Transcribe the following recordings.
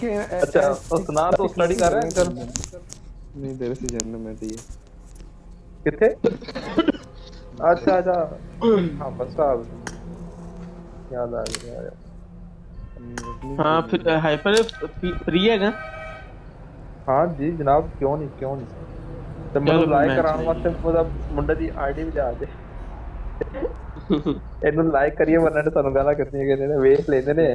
के अच्छा तो तो स्टडी कर रहा है नहीं देर से जन्म में तो थी किथे अच्छा अच्छा। हाँ बस साहब याद आ गया हाँ फिर हाइपर फ्री है क्या? हाँ जी जनाब क्यों नहीं क्यों नहीं? तो मतलब लाइक कराने वास्ते मतलब मुंडा जी आईडी भी जा दे। ਇਹਨੂੰ ਲਾਈਕ ਕਰੀਏ ਵਰਨਾ ਤੇ ਤੁਹਾਨੂੰ ਗਾਲਾਂ ਕੱਢਣੀਆਂ ਕਹਿੰਦੇ ਨੇ ਵੇਖ ਲੈਂਦੇ ਨੇ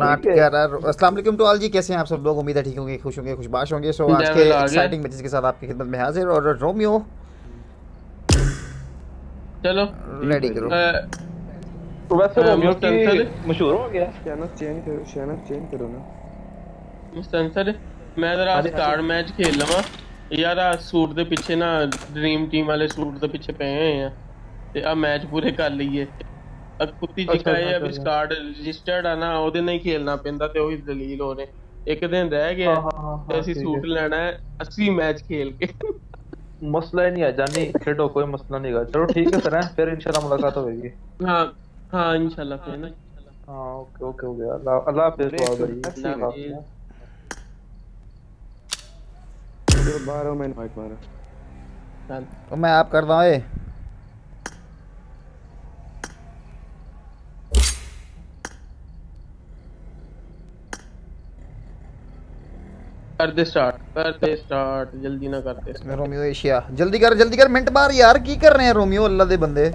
नाट ग्यारह अस्सलाम वालेकुम टू ऑल जी कैसे हैं आप सब लोग उम्मीद है ठीक होंगे खुश होंगे खुशबाश होंगे सो आज के Devil आ गया। एक्साइटिंग मैचेस के साथ आपकी खिदमत में हाजिर और रोमियो ਚਲੋ रेडी करो तो वैसे अ, रोमियो की मुस्तंसर मशहूर हो गया ਚੈਨਲ ਚੇਂਜ ਕਰੋ ਚੈਨਲ ਚੇਂਜ ਕਰੋ ਨਾ ਮੁਸਤਨਸਰ ਮੈਂ ਜ਼ਰਾ ਹਾਂਜੀ, ਸਟਾਰ ਮੈਚ ਖੇਲ ਲਵਾਂ ਯਾਰ ਆ ਸੂਟ ਦੇ ਪਿੱਛੇ ਨਾ ਡ੍ਰੀਮ ਟੀਮ ਵਾਲੇ ਸੂਟ ਦੇ ਪਿੱਛੇ ਪਏ ਹੋਏ ਆ ਤੇ ਆ ਮੈਚ ਪੂਰੇ ਕਰ ਲਈਏ ਆ ਕੁੱਤੀ ਅੱਛਾ, ਚਿਕਾਏ ਆ ਅੱਛਾ, ਵੀ ਅੱਛਾ। ਸਟਾਰ ਰਜਿਸਟਰਡ ਆ ਨਾ ਉਹਦੇ ਨਾਲ ਹੀ ਖੇਲਣਾ ਪੈਂਦਾ ਤੇ ਉਹੀ ਦਲੀਲ ਹੋ ਰਹੇ ਇੱਕ ਦਿਨ ਰਹਿ ਗਿਆ ਹਾਂ, ਹਾਂ, ਹਾਂ, ਤੇ ਅਸੀਂ ਠੀਕ ਸੂਟ ਹੈ। ਲੈਣਾ ਹੈ 80 ਮੈਚ ਖੇਲ ਕੇ मसला ही नहीं है जानी खेडो कोई मसला नहीं है चलो ठीक है सर हैं? फिर इंशाल्लाह मुलाकात होगी ਹਾਂ ਹਾਂ ਇਨਸ਼ਾਅੱਲਾ ਫਿਰ ਨਾ हाँ ओके ओके हो गया अल्लाह अल्लाह हाफिज़ दुआ बड़ी अल्लाह हाफिज़। ਜੋ ਬਾਹਰ ਹੋ ਮੈਂ ਇਨਵਾਈਟ ਮਾਰਾ ਚੱਲ तो मैं आप कर रहा हूँ कर दे स्टार्ट कर दे स्टार्ट जल्दी ना कर दे रोमियो एशिया। जल्दी कर जल्दी कर मिनट मार यार की कर रहे हैं रोमियो? अल्लाह दे बंदे।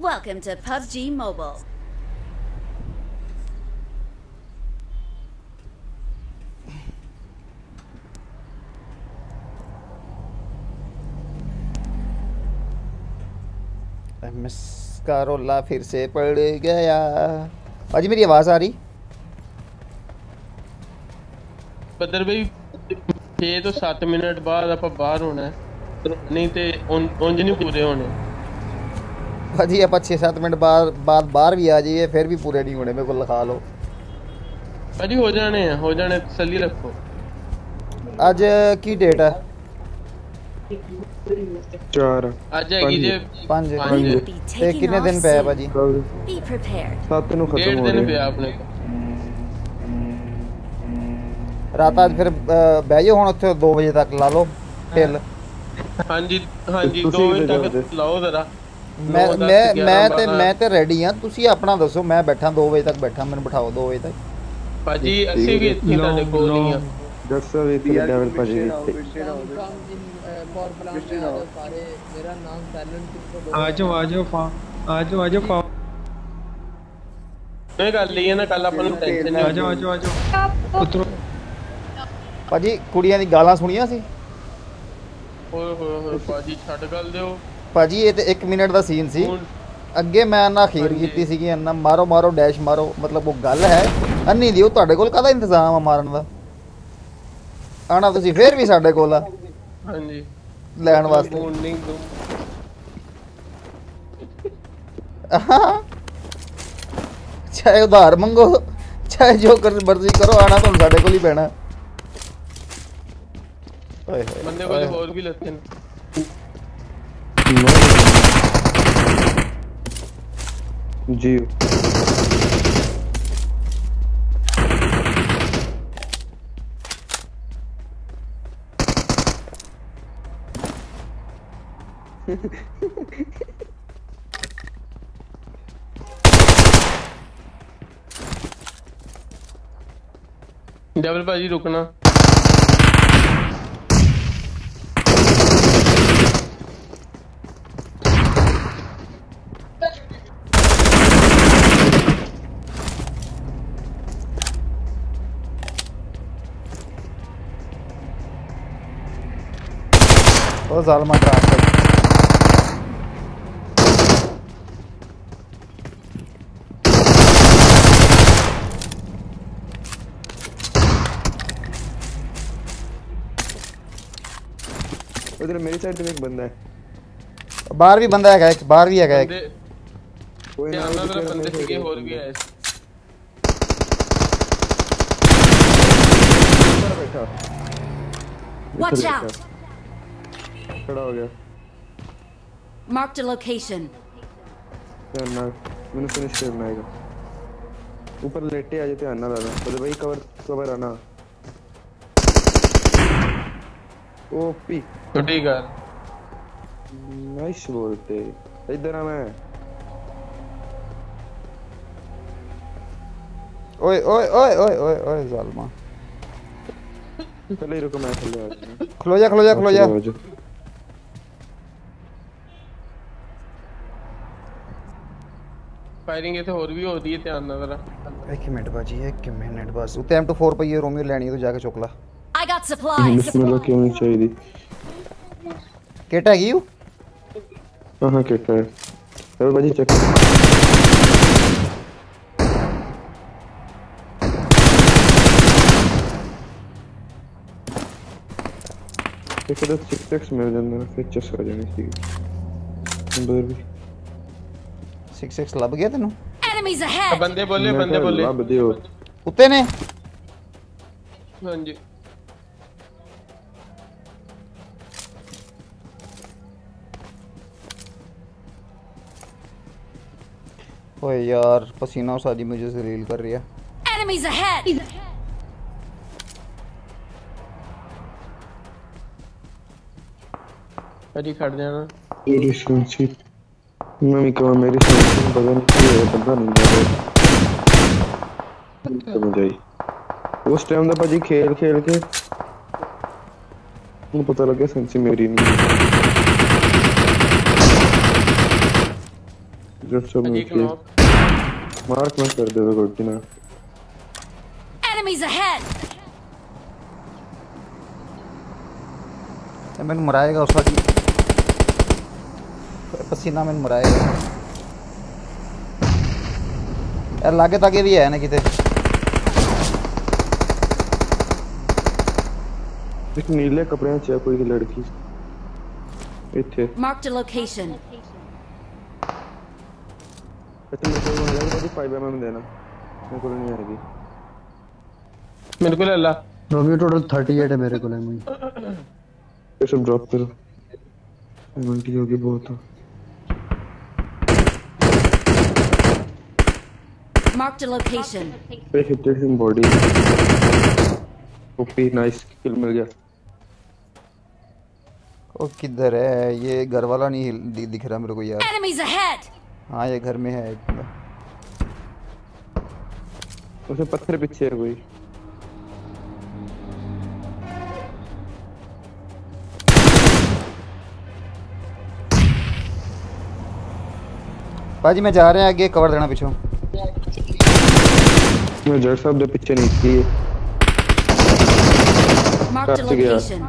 Welcome to PUBG mobile मस्कारोला फिर से पड़ गया अजी मेरी आवाज आ रही ਬੱਦਰ ਬਈ 6 ਤੋਂ 7 ਮਿੰਟ ਬਾਅਦ ਆਪਾਂ ਬਾਹਰ ਹੋਣਾ ਹੈ ਨਹੀਂ ਤੇ ਉਨ- ਉਂਝ ਨਹੀਂ ਪੂਰੇ ਹੋਣੇ भाजी आप छः सात मिनट बाद बाद बाहर भी आ जाइए फिर भी पूरे नहीं होने मेरे को लिखा लो ਭਾਜੀ ਹੋ ਜਾਣੇ ਆ ਹੋ ਜਾਣੇ ਤਸੱਲੀ ਰੱਖੋ ਅੱਜ ਕੀ ਡੇਟ ਹੈ ਚਾਰ। ਅੱਜ ਹੈਗੀ ਜੇ ਪੰਜ। We ਪੰਜ। Will be ਤੇ taking ਕਿੰਨੇ ਦਿਨ ਪਿਆ. ਭਾਜੀ? Be prepared. ਸੱਤ ਨੂੰ ਡੇਢ ਖਤਮ ਹੋ ਦਿਨ ਰਿਹਾ ਪਿਆ ਆਪਣੇ ਰਾਤ ਅੱਜ ਫਿਰ ਬਹਿ ਜਾਓ ਹੁਣ ਉੱਥੇ 2 ਵਜੇ ਤੱਕ ਲਾ ਲਓ ਢਿੱਲ। ਹਾਂਜੀ ਹਾਂਜੀ ਤੁਸੀਂ 2 ਵਜੇ ਤੱਕ ਲਾਓ ਜ਼ਰਾ। ਮੈਂ ਮੈਂ ਮੈਂ ਤੇ। ਮੈਂ ਤੇ ਰੈਡੀ ਆ। ਤੁਸੀਂ ਆਪਣਾ ਦੱਸੋ ਮੈਂ ਬੈਠਾ 2 ਵਜੇ ਤੱਕ ਬੈਠਾ ਮੈਨੂੰ ਬਿਠਾਓ 2 ਵਜੇ ਤੱਕ। ਭਾਜੀ ਅਸੀਂ ਵੀ ਇੱਥੇ ਤੁਹਾਡੇ ਕੋਲ ਹੀ ਆ। ਦੱਸੋ ਵੀ ਡਬਲ ਭਾਜੀ ਇੱਥੇ। आ जाओ आ जाओ फा आ जाओ आ जाओ फा ਇਹ ਗੱਲ ਲਈ ਹੈ ਨਾ ਕੱਲ ਆਪਾਂ ਨੂੰ ਟੈਨਸ਼ਨ आ ਨਹੀਂ जाओ आ जाओ आ जाओ उतरो ਭਾਜੀ ਕੁੜੀਆਂ ਦੀ ਗਾਲਾਂ ਸੁਣੀਆਂ ਸੀ ਓਏ ਹੋਏ ਹੋਏ ਭਾਜੀ ਛੱਡ ਗੱਲ ਦਿਓ ਭਾਜੀ ਇਹ ਤੇ 1 ਮਿੰਟ ਦਾ ਸੀਨ ਸੀ ਹੁਣ ਅੱਗੇ ਮੈਂ ਨਾ ਖੀਰ ਹਾਂਜੀ। ਕੀਤੀ ਸੀਗੀ ਅੰਨਾ ਮਾਰੋ ਮਾਰੋ ਡੈਸ਼ ਮਾਰੋ ਮਤਲਬ ਉਹ ਗੱਲ ਹੈ ਅੰਨੀ ਦੀ ਉਹ ਤੁਹਾਡੇ ਕੋਲ ਕਾਹਦਾ ਇੰਤਜ਼ਾਮ ਆ ਮਾਰਨ ਦਾ ਆਣਾ ਤੁਸੀਂ ਫੇਰ ਵੀ ਸਾਡੇ ਕੋਲ ਆ ਹਾਂਜੀ ਲੈਣ ਵਾਸਤੇ ਮਾਰਨਿੰਗ ਦੋ ਚਾਹੇ ਉਧਾਰ ਮੰਗੋ ਚਾਹੇ ਜੋ ਕਰ ਮਰਜ਼ੀ ਕਰੋ ਆਣਾ ਤੁਹਾਨੂੰ ਸਾਡੇ ਕੋਲ ਹੀ ਪੈਣਾ ਓਏ ਹੋਏ ਬੰਦੇ ਕੋਲ ਹੋਰ ਵੀ ਲੱਥੇ ਨੇ ਜੀ ਡਬਲ ਭਾਜੀ ਰੁਕਣਾ ਉਹ ਜ਼ਾਲਮਾ ਟਰਾਂਸਫਰ उधर मेरी साइड पे एक बंदा है। बाहर भी बंदा है एक बाहर भी है एक कोई नहीं बंदे के और भी है। बैठा। वॉच आउट खड़ा हो गया। मार्क द लोकेशन करना मैंने फिनिश करना है। ऊपर लेटे आ जाते हैं ना दादा तो भाई कवर कवर आना। ओपी छोटी गन नाइस बोलते इधर आ मैं ओए ओए ओए ओए ओए ओए जालमा पहले रुको मैं पहले खुलो जा खुलो जा खुलो जा फायरिंग ऐसे और भी हो रही है ध्यान ना जरा। एक मिनट बाजी एक मिनट बस। उते M24 पे ये रोमियो लेनी है तो जाके चोकला I got supplies. इसमें लोग क्यों नहीं चाहिए केटा यू हाँ हाँ केटा है चलो भाई चेक देखो तो सिक्स एक्स मेरे जन मेरा फिर चस हो जाने चाहिए अंदर भी सिक्स एक्स लग गया तेनू enemies ahead. बंदे बोले बंदे बोले बंदे हो उतने हाँ जी ओए यार पसीना साजी मुझे जलील कर रही है Enemies ahead. ਭਾਜੀ ਖੜ ਜਾਣਾ मेरी सुनसी मैं भी कहूँ मेरी सुनसी पता नहीं क्या है बंदा नहीं आ रहा समझ आई उस टाइम ਦਾ ਭਾਜੀ ਖੇਲ ਖੇਲ ਕੇ ਮੈਨੂੰ ਪਤਾ ਲੱਗਿਆ ਸੈਂਸੀ ਮੇਰੀ ਨਹੀਂ ਹੈ ਜਦ ਸਭ ਭਾਜੀ ਇੱਕ ਨੂੰ ਨੌਕ ਮਾਰਕ ਨਾ ਕਰ ਦੇਵੇ ਗੋਡੀ ਨਾ Enemies ahead. ਤੇ ਮੈਨੂੰ ਮਰਾਏਗਾ ਉਸ ਵਾਲੀ ਪਸੀਨਾ ਮੈਨੂੰ ਮਰਾਏਗਾ ਇਹ ਲਾਗੇ ਤਾਗੇ ਵੀ ਹੈ ਨਾ ਕਿਤੇ ਇੱਕ ਨੀਲੇ ਕੱਪੜਿਆਂ 'ਚ ਹੈ ਕੋਈ ਲੜਕੀ ਇੱਥੇ Marked a location. ਇੱਥੇ ਮੇਰੇ ਕੋਲ मेरे को नहीं आएगी लल्ला रोमियो टोटल 38 है मेरे को लेमन ये सब ड्रॉप करो लेमन होगी बहुत Marked a location. They hit him body OP nice kill मिल गया ओ किधर है? ये घर वाला नहीं दिख रहा मेरे को यार। एनिमीज अहेड हाँ ये घर में है। एक उसे पत्थर पीछे है कोई। भाजी मैं जा रहे हैं आगे कवर देना पीछे। मैं जड़ साहब दे पीछे नहीं थी mark the location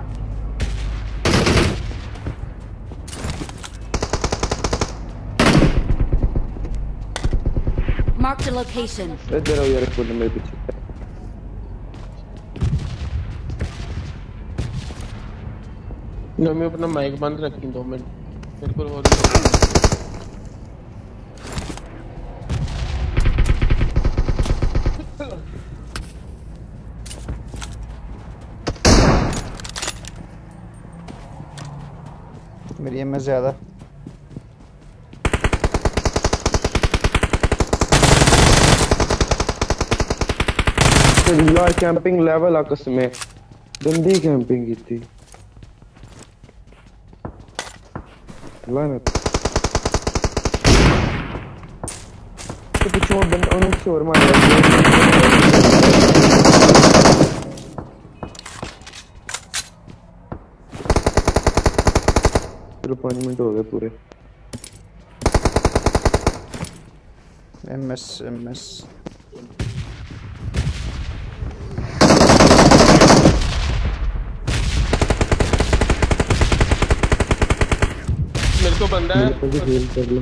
Marked location. इधर आओ यार खुद मेरे पीछे मैं अपना माइक बंद रखी दो मिनट मेरे को और मेरी एमएस ज़्यादा यार कैंपिंग लेवल आपस में। गंदी कैंपिंग की थी लानत तो पीछे वो बंदा उन्होंने किसी और मारा चलो पाँच मिनट हो गए पूरे। M S M S. बंदा है। मेरे भी कर लो।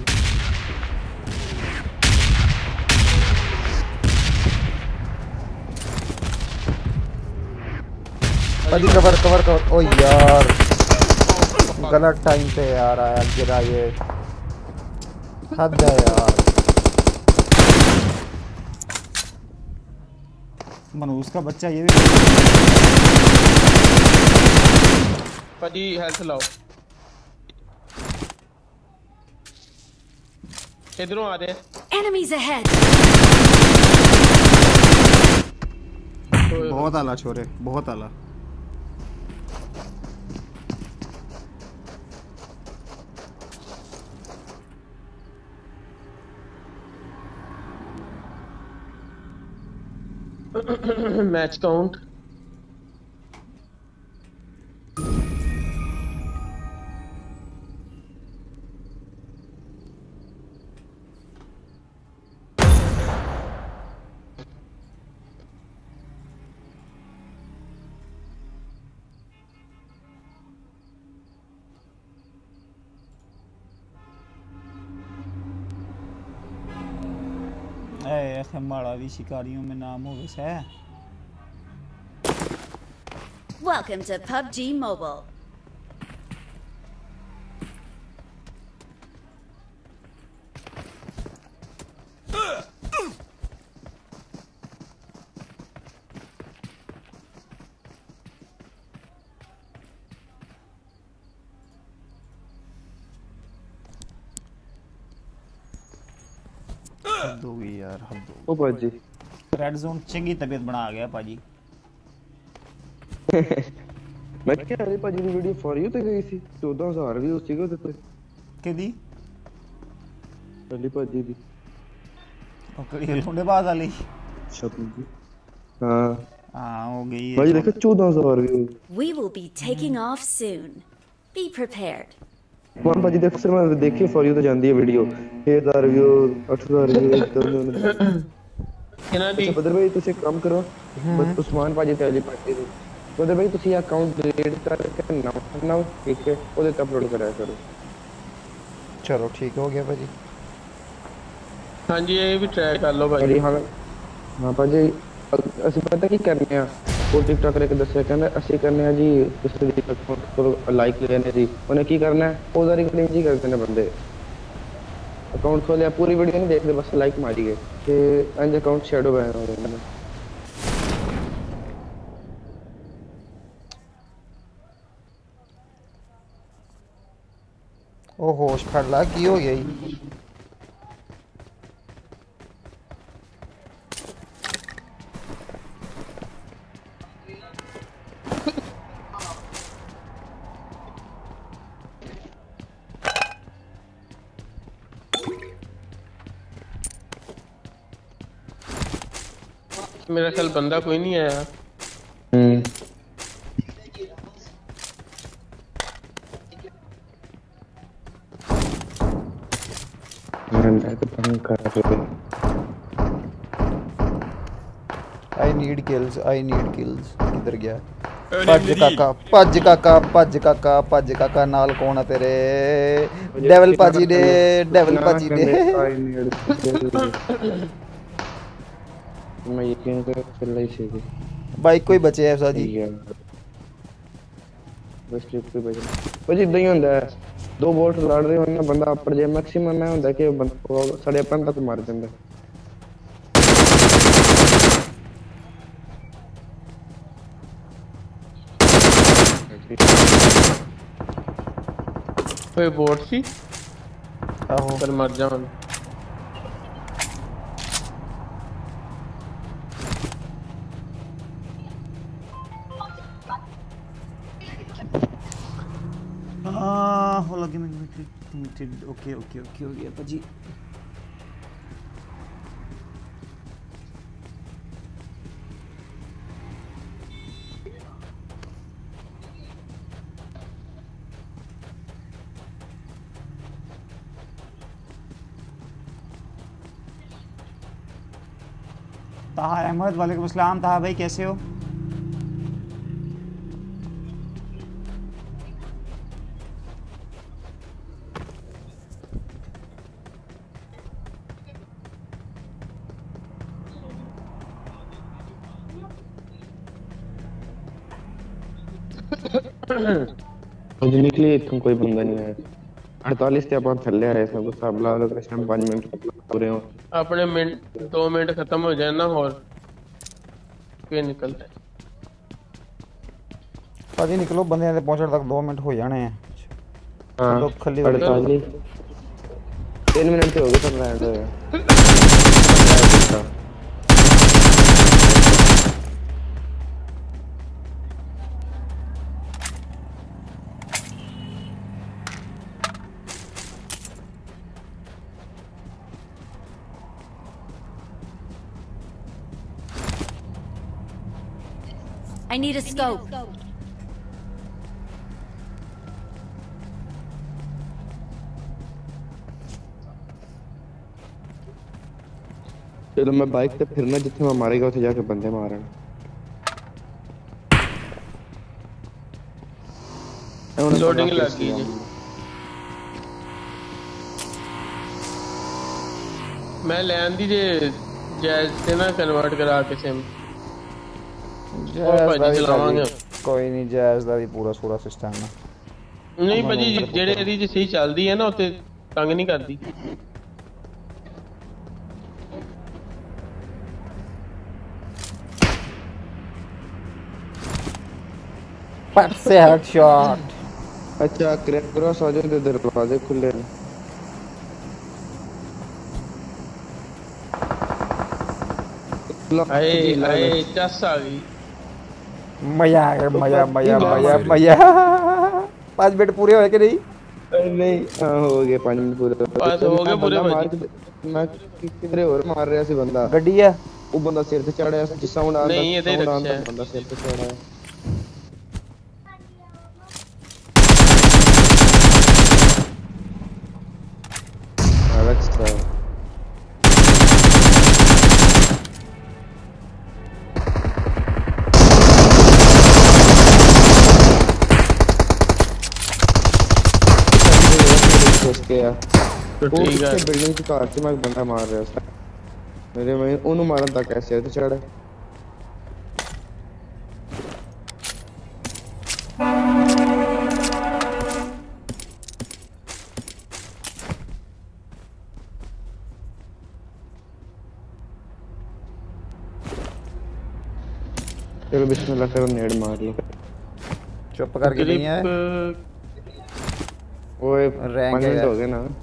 अभी कवर कवर कवर ओ यार। गलत टाइम पे यार आया गिरा ये। हद है यार। मनु उसका बच्चा ये भी पड़ी हेल्थ लाओ। इधरों आ रहे हैं एनिमीज अहेड बहुत आला छोरे बहुत आला। मैच काउंट ए खमाड़ा भी शिकारियों में नाम हो वैसे है Welcome to PUBG Mobile. ਉਹ ਭਾਜੀ ਰੈੱਡ ਜ਼ੋਨ ਚੰਗੀ ਤਬੀਅਤ ਬਣਾ ਗਿਆ ਭਾਜੀ ਮੈਂ ਕਿਹਾ ਅਰੇ ਭਾਜੀ ਦੀ ਵੀਡੀਓ ਫॉर ਯੂ ਤੇ ਗਈ ਸੀ 14000 ਵੀ ਉਸ ਸੀਗਾ ਉਹਦੇ ਤੇ ਕਿਦੀ ਪਹਿਲੀ ਭਾਜੀ ਦੀ ਉਹ ਕਿਹੜੀ ਲੁੰਡੇ ਬਾਜ਼ ਵਾਲੀ ਸ਼ਤੂ ਜੀ ਹਾਂ ਹਾਂ ਹੋ ਗਈ ਭਾਜੀ ਦੇਖੋ 14000 ਵੀ we will be taking off soon be prepared ਮਨ ਭਾਜੀ ਦੇ ਅਕਸਰ ਮੈਂ ਦੇਖੀ ਫੋਰ ਯੂ ਤੇ ਜਾਂਦੀ ਹੈ ਵੀਡੀਓ 6000 ਰਿਵਿਊ 8000 ਰਿਵਿਊ ਇਦਾਂ ਇਹਨਾਂ ਦੀ ਬਦਰ ਭਾਈ ਤੁਸੀਂ ਕੰਮ ਕਰੋ। ਬਸ ਉਸਮਾਨ ਭਾਜੀ ਤੇ ਅਲੀ ਭਾਜੀ ਦੇ। ਬਦਰ ਭਾਈ ਤੁਸੀਂ ਅਕਾਊਂਟ ਡਿਲੀਟ ਕਰਕੇ ਨਾ ਨਾ ਠੀਕ ਹੈ ਉਹਦੇ ਤੇ ਅਪਲੋਡ ਕਰਾਇਆ ਕਰੋ। ਚਲੋ ਠੀਕ ਹੋ ਗਿਆ ਭਾਜੀ। ਹਾਂਜੀ ਇਹ ਵੀ ਟਰਾਈ ਕਰ ਲਓ ਭਾਜੀ। ਹਾਂ। ਹਾਂ ਭਾਜੀ ਅਸੀਂ ਪਤਾ ਕੀ ਕਰਨੇ ਆ? ਉਹ ਟਿਕਟੌਕ ਲੈ ਕੇ ਦੱਸਿਆ ਕਹਿੰਦਾ ਅਸੀਂ ਕਰਨੇ ਆ ਜੀ ਕਿਸੇ ਦੀ ਅਕਾਊਂਟ ਤੋਂ ਲਾਈਕ ਲੈਣੇ ਜੀ ਉਹਨੇ ਕੀ ਕਰਨਾ ਹੈ ਉਹਦਾ ਰਿਕਲਿੰਗ ਜੀ ਕਰਦੇ ਨੇ ਬੰਦੇ ਅਕਾਊਂਟ ਖੋਲਿਆ ਪੂਰੀ ਵੀਡੀਓ ਨਹੀਂ ਦੇਖਦੇ ਬਸ ਲਾਈਕ ਮਾਰੀ ਗਏ ਤੇ ਇੰਜ ਅਕਾਊਂਟ ਸ਼ੈਡੋ ਬੈਨ ਹੋ ਜਾਂਦਾ ਨੇ ਉਹ ਹੋਸ਼ ਫੜ ਲਾ ਕੀ ਹੋ ਗਿਆ ਜੀ मेरा ख्याल बंदा कोई नहीं आया ਹੂੰ ਮੈਂ ਤਾਂ ਤੰਗ ਕਰ ਰਿਹਾ I need kills I need kills ਕਿੱਧਰ ਗਿਆ ਭੱਜ ਕਾਕਾ ਭੱਜ ਕਾਕਾ ਭੱਜ ਕਾਕਾ ਭੱਜ ਕਾਕਾ ਨਾਲ ਕੌਣ ਆ ਤੇਰੇ ਡੈਵਲ ਭਾਜੀ ਦੇ ਡੈਵਲ ਭਾਜੀ ਦੇ ਮੈਂ ਯਕੀਨ ਕਰ ਚੱਲ ਰਹੀ ਸੀ ਬਾਈ ਕੋਈ ਬਚੇ ਐ ਸਾਜੀ ਠੀਕ ਹੈ ਬਸ ਟ੍ਰਿਪ ਤੇ ਬਜਣਾ ਬਸ ਇਦਾਂ ਹੀ ਹੁੰਦਾ ਹੈ ਦੋ ਬੋਟ ਲੜ ਰਹੇ ਹੋਣ ਨਾ ਬੰਦਾ ਆਪਰ ਜੇ ਮੈਕਸਿਮਮ ਇਹ ਹੁੰਦਾ ਕਿ ਉਹ ਬੰਦਾ ਉਹ ਸਾਡੇ ਆਪਣ ਤੱਕ ਮਰ ਜਾਂਦਾ कोई बोट सी ਆਹੋ पर मर जाओ हाँ हो लगे मैं कमिटेड ओके ओके ओके, हो गया पाजी ताहा अहमद, वालेकुम अस्सलाम। ताहा भाई, कैसे हो? ਅੱਜ ਨਿਕਲੀ ਇੱਥੋਂ ਕੋਈ ਬੰਦਾ ਨਹੀਂ ਆਇਆ 48 ਤੇ ਆਪਾਂ ਥੱਲੇ ਆਏ ਸਭ ਹਿਸਾਬ ਲਾ ਲਓ ਕਿ ਸ਼ਾਮ 5 ਮਿੰਟ ਪੂਰੇ ਹੋ अपने मिनट दो मिनट खत्म हो जाए ना और फिर निकलते हैं ਭਾਜੀ ਨਿਕਲੋ ਬੰਦਿਆਂ ਦੇ ਪਹੁੰਚਣ ਤੱਕ 2 ਮਿੰਟ ਹੋ ਜਾਣੇ ਆ ਹਾਂ ਚਲੋ ਖੱਲੀ ਹੋ ਗਈ। 48 तीन मिनट तो हो need a scope. चलो मैं बाइक से फिरना जितने मैं मारेगा उसे जाके बंदे मारना लोडिंग लगी मैं लैंड दी जे जैज से ना कन्वर्ट करा के सिम ਕੋਈ ਨਹੀਂ ਜੈਜ਼ ਦਾ ਵੀ ਪੂਰਾ ਸੂਰਾ ਸਿਸਟਮ ਹੈ ਨਹੀਂ ਭਾਜੀ ਜਿਹੜੇ ਇਹਦੀ ਚ ਸਹੀ ਚੱਲਦੀ ਹੈ ਨਾ ਉੱਤੇ ਤੰਗ ਨਹੀਂ ਕਰਦੀ पट से हेडशॉट अच्छा क्रैक क्रॉस आ जाओ तो दरवाजे खुले हैं ਆਏ ਆਏ ਚੱਸ ਆ ਗਈ मज़ा आ गया मज़ा मज़ा मज़ा मज़ा। पाँच मिनट पूरे हुए कि नहीं? नहीं। हाँ, हो गए पाँच मिनट पूरे। हो गए पूरे मैं किधरे और मार रहा सी बंदा? गड्डी है। वो बंदा सिर से चढ़ा है साउंड आ रहा है नहीं बंदा सिर से चढ़ा है। तो ਉਹ ਠੀਕ ਹੈ ਇੱਥੇ ਬਿਲਡਿੰਗ ਚ ਘਰ ਚ ਮੈਂ ਇੱਕ ਬੰਦਾ ਮਾਰ ਰਿਹਾ ਸੀ ਮੇਰੇ ਮੈਂ ਉਹਨੂੰ ਮਾਰਨ ਤੱਕ ਐਸੇ ਤੇ ਚੜ चलो बिस्मिल्लाह करो नेड़ मार लो चुप करके नहीं है ओए रैंक पाँच है मिनट यार। हो गए ना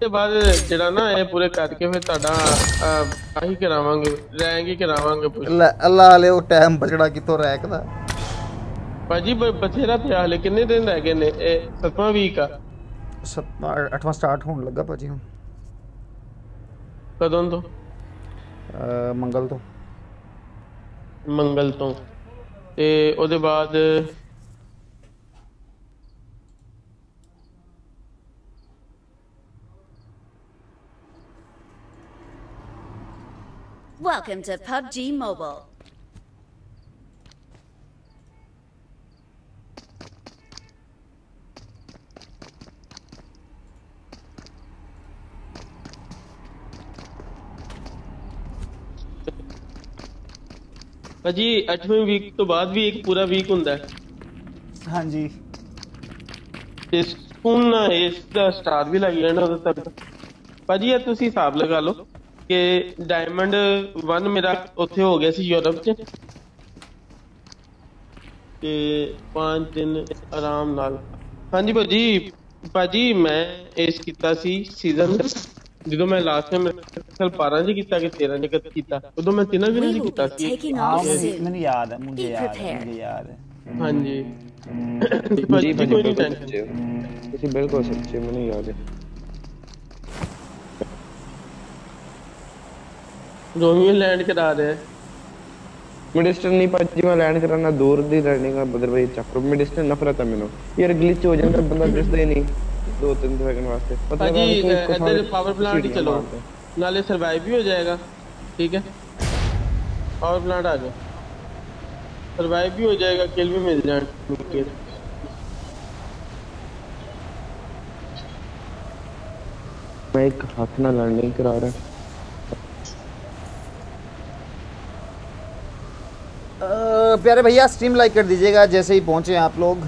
ਤੇ ਬਾਅਦ ਜਿਹੜਾ ਨਾ ਇਹ ਪੂਰੇ ਕਰਕੇ ਫਿਰ ਤੁਹਾਡਾ ਅਹ, ਆਹੀ ਕਰਾਵਾਂਗੇ ਰੈਂਕ ਹੀ ਕਰਾਵਾਂਗੇ ਪੁੱਛ ਲੈ ਅੱਲਾ ਵਾਲੇ ਉਹ ਟਾਈਮ ਬਚਣਾ ਕਿੱਥੋਂ ਰੈਂਕ ਦਾ ਭਾਜੀ ਬ- ਬਥੇਰਾ ਪਿਆ ਹਲੇ ਕਿੰਨੇ ਦਿਨ ਰਹਿ ਗਏ ਨੇ ਇਹ ਸੱਤਵਾਂ ਵੀਕ ਆ ਸੱਤਵਾਂ ਅੱਠਵਾਂ ਸਟਾਰਟ ਹੋਣ ਲੱਗਾ ਭਾਜੀ ਹੁਣ ਕਦੋਂ ਤੋਂ ਅਹ ਮੰਗਲ ਤੋਂ ਮੰਗਲ ਤੋਂ ਤੇ ਉਹਦੇ ਬਾਅਦ Welcome to PUBG Mobile. ਭਾਜੀ 8ਵੇਂ ਵੀਕ ਤੋਂ ਬਾਅਦ ਵੀ ਇੱਕ ਪੂਰਾ ਵੀਕ ਹੁੰਦਾ ਹੈ हाँ जी ਤੇ ਹੁਣ ਨਾ ਇਸ ਦਾ ਸਟਾਰ ਵੀ ਲੱਗ ਜਾਣਾ ਉਦੋਂ ਤੱਕ ਭਾਜੀ ਇਹ ਤੁਸੀਂ ਹਿਸਾਬ ਲਗਾ ਲਓ ਕਿ ਡਾਇਮੰਡ 1 ਮੇਰਾ ਉੱਥੇ ਹੋ ਗਿਆ ਸੀ ਯੂਰਪ 'ਚ ਤੇ 5 ਦਿਨ ਆਰਾਮ ਨਾਲ ਹਾਂਜੀ ਭਾਜੀ ਭਾਜੀ ਮੈਂ ਇਸ ਕੀਤਾ ਸੀ ਸੀਜ਼ਨ ਜਦੋਂ ਮੈਂ ਲਾਸਟ ਟਾਈਮ ਅਸਲ 12 ਜੀ ਕੀਤਾ ਕਿ 13 ਜੀ ਕੀਤਾ ਉਦੋਂ ਮੈਂ ਤਿੰਨਾਂ ਵੀ ਨਹੀਂ ਕੀਤਾ ਸੀ ਮੈਨੂੰ ਯਾਦ ਹੈ ਮੈਨੂੰ ਯਾਦ ਹੈ ਮੈਨੂੰ ਯਾਦ ਹੈ ਹਾਂਜੀ ਭਾਜੀ ਭਾਜੀ ਤੁਸੀਂ ਬਿਲਕੁਲ ਸੱਚੇ ਮੈਨੂੰ ਯਾਦ ਹੈ जो भी लैंड करा रहे हैं मिडिस्टर नहीं पाजी मैं लैंड कराना दूर दी लैंडिंग का बदर भाई चक्कर मिडिस्टर नफरत है मेनू यार ग्लिच हो जाता बंदा दिसदा ही नहीं दो तीन सेकंड वास्ते पता नहीं इसको इधर पावर प्लांट ही चलो नाले सरवाइव भी हो जाएगा ठीक है पावर प्लांट आ जाओ सरवाइव भी हो जाएगा किल भी मिल जाए मैं एक हाथ ना लैंडिंग करा रहा प्यारे भैया स्ट्रीम लाइक कर दीजिएगा, जैसे ही पहुँचे आप लोग।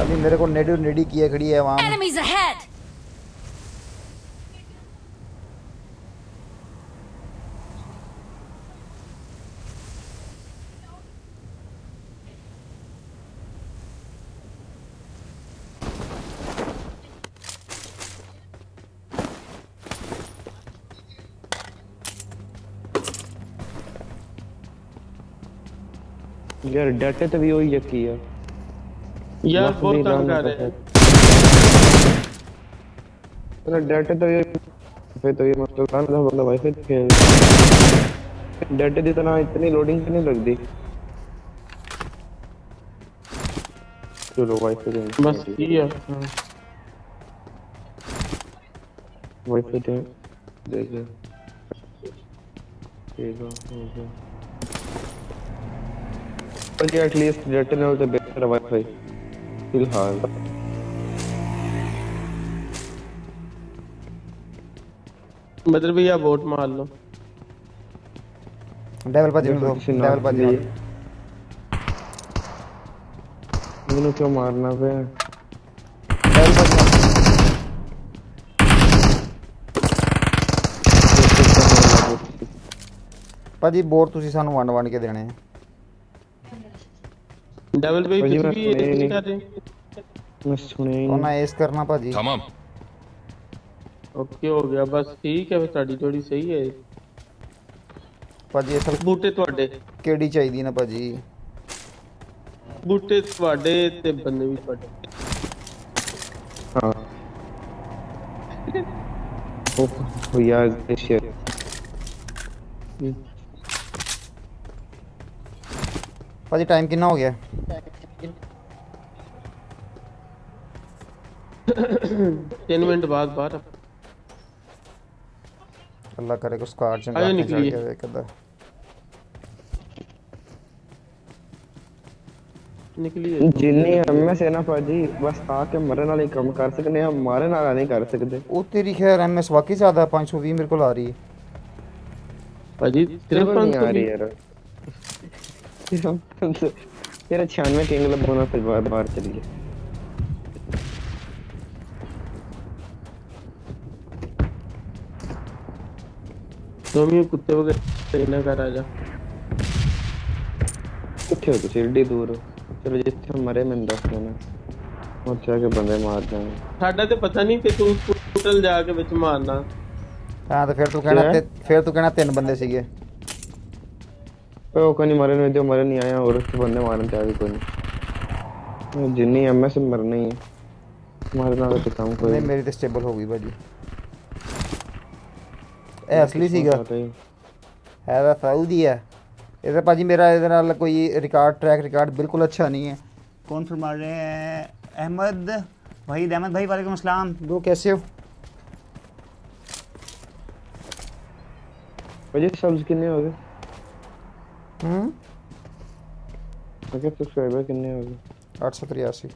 अभी मेरे को नेडी नेडी किए खड़ी है, वहाँ। यार डाटे तो भी वही यकी है। यार बहुत तंग कर रहे हैं। डाटे तो ये फिर तो ये मतलब काम था बंदा वाईफाई तो खेल डाटे की तरह इतनी लोडिंग तो नहीं लगती। चलो वाईफाई दे बस ये है। हाँ। वाईफाई दे देख ले। ठीक है हो। गया पर ये एटलीस्ट डाटे ਨਾਲ तो बेहतर है वाईफाई फिलहाल बदल भैया वोट मार लो डेवल पाजी में दो किसी डेवल नाम पाजी के में लिए। मैंने क्यों मारना पे डेवल पाजी में ਭਾਜੀ ਬੋਰਡ ਤੁਸੀਂ ਸਾਨੂੰ ਵੰਡ ਵੰਡ ਕੇ ਦੇਣੇ ਆ ਡਬਲ ਬਈ ਤੁਸੀਂ ਵੀ ਇਹ ਕਰ ਰਹੇ ਮੈਂ ਸੁਣਿਆ ਹੀ ਨਹੀਂ ਮੈਂ ਇਸ ਕਰਨਾ ਭਾਜੀ ਕਮ ਓਕੇ ਹੋ ਗਿਆ ਬਸ ਠੀਕ ਹੈ ਫਿਰ ਤੁਹਾਡੀ ਥੋੜੀ ਸਹੀ ਹੈ ਭਾਜੀ ਅਸਲ ਬੂਟੇ ਤੁਹਾਡੇ ਕਿਹੜੀ ਚਾਹੀਦੀ ਨਾ ਭਾਜੀ ਬੂਟੇ ਤੁਹਾਡੇ ਤੇ ਬੰਦੇ ਵੀ ਤੁਹਾਡੇ ਹਾਂ ਉਹ ਯਾਰ ਇਹ ਸ਼ੇਅਰ भाजी टाइम कितना हो गया? तीन मिनट बाद बाहर अल्लाह करे कुछ कार जंग गया एक अदा जिन्नी ना बस आके मरे नाल ही कर सकने हम मारे नाल नहीं कर सकते। ओ तेरी खैर एमएस वाकई ज़्यादा 520 मेरे को आ रही है। तेरे आ रही तेरा छियानवे किंग लब होना फिर बार बार चलिए रोमियो कुत्ते वगैरह ना कर आजा ਕਿੱਥੇ ਹੋ ਤੁਸੀਂ ਏਡੀ ਦੂਰ ਹੋ ਚਲੋ ਜਿੱਥੇ ਮਰੇ ਮੈਨੂੰ ਦੱਸ ਦੇਣਾ ਉੱਥੇ ਆ ਕੇ ਬੰਦੇ ਮਾਰ ਦਾਂਗੇ ਸਾਡਾ ਤੇ ਪਤਾ ਨਹੀਂ ਤੇ ਤੂੰ ਹੋਟਲ ਜਾ ਕੇ ਵਿੱਚ ਮਾਰਨਾ ਹਾਂ ਤਾਂ ਫਿਰ ਤੂੰ ਕਹਿਣਾ ਕਿਆ? ਤੇ ਫਿਰ ਤੂੰ ਕਹਿਣਾ ਤਿੰਨ ਬੰਦੇ ਸੀਗੇ ਓਏ ਉਹ ਕੋਈ ਮਰੇ ਨਹੀਂ ਜੋ ਮਰੇ ਨਹੀਂ ਆਇਆ और उसके बंदे मारने ਤੇ ਆ ਵੀ ਕੋਈ ਨਹੀਂ ਜਿੰਨੀ ਐਮਐਸ ਮਰਨਾ ਹੀ ਹੈ ਮਾਰਨਾ ਤਾਂ ਕੰਮ ਕੋਈ ਨਹੀਂ ਮੇਰੀ ਤੇ ਸਟੇਬਲ ਹੋ ਗਈ ਭਾਜੀ ਇਹ ਅਸਲੀ ਸੀਗਾ ਪਤਾ ਹੀ। ਹੈ ਤਾਂ ਸਾਊਦੀ ਹੈ ਇਹਦਾ ਭਾਜੀ ਮੇਰਾ ਇਹਦੇ ਨਾਲ ਕੋਈ ਰਿਕਾਰਡ ਟਰੈਕ ਰਿਕਾਰਡ ਬਿਲਕੁਲ ਅੱਛਾ ਨਹੀਂ ਹੈ कौन फरमा रहे हैं अहमद वहीद अहमद भाई वालेकुम अस्सलाम ब्रो कैसे हो ਭਾਜੀ ਸਬਸ ਕਿੰਨੇ ਹੋ ਗਏ हम्म? ओके सब्सक्राइबर तो कितने हो गए? आठ सौ तिरासी।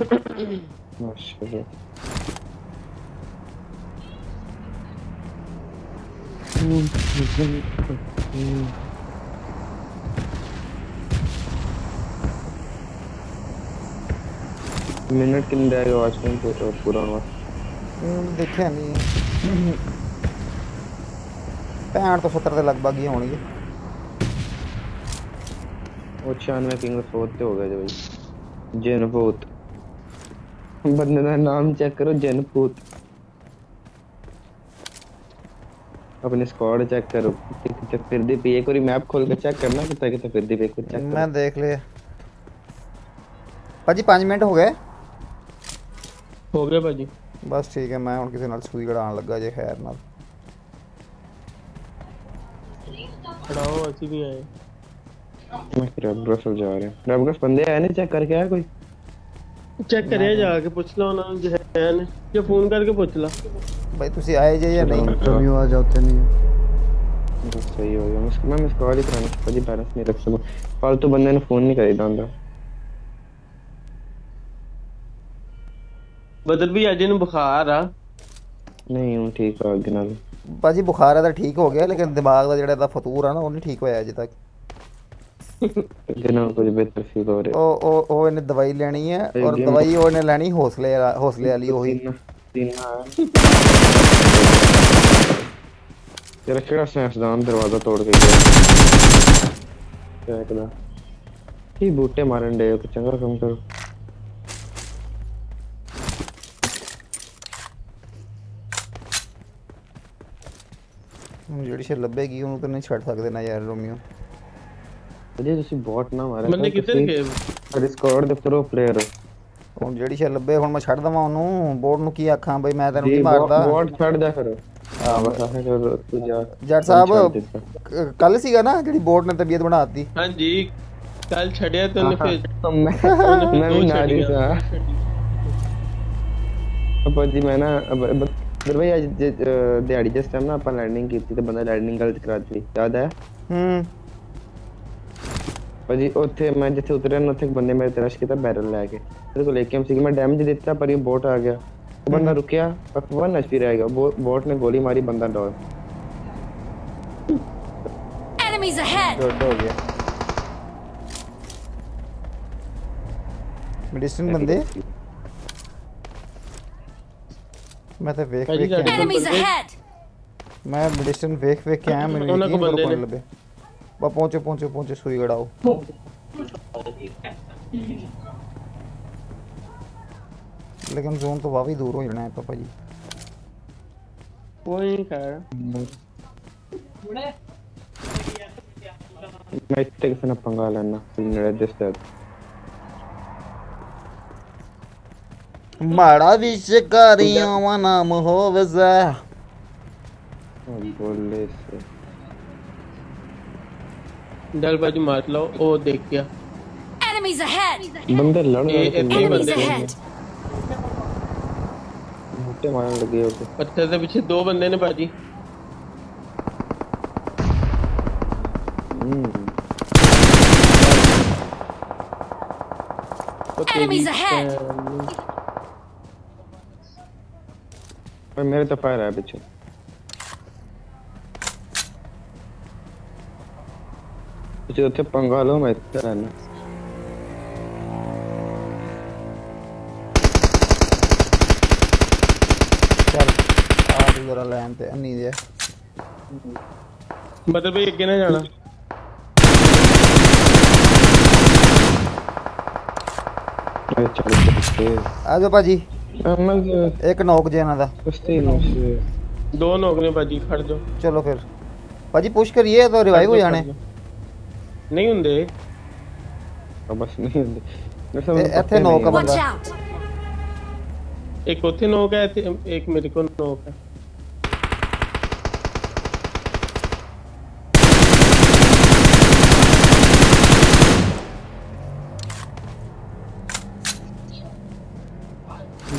अच्छा माशाल्लाह मिनट कितने जाएगा वॉच में पूरा हुआ देखा नहीं पैंठ तो सत्तर के लगभग ही होने ਹੋਣਗੇ ਉਹ 96 ਕਿੰਗ ਫੋਰਥ ਤੇ ਹੋ ਗਿਆ ਜੀ ਬਾਈ ਜਨਪੂਤ ਬੰਦੇ ਦਾ ਨਾਮ ਚੈੱਕ ਕਰੋ ਜਨਪੂਤ अपने स्क्वाड चेक करो कितने फिरदी पे एक बारी मैप खोल के चेक करना कितना कितना फिरदी पे कुछ चेक ਮੈਂ ਦੇਖ ਲਿਆ ਭਾਜੀ 5 ਮਿੰਟ ਹੋ ਗਏ ਹੋ ਗਿਆ ਭਾਜੀ ਬਸ ਠੀਕ ਹੈ ਮੈਂ ਹੁਣ ਕਿਸੇ ਨਾਲ ਸੂਈ ਲੜਾਉਣ ਲੱਗਾ ਜੇ ਖੈਰ ਨਾਲ ਖੜਾਓ ਅਸੀਂ ਵੀ ਆਏ मैं रेबरस जा रहे हैं रेबरस बंदे आए नहीं चेक करके आया कोई ਚੈੱਕ ਕਰਿਆ ਜਾ ਕੇ ਪੁੱਛ ਲਾ ਉਹਨਾਂ ਨੂੰ ਜੇ ਹੈ ਨੇ ਜਾਂ ਫੋਨ ਕਰਕੇ ਪੁੱਛ ਲਾ ਭਾਈ ਤੁਸੀਂ ਆਏ ਜੇ ਜਾਂ ਨਹੀਂ कमी आ जाते नहीं है बस सही हो गया मैं मैं स्क्वाड ही कराना भाजी बैलेंस नहीं रख सकूं फालतू बंदे ने फोन नहीं करीदा ਹੁੰਦਾ ਬਦਲ ਵੀ ਅੱਜ ਇਹਨੂੰ ਬੁਖਾਰ ਆ ਨਹੀਂ ਹੁਣ ਠੀਕ ਆ ਅੱਗੇ ਨਾਲ ਭਾਜੀ ਬੁਖਾਰ ਇਹਦਾ ਠੀਕ ਹੋ ਗਿਆ ਲੇਕਿਨ ਦਿਮਾਗ ਦਾ ਜਿਹੜਾ ਇਹਦਾ ਫਤੂਰ ਆ ਨਾ ਉਹ ਨਹੀਂ ਠੀਕ ਹੋਇਆ ਅਜੇ ਤੱਕ ਅੱਗੇ ਨਾਲ ਕੁਝ ਬਿਹਤਰ ਫੀਲ ਹੋ ਰਿਹਾ ਉਹ ਉਹ ਉਹ ਇਹਨੇ ਦਵਾਈ ਲੈਣੀ ਹੈ ਔਰ ਅੱਗੇ ਦਵਾਈ ਉਹਨੇ ਲੈਣੀ ਹੌਸਲੇ ਵਾ- ਹੌਸਲੇ ਵਾਲੀ ਉਹੀ ਤਿੰਨ ਤਿੰਨ ਆ ਤੇਰਾ ਕਿਹੜਾ ਸਾਇੰਸਦਾਨ ਦਰਵਾਜ਼ਾ ਤੋੜ ਕੇ ਗਿਆ ਚੈੱਕ ਦਾ ਕੀ ਬੂਟੇ ਮਾਰਨ ਦੇ ਉਹ ਚੰਗਾ ਕੰਮ ਕਰੋ ਹੁਣ ਜਿਹੜੀ ਸ਼ੇ ਲੱਭੇਗੀ ਉਹਨੂੰ ਤਾਂ ਨਹੀਂ ਛੱਡ ਸਕਦੇ ਨਾ ਯਾਰ ਰੋਮੀਓ ਅਜੇ ਤੁਸੀਂ ਬੋਟ ਨਾ ਮਾਰਿਆ ਬੰਦੇ ਕਿੱਧਰ ਗਏ ਡਿਸਕਾਰਡ ਦੇ ਪ੍ਰੋ ਪਲੇਅਰ ਹੁਣ ਜਿਹੜੀ ਸ਼ੇ ਲੱਭੇ ਹੁਣ ਮੈਂ ਛੱਡ ਦਵਾਂ ਉਹਨੂੰ ਬੋਰਡ ਨੂੰ ਕੀ ਆਖਾਂ ਬਈ ਮੈਂ ਤੈਨੂੰ ਨਹੀਂ ਮਾਰਦਾ ਬੋਟ ਛੱਡ ਜਾ ਫਿਰ ਹਾਂ ਬਸ ਆਹ ਕਰ ਤੂੰ ਜਾ ਜੱਟ ਸਾਹਿਬ ਕੱਲ ਸੀਗਾ ਨਾ ਜਿਹੜੀ ਬੋਰਡ ਨੇ ਤਬੀਅਤ ਬਣਾਤੀ ਹਾਂਜੀ ਕੱਲ ਛੱਡਿਆ ਤੇ ਉਹਨੇ ਫਿਰ ਮੈਂ ਉਹਨੇ ਮੈਂ ਫਿਰ ਵੀ ਦੋ ਨਾਲ ਹੀ ਛੱਡੀਆਂ। ਸਾਂ ਆਪਾਂ ਜੀ ਮੈਂ ਨਾ ਦਰ ਭਾਈ ਅੱਜ ਜੇ, ਅਹ, ਦਿਹਾੜੀ ਜਿਸ ਟਾਈਮ ਨਾ ਆਪਾਂ ਲੈਂਡਿੰਗ ਕੀਤੀ ਤੇ ਬੰਦਾ ਲੈਂਡਿੰਗ ਗਲਤ ਕਰਾ ਦਿੱਤੀ ਯਾਦ ਹੈ ਹੂੰ ਭਾਜੀ ਉੱਥੇ ਮੈਂ ਜਿੱਥੇ ਉਤਰਿਆ ਨਾ ਉੱਥੇ ਇੱਕ ਬੰਦੇ ਮੇਰੇ ਤੇ ਰਸ਼ ਕੀਤਾ ਬੈਰਲ ਲੈ ਕੇ ਉਹਦੇ ਕੋਲ ਏਕਮ ਸੀ ਮੈਂ ਡੈਮੇਜ ਦਿੱਤਾ ਪਰ ਇਹ ਬੋਟ ਆ ਗਿਆ ਉਹ ਬੰਦਾ ਰੁਕਿਆ ਪਰ ਵਨ ਐਚਪੀ ਰਹਿ ਗਿਆ ਬੋਟ ਨੇ ਗੋਲੀ ਮਾਰੀ ਬੰਦਾ ਡੋਰ Enemies ahead! ਗੁੱਡ ਹੋ ਗਿਆ ਮੈਡੀਸਨ ਬੰਦੇ ਮੈਂ ਤਾਂ ਵੇਖ ਭਾਜੀ ਵੇਖ ਕੇ ਸਾਡੇ ਆਇਆ। Enemies ahead! ਮੈਂ ਮੈਡੀਸਨ ਵੇਖ ਵੇਖ ਕੇ ਆਇਆ ਮੈਨੂੰ ਉਹਨਾਂ ਯਕੀਨ ਕੋਲ ਕਰੋ ਬੰਦੇ ਕੋਣ ਨੇ। ਲੱਭੇ बा पहुँचे पहुँचे पहुँचे सुई गड़ाओ। लेकिन जोन तो वावी दूर हो जाना है तो पापा जी कोई नहीं कर। मैं इतने किसी ने पंगा लेना मेरे जस्ट मारा विश्व करियो नाम हो बोल ले से। डल बाजू मार लो ओ देख गया एनिमीज अहेड बंदे लड़ रहे हैं एनिमीज अहेड मुट्ठे मारने लगे होते पत्थर से पीछे दो बंदे ने बाजी। हम्म। enemies ahead! पर मेरे तो फायर है पीछे। ਪਿੱਛੇ ਪਿੱਛੇ ਉੱਥੇ ਪੰਗਾ ਲਓ ਮੈਂ ਇੱਥੇ ਰਹਿਣਾ ਚੱਲ ਆ ਤੂੰ ਜਰਾ ਲੈਣ ਤੇ ਅੰਨੀ ਦੇ ਮਤਲਬ ਇਹ ਅੱਗੇ ਨਾ ਜਾਣਾ ਇਹ ਚੱਲ ਪਿੱਛੇ ਆ ਜਾਓ ਭਾਜੀ ਮੈਂ ਇੱਕ ਨੌਕ ਜੇ ਇਹਨਾਂ ਦਾ ਕੁਸ਼ਤੀ ਨੂੰ ਸੇ ਦੋ ਨੋਕ ਨੇ ਬਾਜੀ ਖੜ ਜਾਓ ਚਲੋ ਫਿਰ ਭਾਜੀ ਪੁਸ਼ ਕਰੀਏ ਤਾਂ ਰਿਵਾਈਵ ਹੋ ਜਾਣੇ ਨਹੀਂ ਹੁੰਦੇ ਬਸ ਨਹੀਂ ਹੁੰਦੇ ਮੈਂ ਤੇ ਇੱਥੇ ਨੌਕ ਆ Watch ਬੰਦਾ out! ਇੱਕ ਉੱਥੇ ਨੋਕ ਹੈ ਤੇ ਇੱਕ ਮੇਰੇ ਕੋਲ ਨੋਕ ਹੈ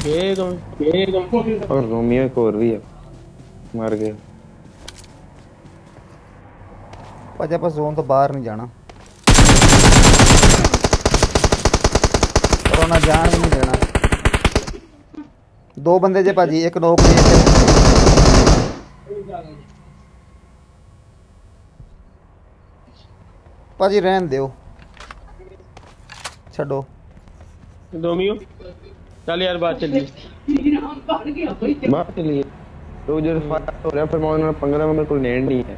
ਗਏ ਤੁਮ ਗਏ ਤੁਮ ਔਰ ਰੋਮੀਓ ਇੱਕ ਹੋਰ ਵੀ ਹੈ ਮਰ ਗਿਆ ਭਾਜੀ ਆਪਾਂ ਜ਼ੋਨ ਤੋਂ ਬਾਹਰ ਨਹੀਂ ਜਾਣਾ ਪਰ ਉਹਨਾਂ ਜਾਣ ਵੀ ਨਹੀਂ ਦੇਣਾ ਦੋ ਬੰਦੇ ਜੇ ਭਾਜੀ ਇੱਕ ਨੌਕ ਨੇ ਇੱਕ ਭਾਜੀ ਰਹਿਣ ਦਿਓ ਛੱਡੋ ਦੋਮੀਓ ਚੱਲ ਯਾਰ ਬਾਤ ਚੱਲੀ ਬਾਹਰ ਚਲੀਏ ਤੋ ਜਦ ਫਾਇਰ ਹੋ ਰਿਹਾ ਫਿਰ ਮੈਂ ਉਹਨਾਂ ਨਾਲ ਪੰਗਾ ਲਿਆ, ਮੇਰੇ ਕੋਲ ਨੇੜ ਨਹੀਂ ਹੈ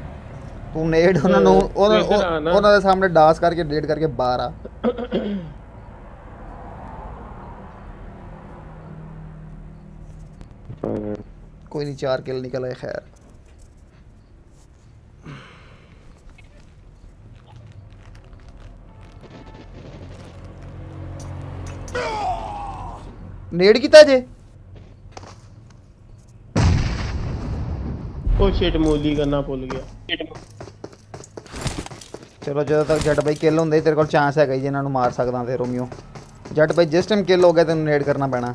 ਤੂੰ ਨੇੜ ਉਹਨਾਂ ਨੂੰ ਉਹਨਾਂ ਤੂੰ ਇੱਧਰ ਆ ਨਾ। ਉਹਨਾਂ ਦੇ ਸਾਹਮਣੇ ਡਾਸ ਕਰਕੇ ਡੇਟ ਕਰਕੇ ਬਾਹਰ ਆ ਪਰ ਕੋਈ ਨਹੀਂ ਚਾਰ ਕਿਲ ਨਿਕਲ ਆਏ ਖੈਰ ਨੇੜ ਕੀਤਾ ਜੇ ਉਹ ਸ਼ਿਟ ਮੂਲੀ ਕਰਨਾ ਭੁੱਲ ਗਿਆ ਚਲੋ ਜਦੋਂ ਤੱਕ ਜੱਟ ਬਾਈ ਕਿਲ ਹੁੰਦੇ ਤੇਰੇ ਕੋਲ ਚਾਂਸ ਹੈਗਾ ਜੀ ਇਹਨਾਂ ਨੂੰ ਮਾਰ ਸਕਦਾ ਤੇ ਰੋਮੀਓ ਜੱਟ ਬਾਈ ਜਿਸ ਟਾਈਮ ਕਿਲ ਹੋ ਗਿਆ ਤੈਨੂੰ ਨੇੜ ਕਰਨਾ ਪੈਣਾ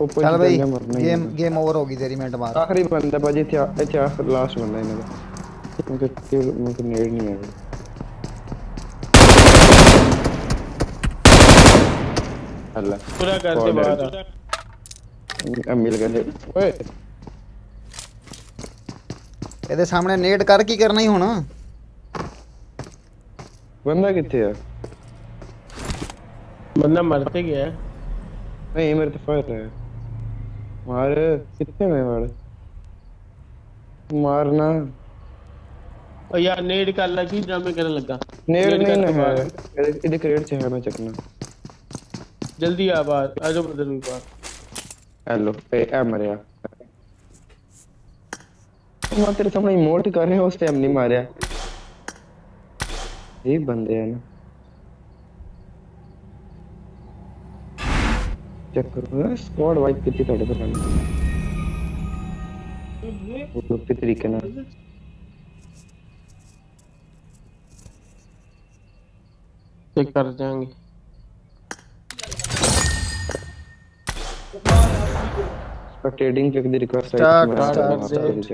हो ऊपर ਚੱਲ से ਬਈ जाएंगे, मरना ही ਗੇਮ है। ਗੇਮ ਓਵਰ ਹੋ ਗਈ ਤੇਰੀ ਮਿੰਟ ਮਾਰ आखिरी बंदा भाजी थे थे आखिर लास्ट बंदा है मेरा मुझे किल मुझे नेड नहीं है अल्लाह पूरा घर से Corner. बाहर आ अब मिल गए ओए ਇਹਦੇ ਸਾਹਮਣੇ ਨੇਟ ਕਰ ਕੀ ਕਰਨਾ ਹੀ ਹੁਣ बंदा कितने है बंदा मरते गया है नहीं मेरे तो फायर है मार कितने में मार? मारना। और यार नेड कर लगी ड्रामे करने लगा। नेड नहीं ना है। बाहर। इधर क्रेड से है मैं चकना जल्दी आ बाहर आ जाओ ब्रदर भी बाहर। हेलो ए ए मरिया मैं तेरे सामने इमोट कर रहे हैं उस टाइम नहीं मारिया ये बंदे हैं ना। चेक करो स्क्वाड वाइप कितनी तड़े तो करने वो लोग के तरीके ना। चेक कर जाएँगे। Spectating check the request I start start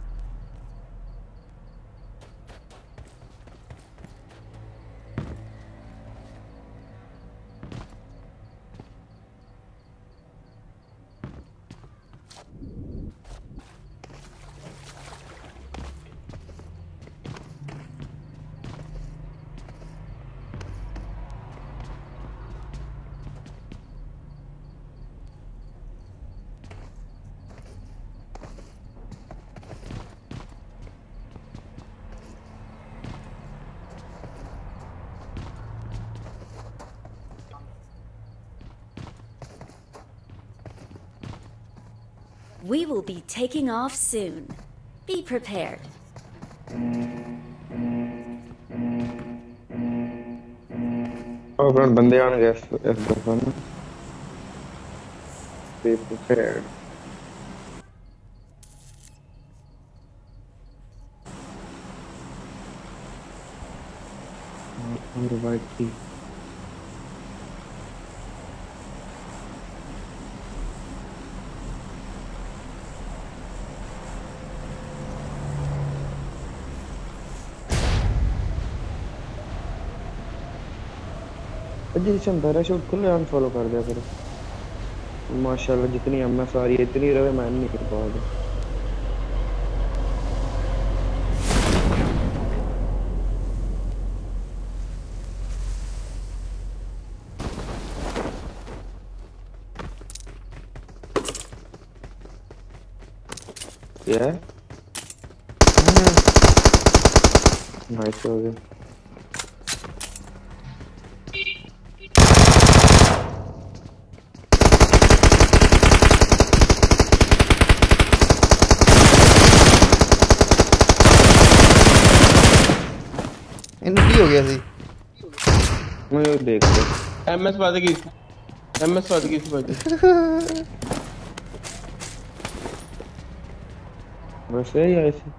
taking off soon. Be prepared. Oh, but bande aren't guess as the one. Be prepared. All right, key. इसे पैराशूट खुले अनफॉलो कर दिया करो। माशाल्लाह, जितनी एम एमएस आ रही है इतनी रहे मैं नहीं कर पा पाऊँगा Yeah. नाइस हो गया सी मुझे तो देख ले एमएस बात की एमएस बात की बस यही ऐसी।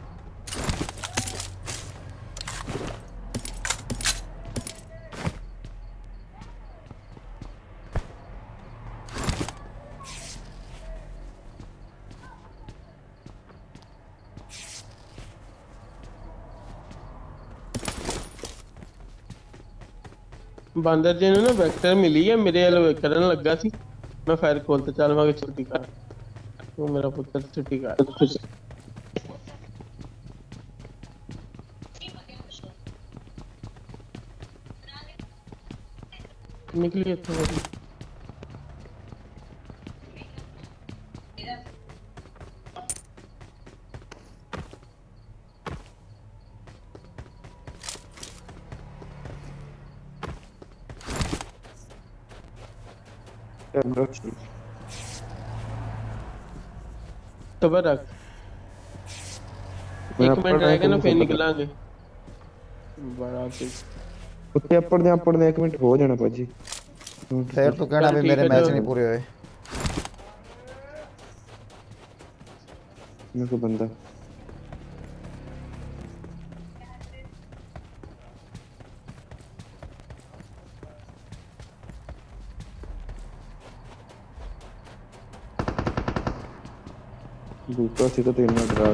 ਬਾਂਦਰ ਜੀ ਨੂੰ ਨਾ ਵੈਕਟਰ ਮਿਲੀ ਹੈ ਮੇਰੇ ਵੱਲ ਕਰਨ ਲੱਗਾ ਸੀ ਮੈਂ ਫਾਇਰ ਖੋਲ ਤੇ ਚੱਲ ਮੈਂ ਕਿਹਾ ਛੁੱਟੀ ਕਰ ਤੂੰ ਮੇਰਾ ਪੁੱਤਰ ਛੁੱਟੀ ਕਰ ਨਿਕਲੀ ਇੱਥੋਂ तो तबर रख। एक मिनट रहेगा ना फिर निकलांगे। बड़ा तो कुत्ते अपर दे अपर दे एक मिनट हो जाना पाजी फिर तो कहना भी मेरे मैच नहीं पूरे हुए। मेरे को बंदा। दूसरा सीधा तो इनमें डरा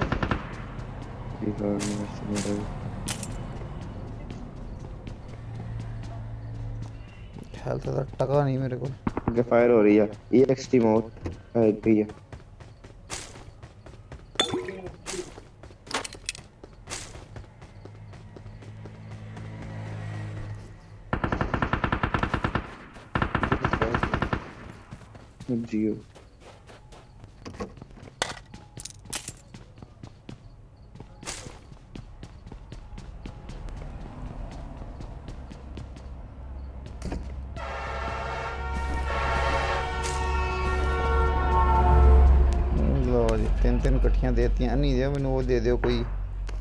बिहार में ऐसे मेरा हेल्थ तो टका नहीं मेरे को। ये फायर हो रही है। ये एक्सट्रीम आउट है गई है। जी de aquí a ni deveno o de deo koi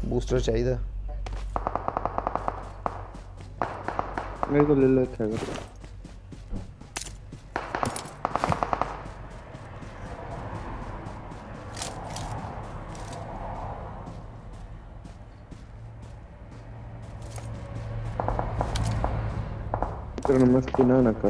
booster chayda me to del lado chavo pero no me estoy nada acá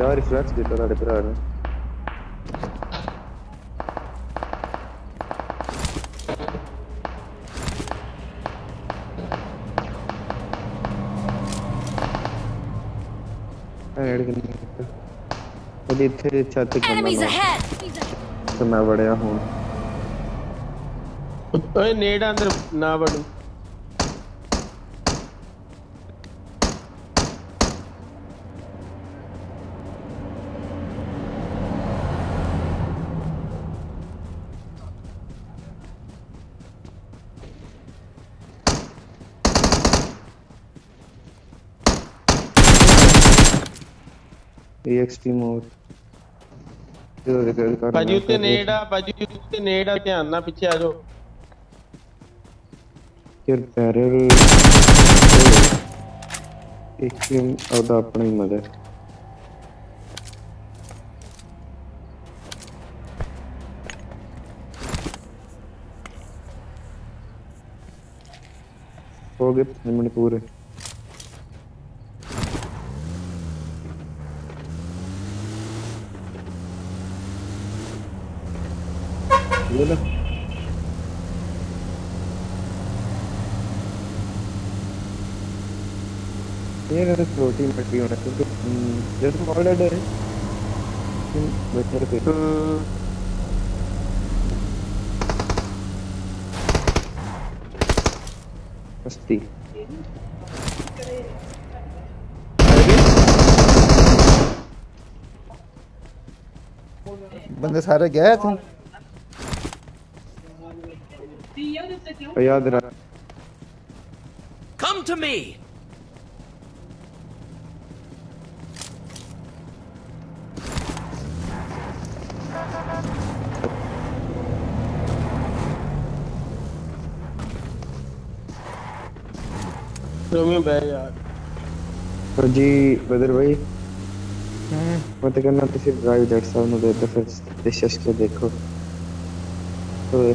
Ya refleks dei per reparare. ਉਹਦੀ ਇੱਥੇ ਛੱਤ ਕਰਨਾ ਤੇ ਮੈਂ ਵੜਿਆ ਹੁਣ ਇਹ ਐਕਸਟ੍ਰੀਮ ਹੋਰ ਇਹਦਾ ਜ਼ਿਕਰ ਕਰ ਭਾਜੀ ਉੱਤੇ ਨੇੜ ਆ ਭਾਜੀ ਉੱਤੇ ਨੇੜ ਆ ਧਿਆਨ ਨਾਲ ਪਿੱਛੇ ਆ ਜਾਓ ਫਿਰ ਪੈਰਰ ਇੱਕ ਉਹਦਾ ਆਪਣਾ ਹੀ ਮਜ਼ਾ ਹੈ। ਹੋ ਗਏ ਪੰਜ ਮਿੰਟ ਪੂਰੇ बोलो। ये ना प्रोटीन होना क्योंकि हम्म, है हम्म, पे तो मस्ती। बंदे सारे गए थे याद रख Come to me. यार। तो जी बदर भाई। हम्म। मत करना तो सिर्फ़ ड्राइव दैट साहब no that the first dishes देखो। ओए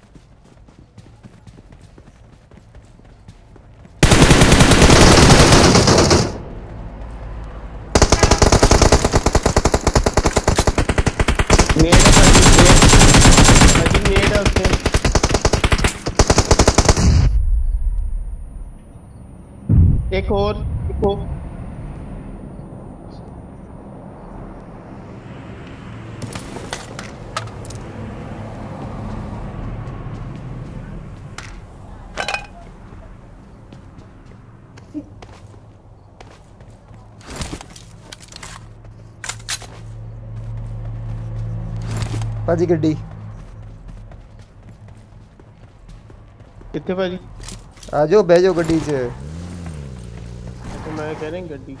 ਭਾਜੀ ਗੱਡੀ ਕਿੱਥੇ ਭਾਜੀ ਆ ਜਾਓ ਬਹਿ ਜਾਓ ਗੱਡੀ 'ਚ ਮੈਂ ਕਹਿ ਰਿਹਾ ਗੱਡੀ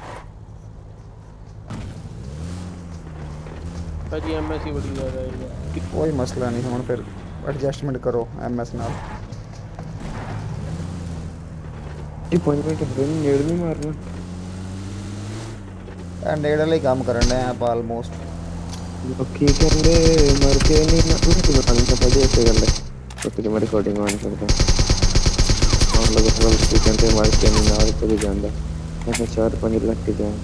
ਭਾਜੀ ਐਮਐਸ ਹੀ ਬੜੀ ਜ਼ਿਆਦਾ ਹੈ ਕੋਈ ਮਸਲਾ ਨਹੀਂ ਹੁਣ ਫਿਰ ਐਡਜਸਟਮੈਂਟ ਕਰੋ ਐਮਐਸ ਨਾਲ ਇਹ ਪੁਆਇੰਟ ਪੁਆਇੰਟ ਬਰਨ ਨੇੜ ਨਹੀਂ ਮਾਰਨਾ ਆ ਨੇੜ ਵਾਲੇ ਕੰਮ ਕਰਨ ਦੇ ਆ ਆਲਮੋਸਟ നോക്കിയിട്ടെൻ്റെ മറിക്കേണ്ടി അങ്ങനത്തെ പതിയൊക്കെ കണ്ടേ ഒത്തിരി മറിക്കോട്ടിങ് കാണിച്ചെടുക്കാം അവരുടെ കുട്ടികൾ ചിക്കൻ്റെ മറിക്കേണ്ടി അവർക്ക് ചെയ്യണ്ട എന്നെ ചാറ് പണിയിലാക്കി ചെയ്യാം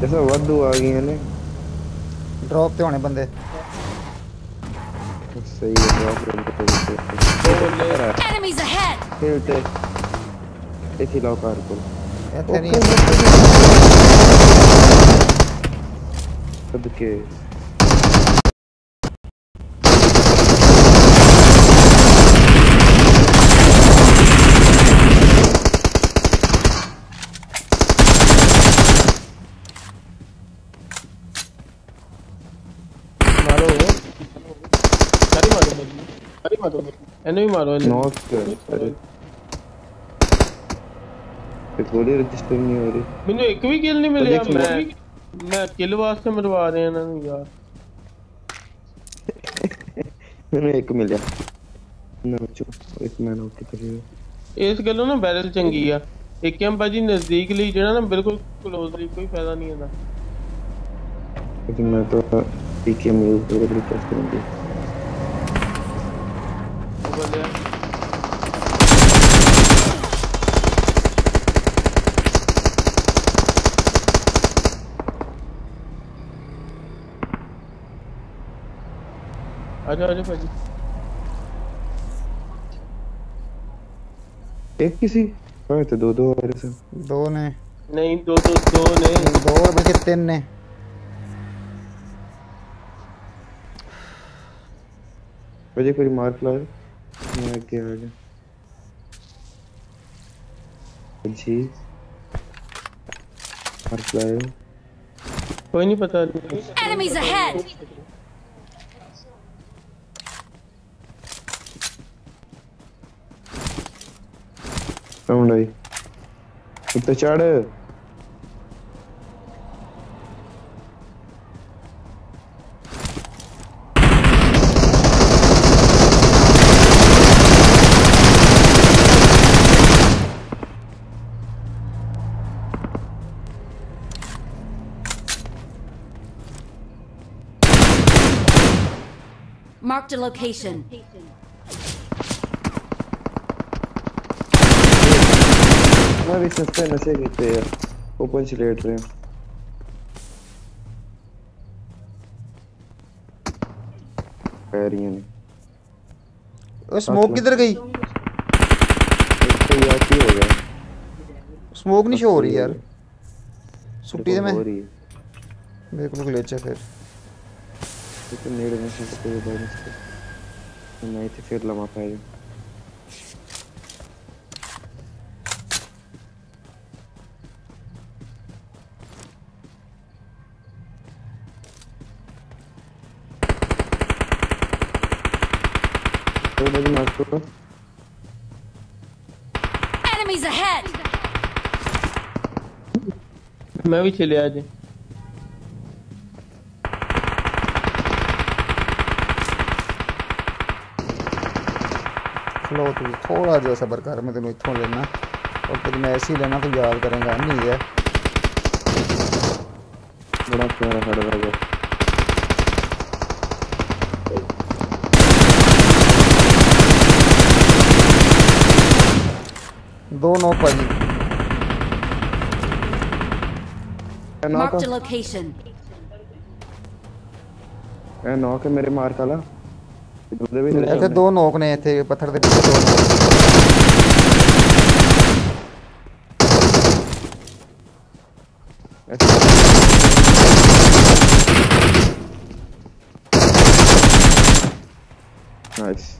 जैसे वादू आ गई है ना ड्रॉप पे होने बंदे सही है ड्रॉप पे एनिमीज अहेड हिट करते थे नौकार को। के। मारो एनिमी मारो एनिमी नॉट कर पे गोली रजिस्टर नहीं हो रही। मैंने एक भी किल नहीं मिली तो मैं मैं किल वास्ते मरवा रहे हैं ना यार। मैंने एक मिला। ना बच्चों एक मैन होके तकरीबन इस गलो ना बैरल चंगी है। एक कैम भाजी नज़दीक ली जेड़ा ना बिल्कुल क्लोज ली कोई फ़ायदा नहीं है ना। लेकिन मैं तो एक कैम यूज़ करके टेस्ट हूँ आजा आजा भाजी एक किसी? कहे थे तो दो दो मेरे से। दो ने। नहीं दो दो दो ने। दो और बचे तीन ने। मुझे कोई मार खिला मैं क्या आ गया। जी मार खिलाए कोई नहीं पता एनिमीज अहेड साउंड आई उत्ते चढ़ Marked a location. मैं भी सस्ते नशे करते हैं ओपन स्लेट पे पैरियन ओ स्मोक किधर गई हो गया स्मोक नहीं शो हो रही यार सुट्टी से मैं मेरे को ग्लिच है फिर तो नेड़ में से कोई बात नहीं मैं फिर लमा पाएगा Another knock Enemies ahead. मैं भी चले आज। चलो तू थोड़ा जो सबर कर मैं तेन इतों लेना और तेन मैं ऐसे ही लेना तो याद करेंगा नहीं है। बड़ा प्यारा खड़ा दो नौ पड़ी मेरे मार काला ऐसे दो ने थे पत्थर दे दो नाइस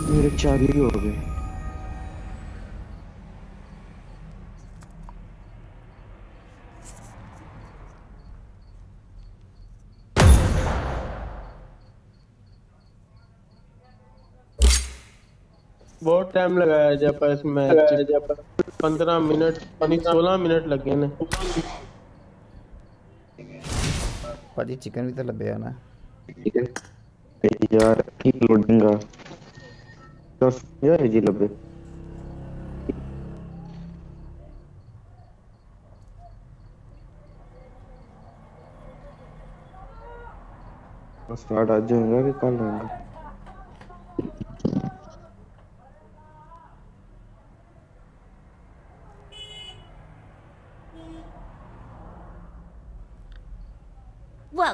Bir çağırıyor be. बहुत टाइम लगाया जब इस मैच पंद्रह मिनट सोलह मिनट लगे ने। भाजी चिकन भी तो लबे ना। ठीक यार की लोडिंग का। दस यार जी लबे स्टार्ट आज होगा कि कल होगा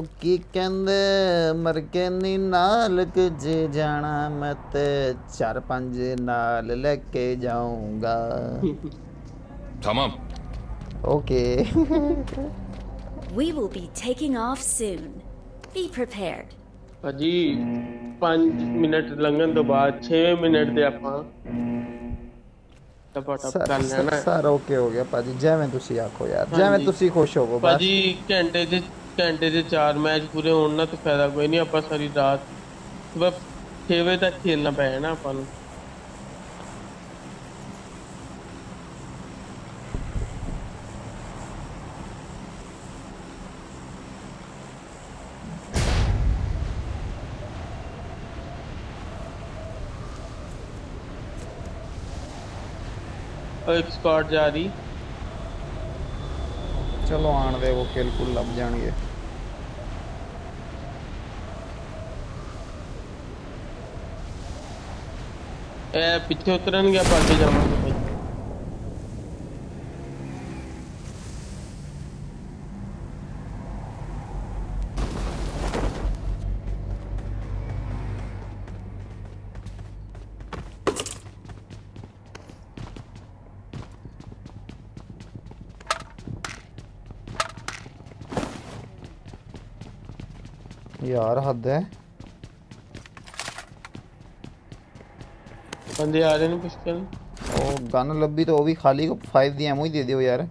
ਲੋਕੀ ਕਹਿੰਦੇ ਮਰ ਕੇ ਨਹੀਂ ਨਾਲ ਕੁਝ ਜਾਣਾ ਮੈਂ ਤੇ ਚਾਰ ਪੰਜ ਨਾਲ ਲੈ ਕੇ ਜਾਊਂਗਾ Tamam. Okay We will be taking off soon. Be prepared. ਭਾਜੀ 5 ਮਿੰਟ ਲੰਘਣ ਤੋਂ ਬਾਅਦ 6 ਮਿੰਟ ਤੇ ਆਪਾਂ ਟਪਾ ਟਪ ਕਰ ਲੈਣਾ ਹੈ। ਸਰ ਓਕੇ ਹੋ ਗਿਆ ਭਾਜੀ ਜਿਵੇਂ ਤੁਸੀਂ ਆਖੋ ਯਾਰ ਜਿਵੇਂ ਹਾਂਜੀ। ਤੁਸੀਂ ਖੁਸ਼ ਹੋਵੋ ਬਸ ਭਾਜੀ ਘੰਟੇ ਦੇ ਘੰਟੇ ਦੇ 4 ਮੈਚ ਪੂਰੇ ਹੋਣ ਨਾਲ ਤਾਂ ਫਾਇਦਾ ਕੋਈ ਨਹੀਂ ਆਪਾਂ ਸਾਰੀ ਰਾਤ ਬਸ 6 ਵਜੇ ਤੱਕ ਖੇਲਣਾ ਪੈਣਾ ਨਾ ਆਪਾਂ ਨੂੰ ਉਹ ਇੱਕ ਸਕਾਟ ਜਾ ਰਹੀ ਚਲੋ ਆਣ ਦੇ ਉਹ ਕਿਲ ਕੁਲ ਲੱਭ ਜਾਣਗੇ पीछे उतरन गया पार्टी जमा तो यार हद है। बंदे आ रहे हैं कुछ कर ओ गन लब भी तो वो भी खाली को 5 दी एमओ ही दे दियो यार।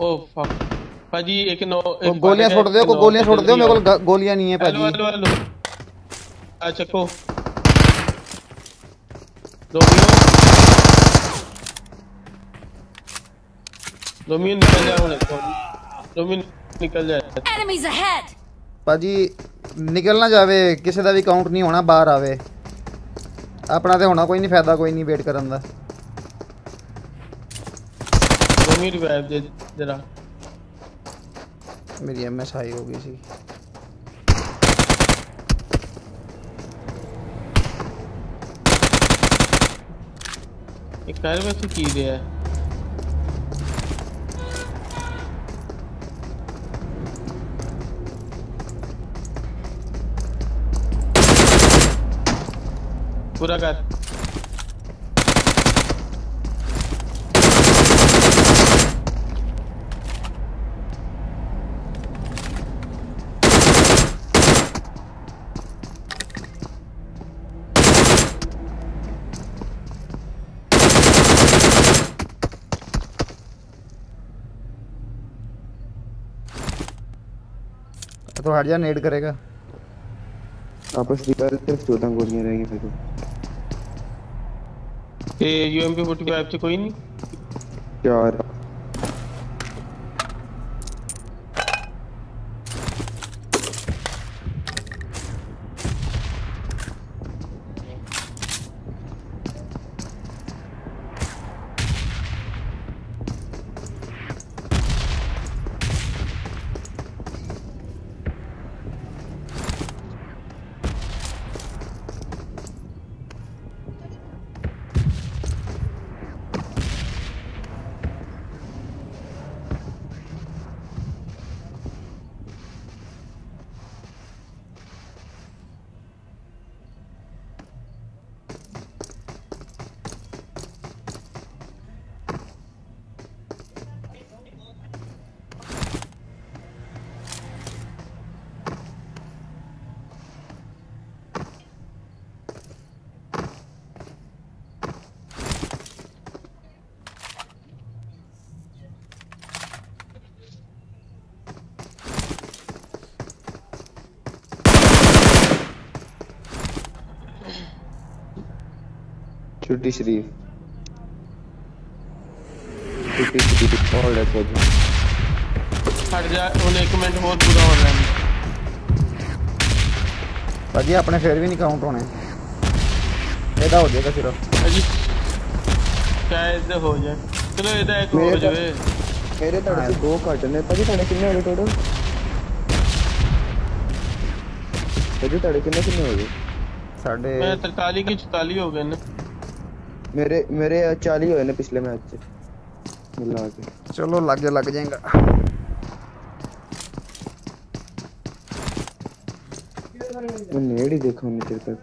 ओ फक भाजी एक नो तो गोलियाँ छोड़ दो गोलियाँ छोड़ दो मेरे को गोलियाँ नहीं है पाजी अच्छा को रोमियो रोमियो निकल जा होने रोमियो ਨਿਕਲ ਜਾਏ Enemies ahead! ਭਾਜੀ ਨਿਕਲ ਨਾ ਜਾਵੇ ਕਿਸੇ ਦਾ ਵੀ ਕਾਊਂਟ ਨਹੀਂ ਹੋਣਾ ਬਾਹਰ ਆਵੇ ਆਪਣਾ ਤੇ ਹੋਣਾ ਕੋਈ ਨਹੀਂ ਫਾਇਦਾ ਕੋਈ ਨਹੀਂ ਵੇਟ ਕਰਨ ਦਾ ਦੋਵੇਂ ਰਿਵਾਈਵ ਦੇ ਜਰਾ ਮੇਰੀ ਐਮਐਸ ਹਾਈ ਹੋ ਗਈ ਸੀ એ કરવા શું કી રહ્યા पूरा कर तो हट जा नेड करेगा। आपस निकाल सिर्फ़ चौदह गोलियाँ रहेंगी मेरे को ये यूएमपी 45 से कोई नहीं? चार छुट्टी शरीफ छुट्टी शरीफ और डेथ हो गई ਹਟ ਜਾ ਹੁਣ 1 ਮਿੰਟ ਹੋਰ ਪੂਰਾ ਹੋ ਰਿਹਾ ਭਾਜੀ ਆਪਣੇ ਫੇਰ ਵੀ ਨਹੀਂ ਕਾਊਂਟ ਹੋਣੇ ਇਹਦਾ ਹੋ ਜਾਏਗਾ ਸਿਰਫ ਅਜੀ ਸ਼ਾਇਦ ਹੋ ਜਾਏ ਚਲੋ ਇਹਦਾ ਇੱਕ ਹੋ ਮੇਰੇ ਤਾਂ- ਜਾਵੇ मेरे तड़े से दो घट ने भाजी तड़े कितने हो गए टोटल भाजी तड़े कितने कितने हो गए ਸਾਡੇ ਮੈਂ 43 ਕੀ 44 ਹੋ ਗਏ ਨੇ मेरे मेरे चालीस होए ना पिछले मैच से। मिला के चलो लग लग जाएगा। मैं नेड ही देखा हूँ तेरे तक।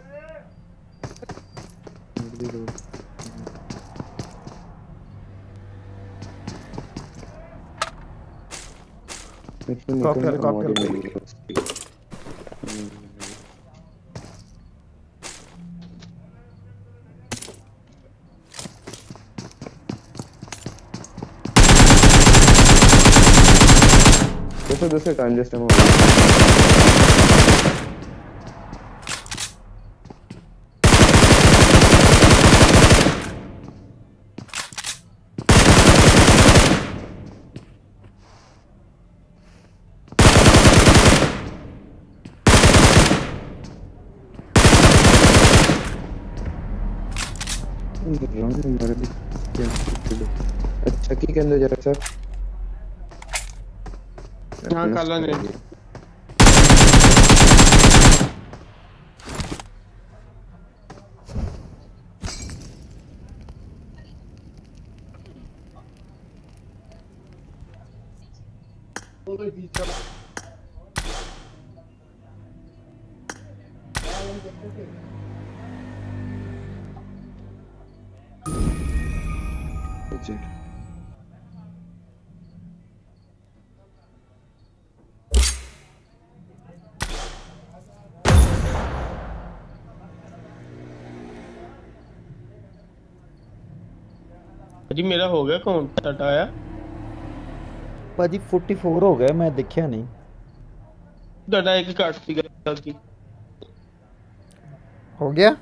कॉकटेल कॉकटेल दूसरे टाइम जस्ट टाइम हो गया अच्छा की कहते जरा सर हाँ काला नहीं ਭਾਜੀ ਮੇਰਾ ਹੋ ਗਿਆ ਕੌਣ ਕਾਊਂਟ ਟਟਾਇਆ ਭਾਜੀ 44 ਹੋ ਗਿਆ ਮੈਂ ਦੇਖਿਆ ਨਹੀਂ ਤੁਹਾਡਾ ਇੱਕ ਘੱਟ ਸੀਗਾ ਕੀ ਹੋ ਗਿਆ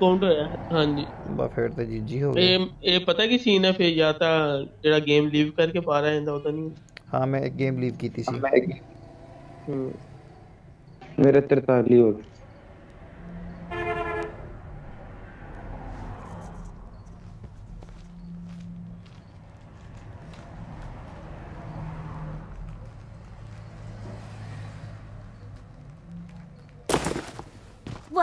ਕੌਣ ਹੋਇਆ ਹਾਂਜੀ ਬਾ ਫੇਰ ਤੇ ਜੀਜੀ ਹੋ ਗਿਆ ਇਹ ਇਹ ਪਤਾ ਕੀ ਸੀਨ ਹੈ ਫੇਰ ਜਾਂ ਤਾਂ ਜਿਹੜਾ ਗੇਮ ਲੀਵ ਕਰਕੇ ਪਾ ਰਹਾ ਜਾਂਦਾ ਉਹ ਤਾਂ ਨਹੀਂ ਹਾਂ ਮੈਂ ਇੱਕ ਗੇਮ ਲੀਵ ਕੀਤੀ ਸੀ ਮੇਰੇ 43 ਹੋ ਗਏ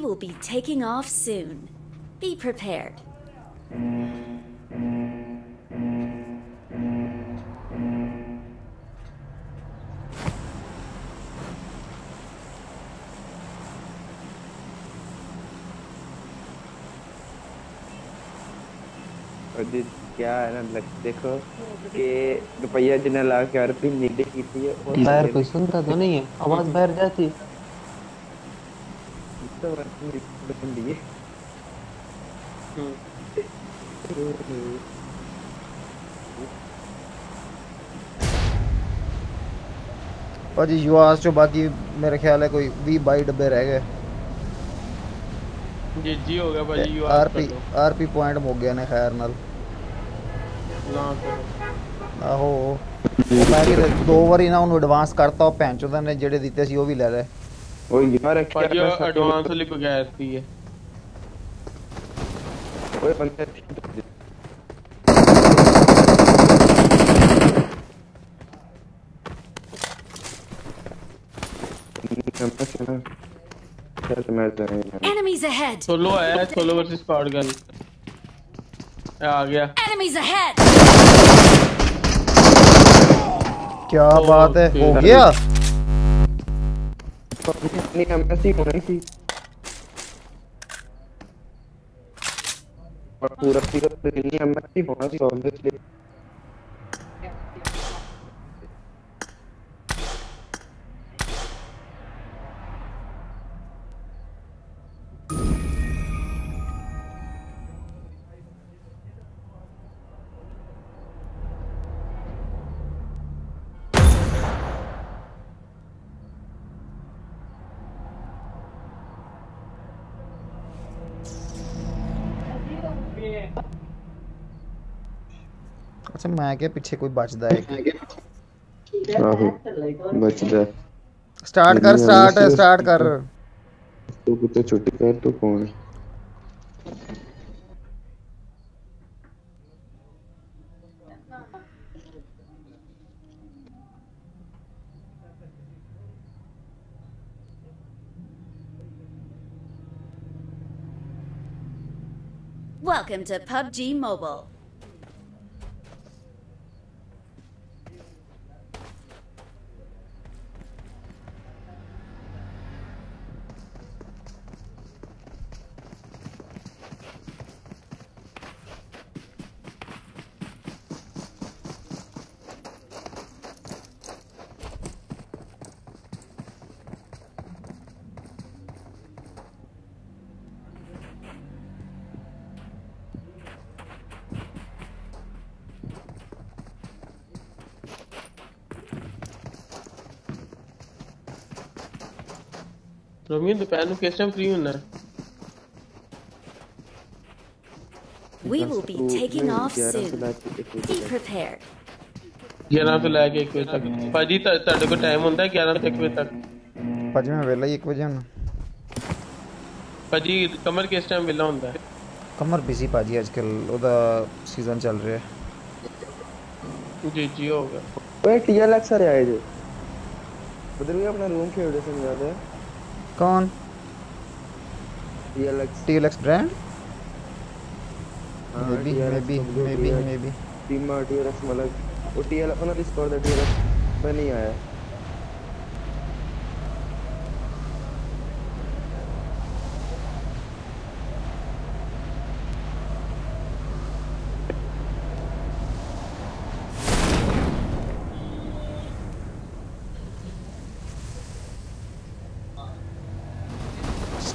Will be taking off soon. Be prepared. और जी क्या है ना लग देखो कि रुपया जिन्हें ला के हर दिन नीचे की थी वो बाहर कोई सुनता तो नहीं है आवाज़ बाहर जाती है तो बंद दिए ਭਾਜੀ ਯੂਆਸ ਚੋਂ ਬਾਕੀ ਮੇਰੇ ਖਿਆਲ ਹੈ ਕੋਈ 20 22 ਡੱਬੇ ਰਹਿ ਗਏ ਜੀ ਜੀ ਹੋ ਗਿਆ ਭਾਜੀ ਯੂ ਆਰਪੀ ਆਰਪੀ ਪੁਆਇੰਟ ਮੁੱਕ ਗਏ ਨੇ ਖੈਰ ਨਾਲ ਨਾ ਕਰੋ ਆਹੋ ਉਹ ਮੈਂ ਕਿ ਦੋ ਵਾਰੀ ਨਾ ਉਹਨੂੰ ਐਡਵਾਂਸ ਕਰਤਾ ਉਹ ਭੈਣ ਚੋਦਾਂ ਨੇ ਜਿਹੜੇ ਦਿੱਤੇ ਸੀ ਉਹ ਵੀ ਲੈ वो यार पर जो एडवांस वाली बगैर थी है ओए बंदे Enemies ahead. Solo है solo versus squad gun. आ गया. Enemies ahead. क्या बात है हो गया? अपनी ऐसे ही होने की पूरा सीरियस नहीं हम ऐसे ही होना थी ऑब्वियसली ਮੈਂ ਕਿ ਪਿੱਛੇ ਕੋਈ ਬਚਦਾ ਹੈ ਆਹੋ ਬਚਦਾ ਸਟਾਰਟ ਕਰ ਸਟਾਰਟ ਸਟਾਰਟ ਕਰ ਤੂੰ ਕਿਤੇ ਛੁੱਟੀ ਕਰ ਤੂੰ ਕੌਣ ਹੈ Welcome to PUBG Mobile. రమీన్ ప్యాన్ కేసం ఫ్రీ ఉన్నా We will be taking off soon. Be prepared. 11 ਤੋਂ ਲੈ ਕੇ 1 ਵਜੇ ਤੱਕ ਭਾਜੀ ਤੁਹਾਡੇ ਕੋਲ ਟਾਈਮ ਹੁੰਦਾ 11 ਤੋਂ 1 ਵਜੇ ਤੱਕ ਭਾਜੀ ਮੈਂ ਵੇਲਾ ਹੀ 1 ਵਜੇ ਹੁਣ ਭਾਜੀ ਕਮਰ ਕਿਸ ਟਾਈਮ ਵੇਲਾ ਹੁੰਦਾ ਕਮਰ ਬਿਜ਼ੀ ਭਾਜੀ ਅੱਜ ਕੱਲ ਉਹਦਾ ਸੀਜ਼ਨ ਚੱਲ ਰਿਹਾ ਹੈ ਜੀ ਜੀ ਹੋਗਾ ਓਏ ਟੀਐਲਐਕਸ ਆ ਰਿਹਾ ਹੈ ਜੀ ਉਧਰ ਵੀ ਆਪਣਾ ਰੂਮ ਖੇਡਦੇ ਸਨ ਯਾਦ ਹੈ कौन? TLX. Brand? May be may be may be may be team TLX मतलब वो टीएल अपना रिस्क कर टीएलएक्स पे नहीं आया।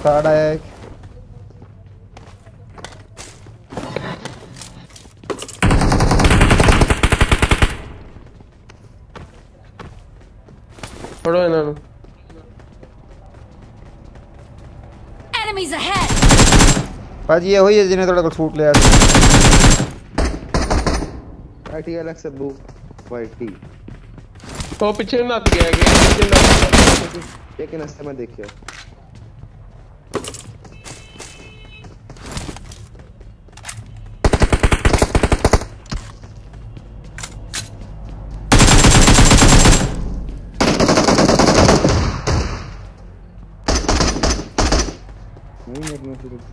कार्ड आया है ना इन्होंने। Enemies ahead! भाजी ये वही है जिन्हें थोड़ा सूट लिया आईटी अलग से बू पार्टी तो पीछे ना गया गया लेकिन रास्ते में देखिए।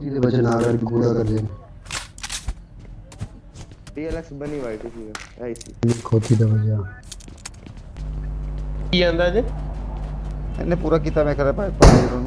पीले से बचना अगर है कर दे डीएलएक्स बनी वाइट इसी में ऐसी खोती दवाइयाँ ये है? मैंने पूरा किता मैं कर पाया पाया रोन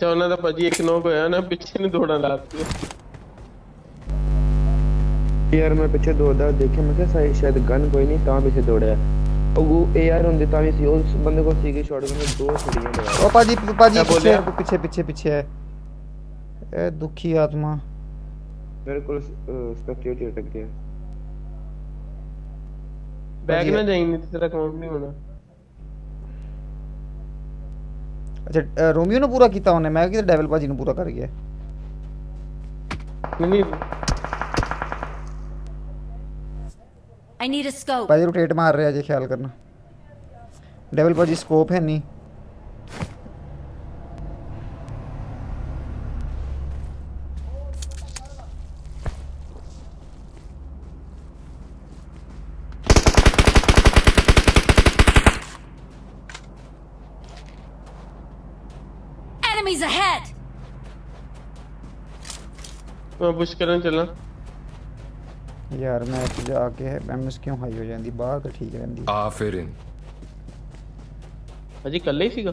ਅੱਛਾ ਉਹਨਾਂ ਦਾ ਭਾਜੀ ਇੱਕ ਨੋਕ ਹੋਇਆ ਨਾ ਪਿੱਛੇ ਨੂੰ ਦੌੜਾਂ ਲਾਤੀ ਯਾਰ ਮੈਂ ਪਿੱਛੇ ਦੌੜਦਾ ਦੇਖਿਆ ਮੈਂ ਕਿਹਾ ਸ਼ਾਇਦ ਗਨ ਕੋਈ ਨਹੀਂ ਤਾਂ ਪਿੱਛੇ ਦੌੜਿਆ ਉਹ ਏਆਰ ਹੁੰਦੇ ਤਾਂ ਵੀ ਸੀ ਉਸ ਬੰਦੇ ਕੋਲ ਸੀਗੇ ਸ਼ਾਟਗਨ ਦੇ ਦੋ ਛੜੀਆਂ ਲਗਾ ਉਹ ਭਾਜੀ ਭਾਜੀ ਪਿੱਛੇ ਪਿੱਛੇ ਪਿੱਛੇ ਪਿੱਛੇ ਹੈ ਇਹ ਦੁਖੀ ਆਤਮਾ ਮੇਰੇ ਕੋਲ ਸਪੈਕਟੇਟਰ ਟੱਕ ਗਿਆ ਬੈਗ ਨਾ ਜਾਈਂ ਨਹੀਂ ਤੇਰਾ ਕਾਊਂਟ ਨਹੀਂ ਹੋਣਾ अच्छा रोमियो ने पूरा किया होने मैं किधर डेवलपर जी ने पूरा कर गया आई नीड अ स्कोप भाई रोटेट मार रहे हैं जी ख्याल करना। डेवलपर जी स्कोप है नहीं। मैं पुश करने चला यार मैं तुझे आके एमएस क्यों हाई हो जाती? बाहर तो ठीक रहती। आफरीन अजी कल ही सीगा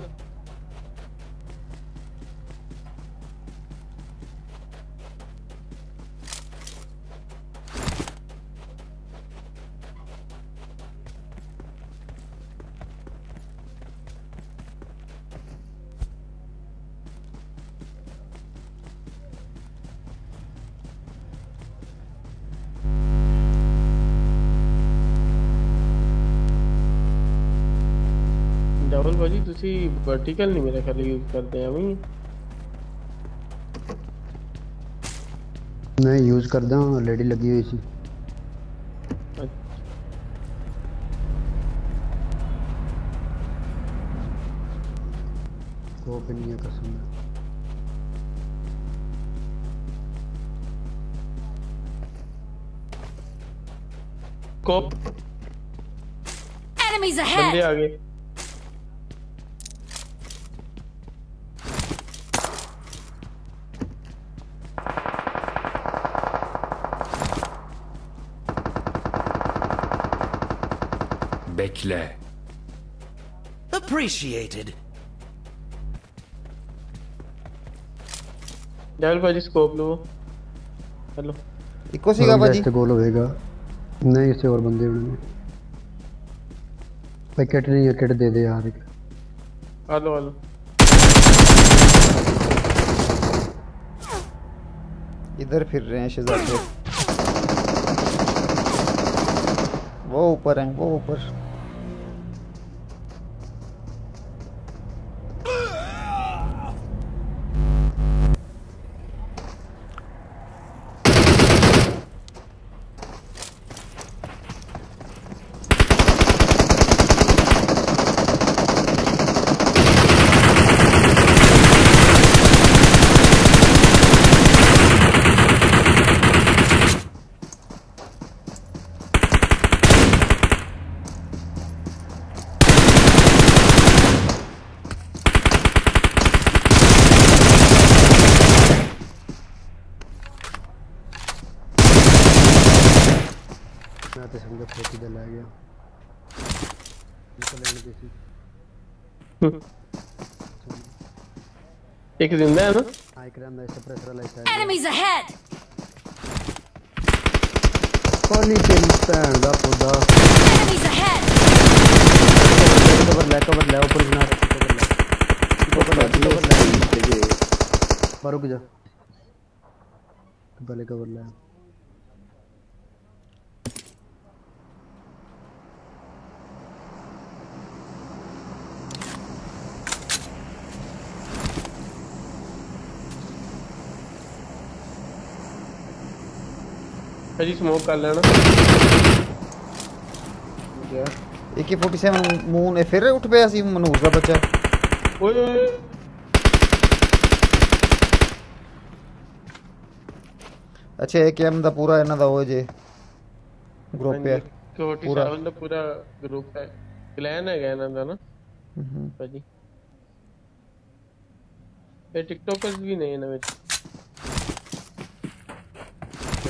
राहुल भाजी ਤੁਸੀਂ वर्टिकल नहीं मेरे ਖਿਆਲ यूज़ करते हैं अभी। मैं यूज़ करदा ऑलरेडी लगी हुई थी स्कोप अच्छा। नहीं है कसम कॉप। एनिमीज अहेड बंदे आ गए Bekle. Appreciated. डबल भाजी स्कोप लो हेलो इको सीगा भाजी तो गोल होएगा नहीं इसे और बंदे बनाने पैकेट नहीं विकेट दे दे यार हेलो हेलो इधर फिर रहे हैं शहजादे। वो ऊपर हैं वो ऊपर। एक ज़िंदा है ना हाई क्रैम में सप्रेसर वाला शायद Enemies ahead! पानी के भैन दा खुदा Enemies ahead! कवर ले कवर ले ऊपर बना कवर ले कवर ले कवर ले पर रुक जा पहले कवर ले भाजी स्मोक कर लेना AK 47 ਮੂੰਹ ਨੇ ਫਿਰ ਉੱਠ ਪਿਆ ਸੀ ਮਨੂਰ ਦਾ ਬੱਚਾ ओए ओए ਅੱਛਾ AKM ਦਾ ਪੂਰਾ ਇਹਨਾਂ ਦਾ ਉਹ ਜੇ ਗਰੁੱਪ ਹੈ ਕੋਟੀ ਪੂਰਾ। ਸਾਵਨ ਦਾ ਪੂਰਾ ਗਰੁੱਪ ਹੈ ਕਲੈਨ ਹੈਗਾ ਇਹਨਾਂ ਦਾ ਨਾ ਹਮ। ਭਾਜੀ ਇਹ ਟਿਕਟੋਕਰਸ ਵੀ ਨੇ ਇਹਨਾਂ ਵਿੱਚ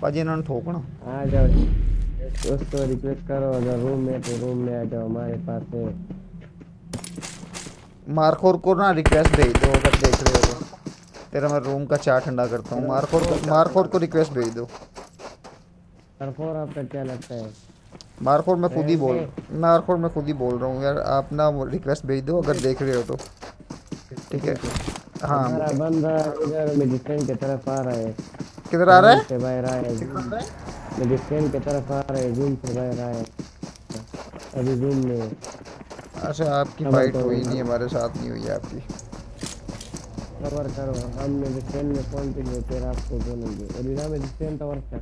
पाजी इन्होंने ठोकना आ जाओ उसको रिक्वेस्ट करो अगर रूम में तो रूम में आ जाओ हमारे पास है मार्कोर को ना रिक्वेस्ट भेज दो अगर देख रहे हो तेरा मैं रूम का चार ठंडा करता हूँ मार्कोर को मार्कोर को रिक्वेस्ट भेज दो परफोर आपका क्या लगता है मार्कोर मैं खुद ही बोल मार्कोर मैं खुद ही बोल रहा हूँ यार आप ना रिक्वेस्ट भेज दो अगर देख रहे हो तो ठीक है हाँ बंदा इधर मेडिसिन की तरफ़ आ रहा है किधर आ रहा है? से बाहर आया है मेडिसिन की तरफ़ आ रहा है जूम से बाहर आया अभी जूम में है। अच्छा आपकी फाइट तो- हुई नहीं हमारे साथ नहीं हुई आपकी। कवर करो। हम मेडिसिन में कौन थे फिर आपको बोलेंगे और इधर मेडिसिन तो वर्ष है।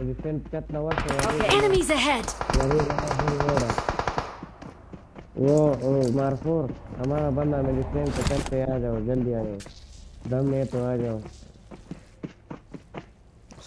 मेडिसिन कितना वर्ष है Enemies ahead! वो वो मारफूर हमारा बंदा मेडिसिन के तरफ़ पे आ जाओ जल्दी आ जाओ। दम है तो आ जाओ।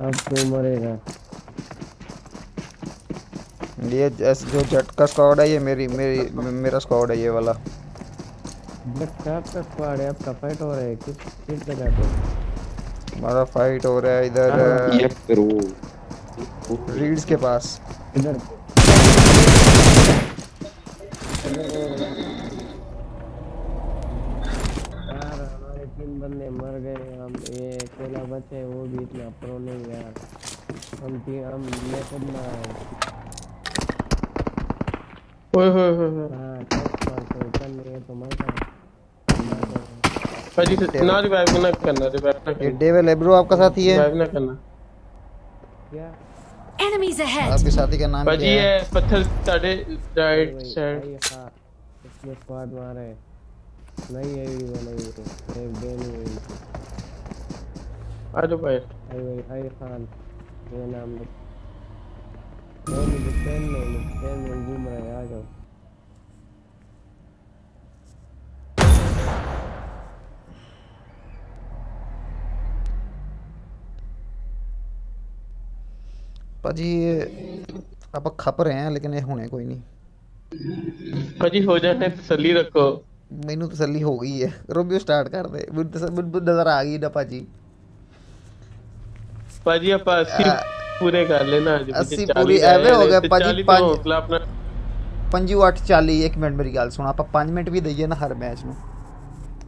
अब तू मरेगा? ये जैसे जो जट का स्क्वाड है ये मेरी मेरी मेरा स्क्वाड है ये वाला। बट आपका स्क्वाड है आपका फाइट हो रहा है किस किस जगह पे? हमारा फाइट हो रहा है इधर हाँ। रीड्स के पास। इधर यार हमारे तीन बंदे मर गए हम ये अकेला बचे वो भी इतना प्रो नहीं यार। हम तीन हम खुद मरा है। ओए होए होए होए। हाँ टेस्ट मार तो चल है तो मर गया भाजी ना रिवाइव ना करना रिवाइव ना ये करना। डेविल है ब्रो आपका साथी है। रिवाइव ना करना। क्या? Enemies ahead! आपके साथी का नाम क्या है? ये पत्थर साढ़े राइट साइड हाँ इसमें स्क्वाड मारे। नहीं है वीडियो बनाई है एक डे नहीं हुई आ जाओ भाई आई भाई आई खान ये नाम है नहीं मुझे ट्रेन में मुझे ट्रेन में घूम रहा है आ जाओ ਭਾਜੀ ਇਹ ਆਪਾਂ ਖਪ ਰਹੇ ਹਾਂ ਲੇਕਿਨ ਇਹ ਹੁਣੇ ਕੋਈ ਨਹੀਂ भाजी हो जाने तसल्ली रखो ਮੈਨੂੰ ਤਸੱਲੀ ਹੋ ਗਈ ਹੈ। ਰੋਬੀਓ ਸਟਾਰਟ ਕਰ ਦੇ। ਮੈਨੂੰ ਨਜ਼ਰ ਆ ਗਈ ਨਾ ਭਾਜੀ। ਭਾਜੀ ਆਪਾਂ 80 ਪੂਰੇ ਕਰ ਲੈਣਾ ਅੱਜ 80 ਪੂਰੀ ਐਵੇਂ ਹੋ ਗਿਆ ਭਾਜੀ, ਪੰਜ- ਹੌਸਲਾ ਆਪਣਾ ਪੰਜੂ 8 40 ਇੱਕ ਮਿੰਟ ਮੇਰੀ ਗੱਲ ਸੁਣ। ਆਪਾਂ 5 ਮਿੰਟ ਵੀ ਦਈਏ ਨਾ ਹਰ ਮੈਚ ਨੂੰ।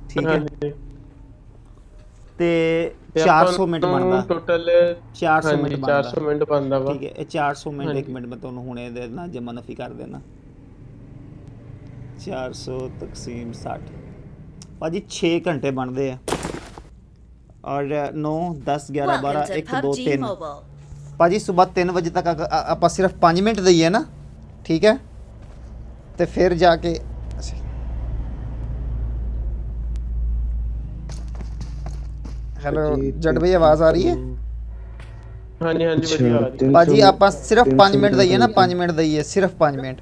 ਠੀਕ ਹੈ। ਤੇ ਤੇ 400 ਮਿੰਟ ਬਣਦਾ। ਟੋਟਲ 400 ਮਿੰਟ ਬਣਦਾ। 400 ਮਿੰਟ ਬਣਦਾ ਵਾ। ਠੀਕ ਹੈ। ਇਹ 400 ਮਿੰਟ ਇੱਕ। ਮਿੰਟ ਮੈਂ ਤੁਹਾਨੂੰ ਹੁਣੇ ਦੇ ਦੇਣਾ ਜਮਾ ਨਫੀ ਕਰ ਦੇਣਾ। 400 ਤਕਸੀਮ 60 ਭਾਜੀ 6 ਘੰਟੇ ਬਣਦੇ ਆ। ਔਰ 9 10 11 12 Welcome to 1 2 PUBG 3 Mobile. ਭਾਜੀ ਸਵੇਰ 3 ਵਜੇ ਤੱਕ ਆਪਾਂ ਸਿਰਫ 5 ਮਿੰਟ ਦਈਏ ਨਾ? ਠੀਕ ਹੈ? ਤੇ ਫਿਰ ਜਾ ਕੇ ਹੈਲੋ ਜੱਟ ਭਾਈ ਆਵਾਜ਼ ਆ ਰਹੀ ਹੈ? ਹਾਂਜੀ ਹਾਂਜੀ ਵਧੀਆ। ਆ ਰਹੀ ਹੈ। ਭਾਜੀ ਆਪਾਂ ਸਿਰਫ 5 ਮਿੰਟ ਦਈਏ ਨਾ? 5 ਮਿੰਟ ਦਈਏ ਸਿਰਫ 5 ਮਿੰਟ।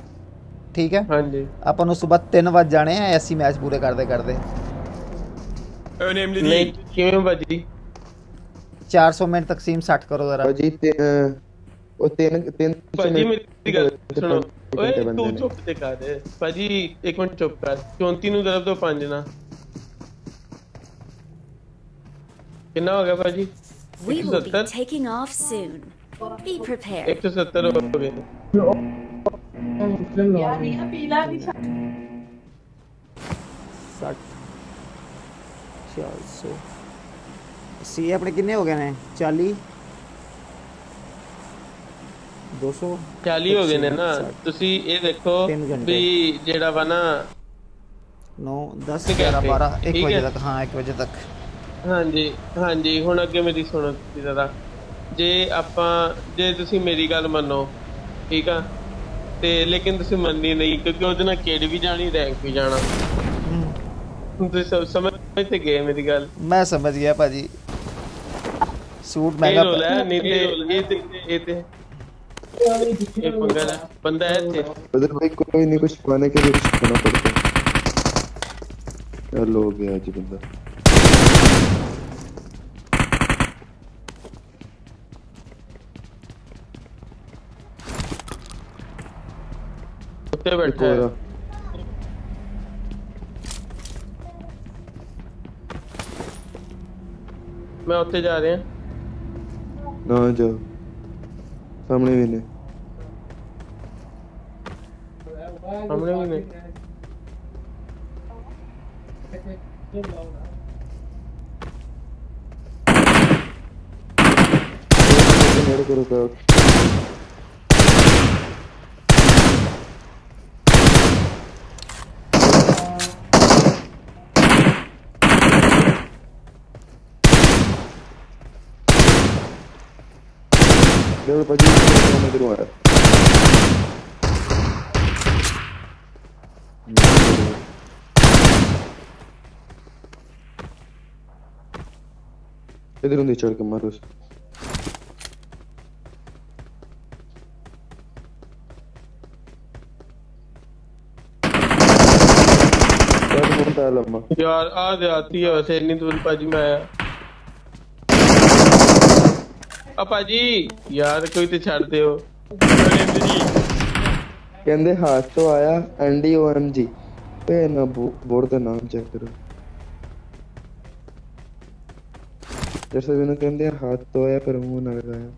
ਠੀਕ ਹੈ ਹਾਂਜੀ ਆਪਾਂ ਨੂੰ ਸਵੇਰ 3 ਵਜੇ ਜਾਣੇ ਆ ਐਸੀ ਮੈਚ ਪੂਰੇ ਕਰਦੇ ਕਰਦੇ Önemli ਨਹੀਂ değil. ਕਿਵੇਂ ਭਾਜੀ 400 ਮਿੰਟ ਤਕਸੀਮ 60 ਕਰੋ ਜ਼ਰਾ ਭਾਜੀ ਤੇ ਉਹ ਤਿੰਨ ਤਿੰਨ ਭਾਜੀ ਮੇਰੀ ਗੱਲ ਸੁਣੋ ਓਏ ਘੰਟੇ ਬੰਦੇ ਤੂੰ ਨੇ। ਚੁੱਪ ਤੇ ਕਰ ਭਾਜੀ ਇੱਕ ਮਿੰਟ ਚੁੱਪ ਕਰ 34 ਨੂੰ ਦਰਬ ਤੋਂ 5 ਨਾ ਕਿੰਨਾ ਹੋ ਗਿਆ ਭਾਜੀ We will be 170 taking off soon. Be prepared. 170 ਹੋ ਗਏ ਸੱਠ 400 ਸੀ ਆਪਣੇ ਕਿੰਨੇ ਹੋ ਗਏ ਨੇ 40 200 40 ਹੋ ਗਏ ਨੇ ਨਾ ਤੁਸੀਂ ਇਹ ਦੇਖੋ ਤਿੰਨ ਘੰਟੇ। ਵੀ ਜਿਹੜਾ ਵਾ ਨਾ 9 10 ਠੀਕ ਹੈ 11 12 1 ਠੀਕ ਵਜੇ ਹੈ। ਤੱਕ ਹਾਂ 1 ਵਜੇ ਤੱਕ ਹਾਂਜੀ ਹਾਂਜੀ ਹੁਣ ਅੱਗੇ ਮੇਰੀ ਸੁਣੋ ਤੁਸੀਂ ਜ਼ਰਾ ਜੇ ਆਪਾਂ ਜੇ ਤੁਸੀਂ ਮੇਰੀ ਗੱਲ ਮੰਨੋ ਠੀਕ ਆ? ਤੇ ਲੇਕਿਨ ਤੁਸੀਂ ਮੰਨੀ ਨਹੀਂ ਕਿਉਂਕਿ ਉਹਦੇ ਨਾਲ ਕਿਹੜੀ ਵੀ ਜਾਣੀ ਰੈਂਕ ਵੀ ਜਾਣਾ। ਤੁਸੀਂ ਸਮਝ ਤੇ ਗਏ ਮੇਰੀ ਗੱਲ? ਮੈਂ ਸਮਝ ਗਿਆ ਭਾਜੀ। ਸੂਟ ਮਹਿੰਗਾ ਪੈ ਨਹੀਂ ਤੇ ਇਹ ਤੇ ਇਹ ਤੇ ਇਹ ਪੰਗਾ ਬੰਦਾ ਹੈ ਇੱਥੇ। ਬਦਰ ਭਾਈ ਕੋਈ ਨਹੀਂ ਕੁਝ ਪਾਣੇ ਕੇ ਲਈ ਕੁਝ ਕਰਨਾ ਪੜਦਾ। ਚਲੋ ਹੋ ਗਿਆ ਜੀ ਬੰਦਾ। कुत्ते बैठे हैं। मैं होते जा रहे हैं। ना जाओ। सामने भी नहीं। सामने भी नहीं। मेरे को रुका। There were producers coming through here. इधर उन्हें चढ़ के मारो यार आज आती है वैसे इतनी दूर पाजी में आया ਆ ਭਾਜੀ ਯਾਰ ਕੋਈ ਤੇ ਛੱਡ ਦਿਓ ਕਹਿੰਦੇ ਹੱਥ ਤੋਂ ਆਇਆ ਐਨਡੀਓਐਮਜੀ ਓਏ ਨਾ ਬੋਰਡ ਦਾ ਨਾਮ ਚੈੱਕ ਕਰੋ ਜੈਸੇ ਮੈਨੂੰ ਕਹਿੰਦੇ ਆ, ਹੱਥ ਤੋਂ ਆਇਆ ਪਰ ਮੂੰਹ ਨਾ ਲਗਾਇਆ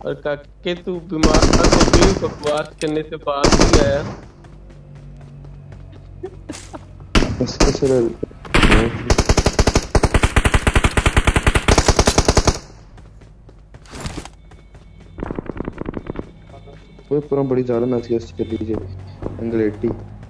और काके तू बीमार था तो भी बकवास करने से बात नहीं आया बड़ी ज़्यादा गेस्ट कर लीजिए एंगल 80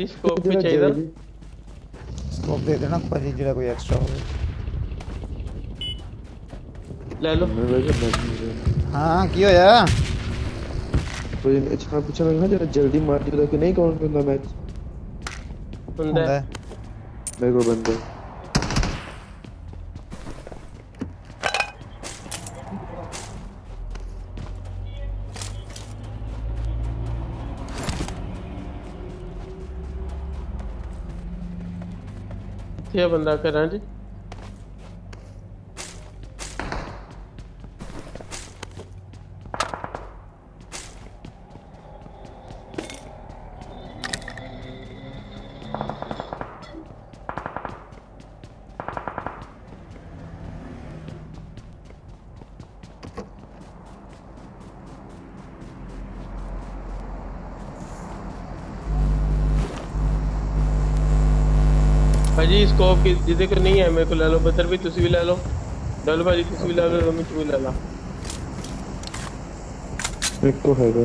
जी स्कोप भी चाहिए स्कोप दे देना पर पनीर जरा कोई एक्स्ट्रा हो ले लो। हाँ। क्यों यार? तो अच्छा पूछा मैं जरा जल्दी मार दियो ताकि नहीं काउंट करना मैच बंदा है। मेरे को बंदा क्या बंदा कर रहा जी? भाजी स्कोप की जिसे को नहीं है, मेरे को ले लो बदर भी तुम भी ले लो। डल भाजी तुम भी ले लो, रमी तू भी ले ला। एक को है गए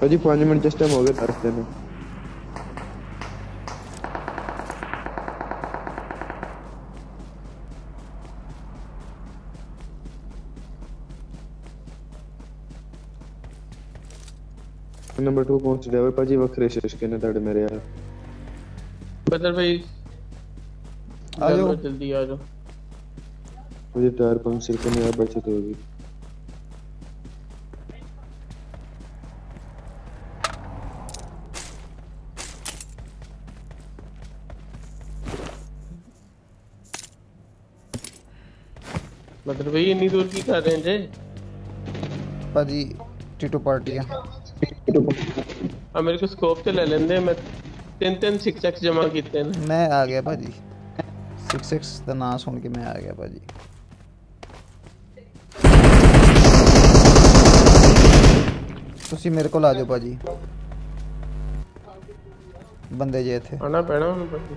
भाजी 5 मिनट जस्ट टाइम हो गए रास्ते में। नंबर टू पहुँच गया। भाई पाजी वखरे के ने डड मेरे यार। बदर भाई आ जाओ। जल्दी आ जाओ। मुझे टायर पंप पंक्चर करने यार बचत होगी बदर भाई इतनी दूर की कर रहे हैं जे? पाजी टीटू पार्टी है। टीटू पार्टी अब मेरे स्कोप से ले लेंगे मैं ਲੈਂਦੇ ਮੈਂ ਤਿੰਨ ਤਿੰਨ 6x ਜਮਾ ਕੀਤੇ ਨੇ ਮੈਂ ਆ ਗਿਆ ਭਾਜੀ 66 ਦਾ ਨਾਂ ਸੁਣ ਕੇ ਮੈਂ ਆ ਗਿਆ ਭਾਜੀ ਤੁਸੀਂ ਮੇਰੇ ਕੋਲ ਆ ਜਾਓ ਭਾਜੀ ਬੰਦੇ ਜੇ ਇੱਥੇ ਆਣਾ ਪੈਣਾ ਹੁਣ ਭਾਜੀ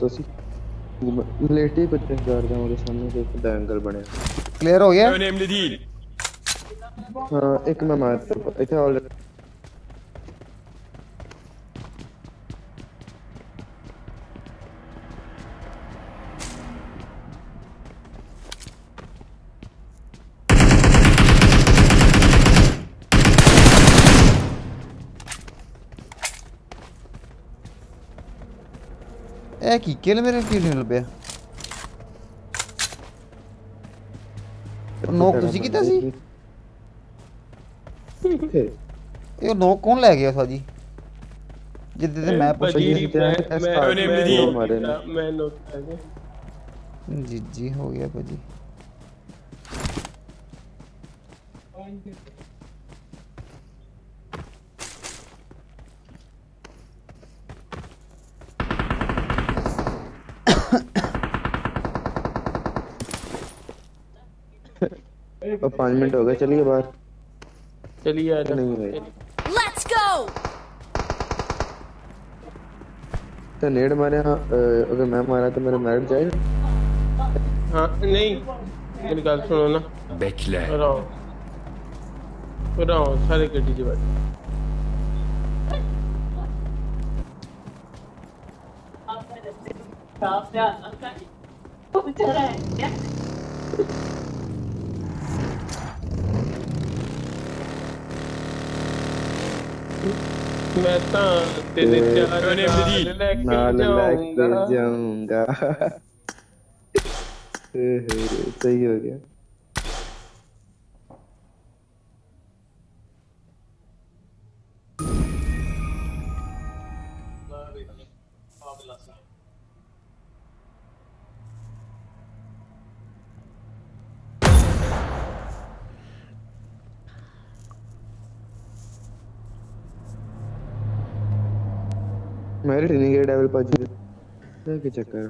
तो सी लेटे बच्चे कर रहे हैं मेरे सामने से एक एंगल बने। क्लियर हो गया? नेम ले दी हाँ एक मैं ਇਹ ਕੀ ਕਿਲ ਮੇਰੇ ਕਿਉਂ ਨਹੀਂ ਲੱਭਿਆ ਨੋਕ ਤੁਸੀਂ ਕੀਤਾ ਸੀ? ਇਹ ਨੋਕ ਕੌਣ ਲੈ ਗਿਆ ਸਾਜੀ? ਜਿੱਦੇ ਤੇ ਮੈਂ ਪੁੱਛ ਮੈਂ ਤੇ ਮੈਂ ਮੈਂ ਦੋ note ਮਾਰੇ ਨੇ। ਕੀਤਾ, ਮੈਂ ਨੋਟ ਕਰ ਗਿਆ। ਜੀ ਜੀ ਹੋ ਗਿਆ ਭਾਜੀ। अब पाँच मिनट हो गए चलिए बाहर। चलिए आ नहीं भाई। लेट्स गो तो नेड मारे हाँ अगर मैं मारा तो मेरा मैड जाए। हाँ नहीं मेरी बात सुनो ना। बैचलर रहो रहो सारे कट दीजिए भाई Yeah, I'm uncle Oh, it's all right. मैं तो तेरे जाने लेके जाऊँगा। सही हो गया। अरे रिनेगेड डेविल पाजी तो क्या चक्कर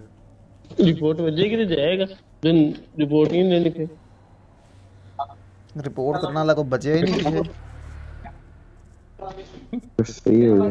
रिपोर्ट बजेगी तो जाएगा? दिन रिपोर्ट ही नहीं लिखे रिपोर्ट करना लगा बचे ही नहीं सही है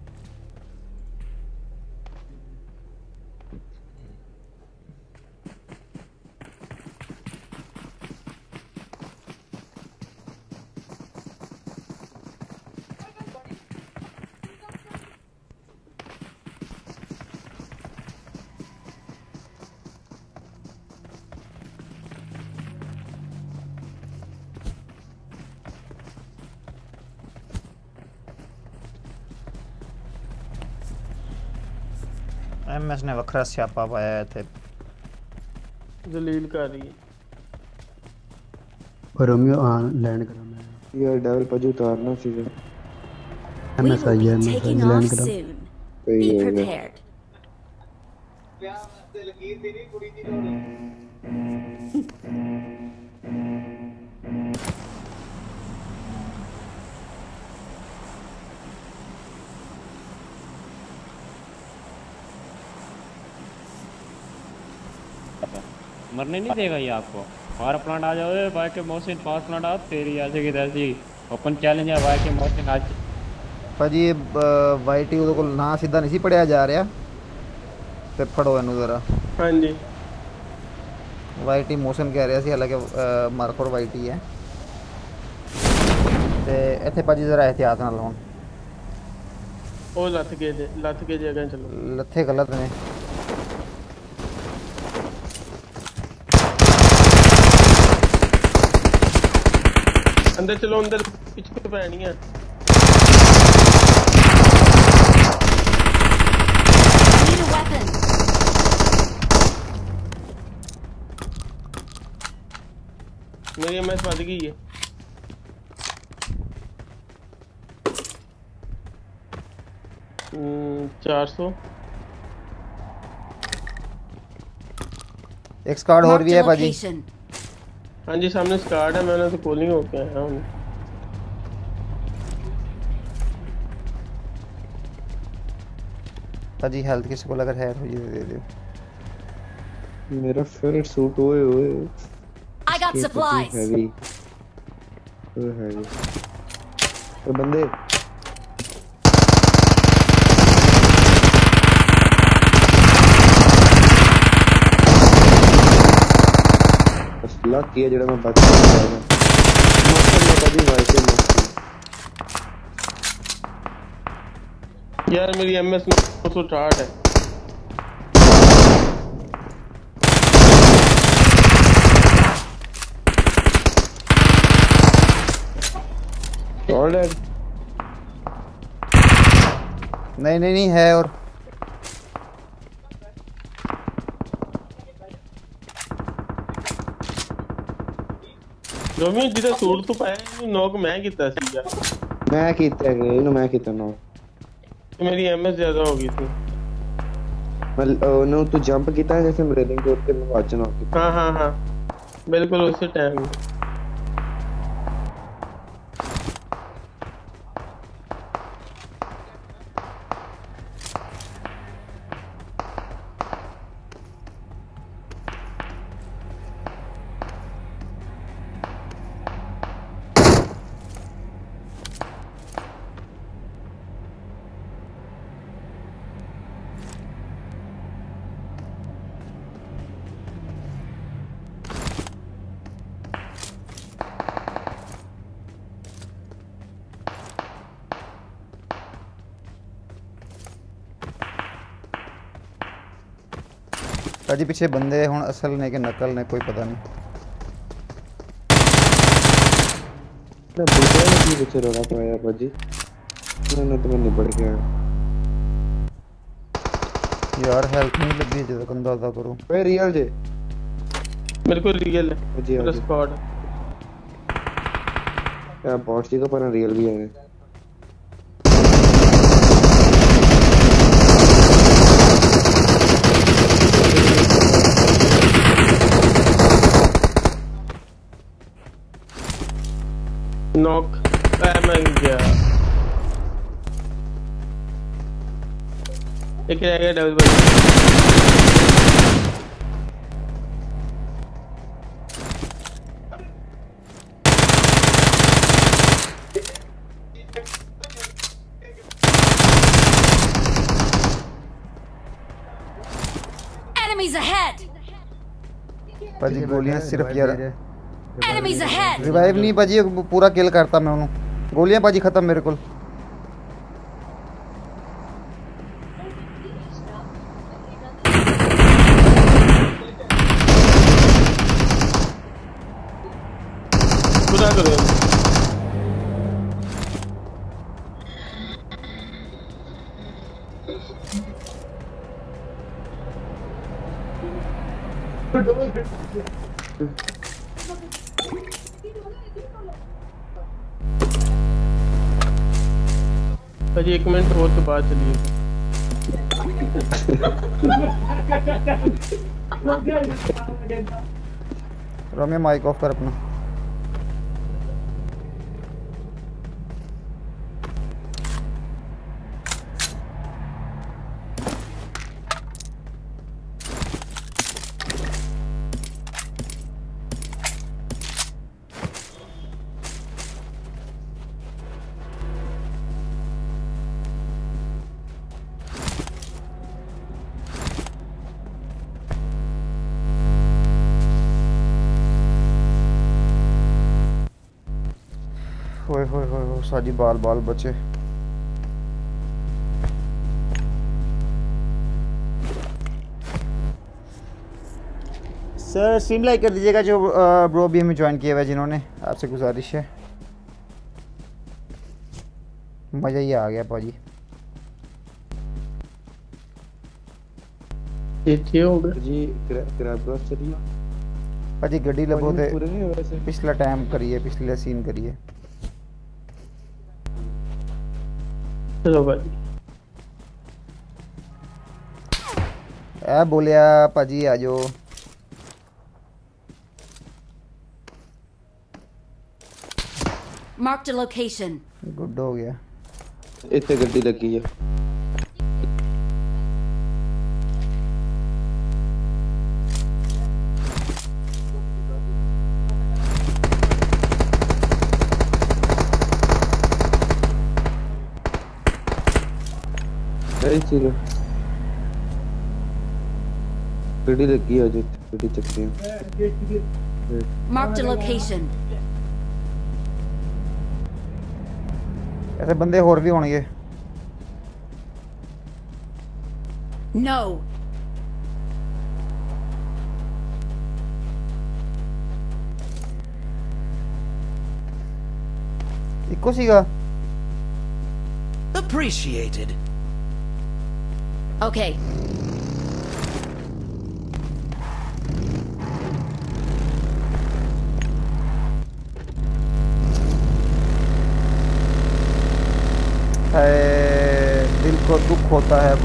MS ने वखरा स्यापा पाया है थे जलील का रही है। रोमियो हाँ लैंड करा मैं। यार डबल पज उतारना सीधे एमएस आई है मैं लैंड करा। सही है मरने नहीं देगा ये आपको पावर प्लांट आ जाओ भाई के मोहसिन पावर प्लांट आओ तेरी ऐसे की तैसी ओपन चैलेंज है भाई के मोहसिन आज ਭਾਜੀ ਇਹ ਵਾਈਟੀ ਉਹਦੇ ਕੋਲ ਨਾਂ ਸਿੱਧਾ ਨਹੀਂ ਸੀ ਪੜਿਆ ਜਾ ਰਿਹਾ ਤੇ ਫੜੋ ਇਹਨੂੰ ਜ਼ਰਾ हाँ जी ਵਾਈਟੀ ਮੋਸ਼ਨ ਕਹਿ ਰਿਹਾ ਸੀ ਹਾਲਾਂਕਿ ਮਾਰਕਰ ਵਾਈਟੀ ਹੈ ਤੇ ਇੱਥੇ ਭਾਜੀ ਜ਼ਰਾ ਇhtiyਾਤ ਨਾਲ ਲਾਉਣ ਉਹ ਲੱਥ ਕੇ ਜੇ ਲੱਥ ਕੇ ਜਗ੍ਹਾ ਚਲੋ ਲੱਥੇ ਗਲਤ ਨੇ अंदर चलो अंदर। पीछे पैनी है मेरी मैच एस गई है। हम्म, चार सौ। एक स्क्वाड और भी है पाजी हाँ जी सामने स्कार्ड है मैंने तो कोलिंग होके आया हूँ हाँ जी हेल्थ किसी को अगर है तो ये दे दे मेरा फेवरेट सूट ओए ओए I got supplies. Heavy. तो हैवी तो बंदे बस लक किया जेड़ा मैं बच गया मौसम में कभी भाई के मौसम ਯਾਰ ਮੇਰੀ ਐਮਐਸ 968 ਹੈ ऑल डेड नहीं नहीं नहीं है और ਮੈਂ ਕੀਤਾ ਸੀਗਾ। ਮੈਂ ਕੀਤਾ ਗਿਆ ਮੈਂ ਕੀਤਾ ਨੌਕ। ਮੇਰੀ ਐਮਐਸ ਜ਼ਿਆਦਾ ਹੋ ਗਈ ਸੀ। ਉਹਨੂੰ ਤੂੰ ਜੰਪ ਕੀਤਾ ਜਿਵੇਂ ਬ੍ਰੇਲਿੰਗ ਤੋਂ ਉੱਤੇ ਮੈਂ ਵਾਚ ਹਾਂ ਹਾਂ ਹਾਂ। ਬਿਲਕੁਲ ਉਸੇ ਟਾਈਮ ਭਾਜੀ ਪਿੱਛੇ ਬੰਦੇ ਹੁਣ ਅਸਲ ਨੇ ਕਿ ਨਕਲ ਨੇ ਕੋਈ ਪਤਾ ਨਹੀਂ मैं बुढ़िया ने की बच्चे रोना पाया बाजी मैंने तो मैं निबड़ गया ਯਾਰ ਹੈਲਪ ਨਹੀਂ ਲੱਗੀ ਜਦੋਂ ਤੱਕ ਅੰਦਾਜ਼ਾ ਕਰੋ ਓਏ ਰੀਅਲ ਜੇ बिल्कुल रियल है जी हाँ पूरा जी। स्क्वाड क्या बॉट जी का पर रियल भी है एक रह गया डबल Enemies ahead. पाजी गोलियाँ सिर्फ़ यार। रिवाइव नहीं पाजी पूरा किल करता मैं उन्हें। गोलियाँ पाजी खत्म मेरे को। रोमियो माइक ऑफ़ कर अपना। होए होए होए होए साजी बाल बाल बचे। सर स्ट्रीम लाइक कर दीजिएगा जो ब्रो भी हमें ज्वाइन किया हुआ है जिन्होंने। आपसे गुजारिश है। मज़ा ही आ गया पाजी। ये हो गया। जी ग्रैब क्रॉस चलिए भाजी गड्डी लबो भाजी, ते पूरे नहीं हुए वैसे। पिछला चलो भाजी ए बोलिया भाजी आ जाओ। मार्क द लोकेशन गुड हो गया। इतने गड्डी लगी है ਆ ਇਹ ਚੀਜ਼ ਗੱਡੀ ਲੱਗੀ ਆ ਜੀ ਗੱਡੀ ਚੱਕਦੀ ਆ Marked a location. ऐसे बंदे और भी होंगे No. इको सीगा Appreciated. Okay. दिल को दुख होता है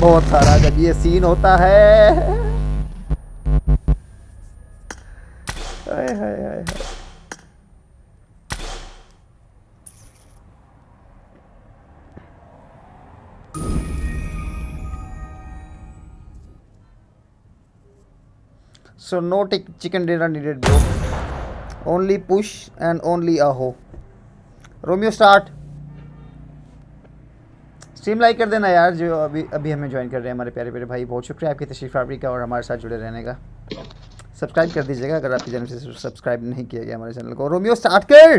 बहुत सारा जब ये सीन होता है So no chicken dinner needed, bro. Only push and only aho. Romeo start. Stream like कर देना यार जो अभी अभी हमें ज्वाइन कर रहे हैं हमारे प्यारे प्यारे भाई बहुत शुक्रिया आपकी तशरीफ़ आबरी का और हमारे साथ जुड़े रहने का सब्सक्राइब कर दीजिएगा अगर आपके चैनल से सब्सक्राइब नहीं किया गया हमारे चैनल को रोमियो स्टार्ट कर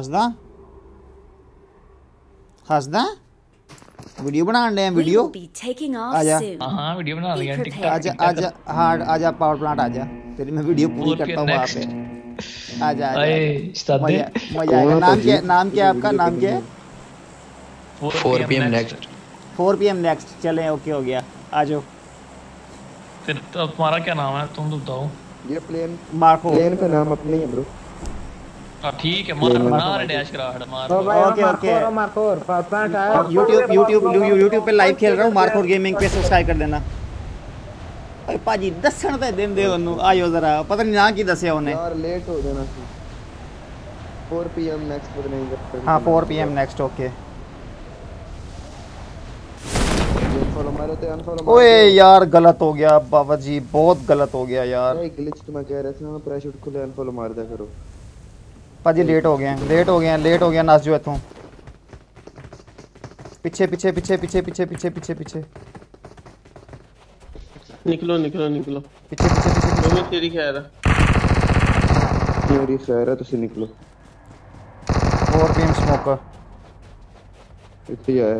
हंसदा हंसदा वीडियो बनाने डे We वीडियो आजा हाँ वीडियो बना लिया prepared. आजा आजा हाँ आजा पावर प्लांट आजा तेरी मैं वीडियो पूरी करता हूँ वहाँ पे आजा आजा मज़ा मज़ा आएगा नाम क्या नाम क्या है आपका नाम क्या है 4 PM next four P M next चलें ओके हो गया आ जाओ फिर तो तुम्हारा क्या नाम है तुम तो बताओ ये प्लेन मार्को प्लेन का नाम अपने ही है ब्रो हाँ ठीक है मार मार डैश करा मार okay okay YouTube YouTube YouTube पे लाइव खेल रहा हूँ मार्कोर गेमिंग पे सब्सक्राइब कर देना ਓਏ ਭਾਜੀ ਦੱਸਣ ਤੇ ਦਿੰਦੇ ਉਹਨੂੰ ਆਇਓ ਜ਼ਰਾ ਪਤਾ ਨਹੀਂ ਨਾ ਕੀ ਦੱਸਿਆ ਉਹਨੇ यार लेट हो जाना सी 4 पीएम नेक्स्ट पर नहीं कर हाँ 4 पीएम नेक्स्ट ओके अनफॉलो मारो तो अनफॉलो ओए यार गलत हो गया बाबा जी बहुत गलत हो गया यार भाई ग्लिच तो मैं कह रहा था पैराशूट खुले अनफॉलो मार दिया करो ਭਾਜੀ ਲੇਟ ਹੋ ਗਏ ਲੇਟ ਹੋ ਗਏ ਲੇਟ ਹੋ ਗਿਆ ਨੱਸ ਜੋ ਇੱਥੋਂ ਪਿੱਛੇ ਪਿੱਛੇ ਪਿੱਛੇ ਪਿੱਛੇ ਪਿੱਛੇ ਪਿੱਛੇ ਪਿੱਛੇ ਪਿੱਛੇ निकलो निकलो निकलो ਪਿੱਛੇ ਪਿੱਛੇ ਪਿੱਛੇ मैं तेरी खैर है मेरी खैर है तुसी निकलो 4 पीएम स्मोकर इतनी आया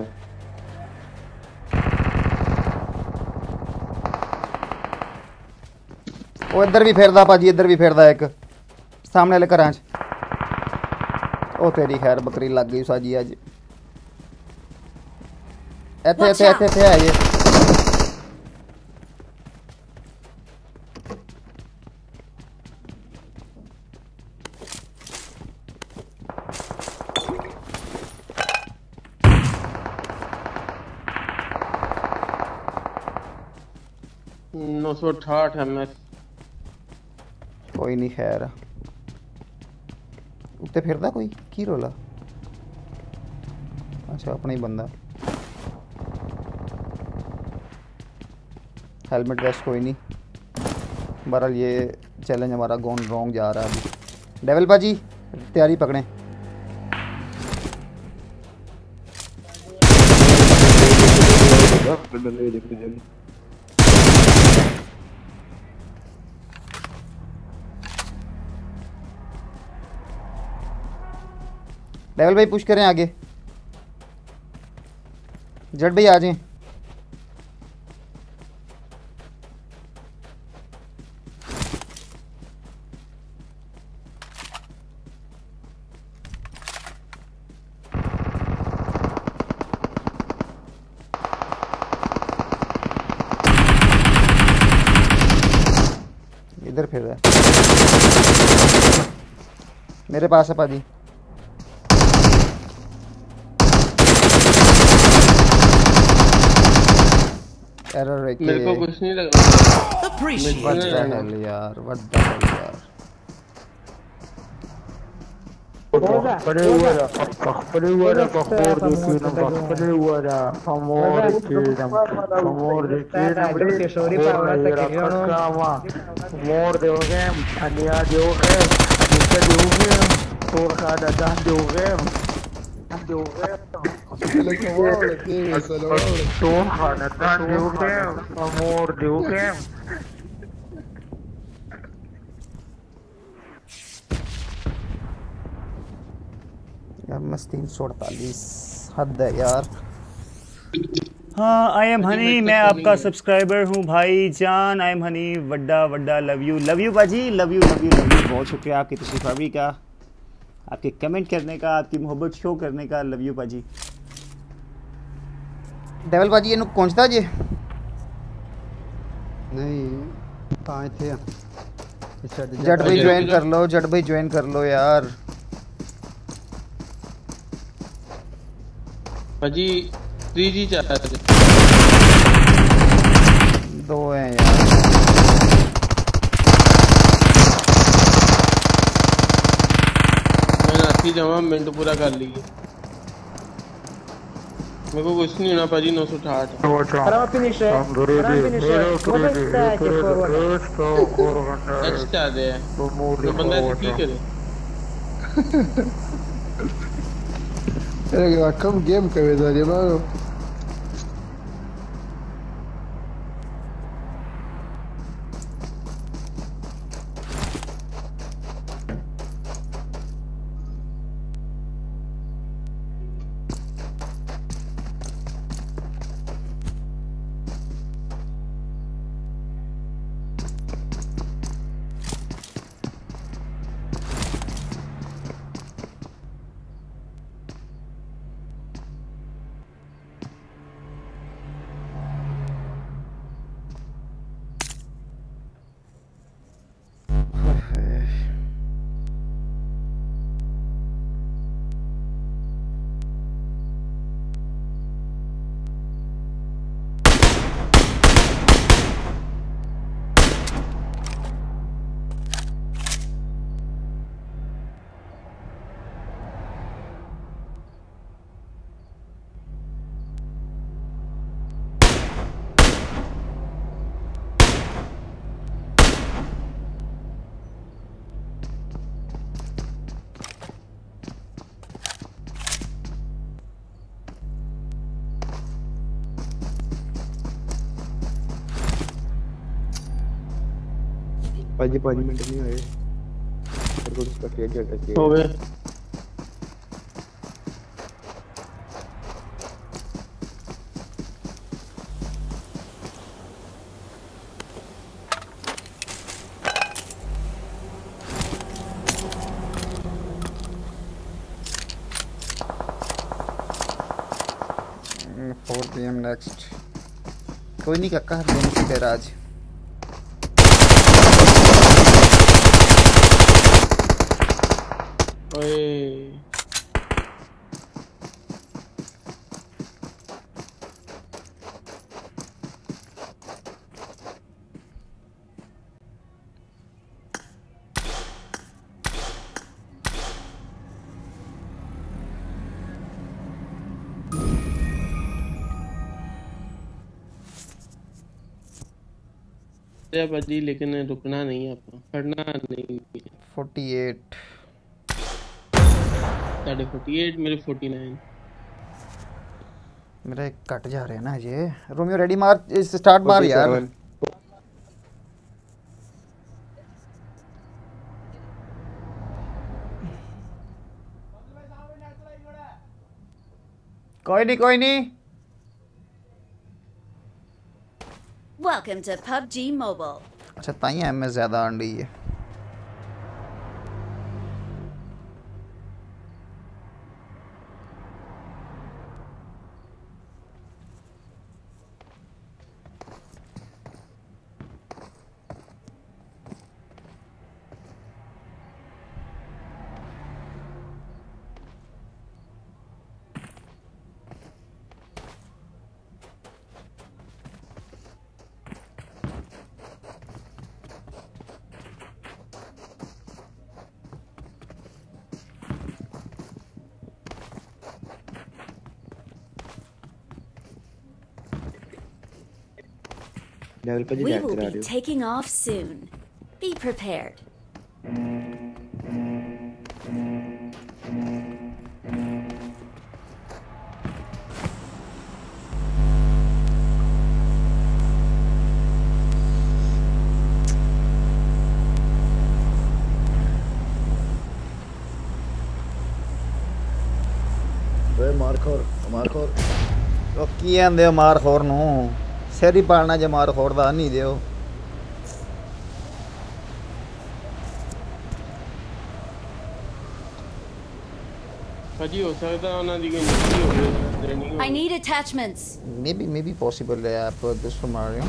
ਉਹ ਇੱਧਰ ਵੀ ਫਿਰਦਾ ਭਾਜੀ ਇੱਧਰ ਵੀ ਫਿਰਦਾ ਇੱਕ ਸਾਹਮਣੇ ਵਾਲੇ ਘਰਾਂ 'ਚ ਉਹ ਤੇਰੀ ਖੈਰ ਬੱਕਰੀ ਲੱਗ ਗਈ ਸਾਜੀ ਅੱਜ ਇੱਥੇ ਇੱਥੇ ਇੱਥੇ ਇੱਥੇ ਆ ਜੇ नौ सौ अठाठ एम एस ਕੋਈ ਨਹੀਂ ਖੈਰ ਉੱਤੇ ਫਿਰਦਾ ਕੋਈ ਕੀ ਰੋਲਾ अच्छा अपना ही बंदा हेलमेट वेस्ट कोई नहीं बहरहाल ये चैलेंज हमारा गोन रॉन्ग जा रहा है अभी डेविल बाजी तैयारी पकड़ें बंदे देखते जल्दी डेविल भाई पुश करें आगे। जट भाई आ जाएँ। इधर फिर मेरे पास है पाजी। मेरे को कुछ नहीं लग लगा व्हाट द हेल यार व्हाट द हेल यार पड़े हुआ रहा पड़े हुआ रहा पकोर देखी ना पड़े हुआ रहा हमोर देखी ना हमोर देखी ना बड़े शोरी पावड़ा तक किरणों का माँ मोर दोगे अनिया दोगे निकल दोगे तोर का दादा दोगे दोगे अड़तालीस। हद है यार। हाँ आई एम हनी मैं आपका सब्सक्राइबर हूँ भाई जान। आई एम हनी वड्डा वड्डा लव यू लव यू बाजी। Love you love you love you बहुत शुक्रिया आपकी तशरीफावी का आपके कमेंट करने का आपकी मोहब्बत शो करने का। लव यू बाजी। डेवल भाजी इन कुंजता जे जट भाई ज्वाइन कर लो जट भाई ज्वाइन कर लो यार दो है यार जमा मिनट पूरा कर लीजिए मेरे को कुछ नहीं होना पाजी 968 Bravo finisce. Bravo finisce. Cosa stai che forward? अच्छा दे तो बंदा ऐसे की करे Raga, come game che vedo arrivare. Ajay पाँच मिनट नहीं हुए। पर को उसका फेयर चल रहा हो गए कोई नहीं कक्का दोनों से आज। अरे बाजी लेकिन रुकना नहीं है आपको फटना नहीं फोर्टी एट साढ़े फोर्टी एट मेरे फोर्टी नाइन मेरा एक कट जा रहे हैं ना ये। रोमियो रेडी मार स्टार्ट मार यार। कोई नहीं कोई नहीं। Welcome to PUBG Mobile. अच्छा ताई एम एस ज्यादा आन रही है We will be taking off soon. Be prepared. Markhor, Markhor. Rocky and the Markhor, no. ਭਾਜੀ ਹੋ ਸਕਦਾ ਉਹਨਾਂ ਦੀ ਕੋਈ ਹੋਵੇ I need attachments. Maybe, maybe possible. i put this scenario.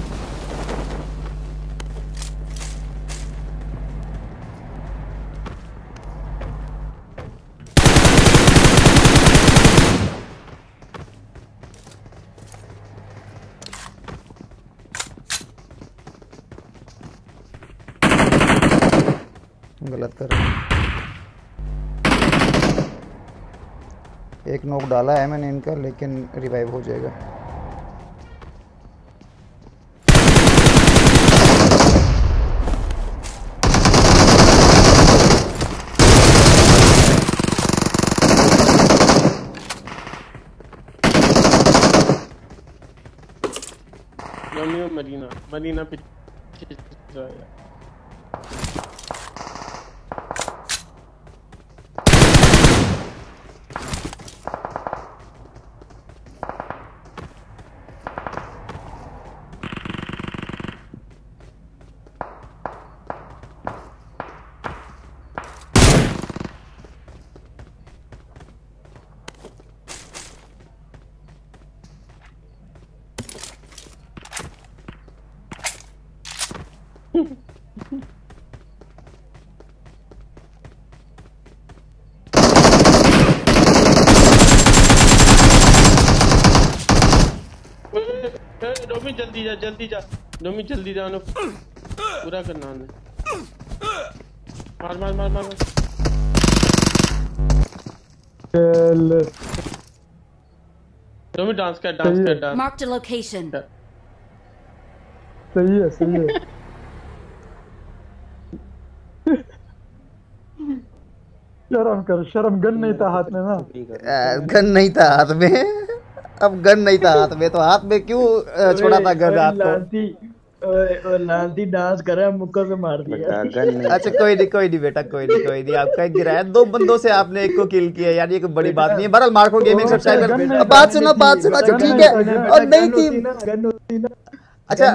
डाला है मैंने इनका लेकिन रिवाइव हो जाएगा। मरीना। मरीना पीछे से आया। ए, रोमी जल्दी जा जल्दी जा। रोमी जल्दी जा पूरा करना उन्हें मार मार मार मार चल। रोमी डांस कर डांस कर डांस। Marked a location. सही है सही है। शर्म कर शर्म गन नहीं था हाथ में ना। गन नहीं था हाथ में। अब गन नहीं था हाथ में तो हाथ में क्यों छोड़ा था गन हाथ में लांती ओए, ओए, लांती डांस कर रहा है मुक्का से मार दिया। अच्छा कोई नहीं कोई नहीं बेटा कोई नहीं कोई नहीं आपका एक गिरा है दो बंदों से आपने एक को किल किया यार ये कोई बड़ी बात नहीं है। बहरहाल मार्को गेमिंग सब्सक्राइबर बात सुनो बात सुनो अच्छा ठीक है। और नहीं थी अच्छा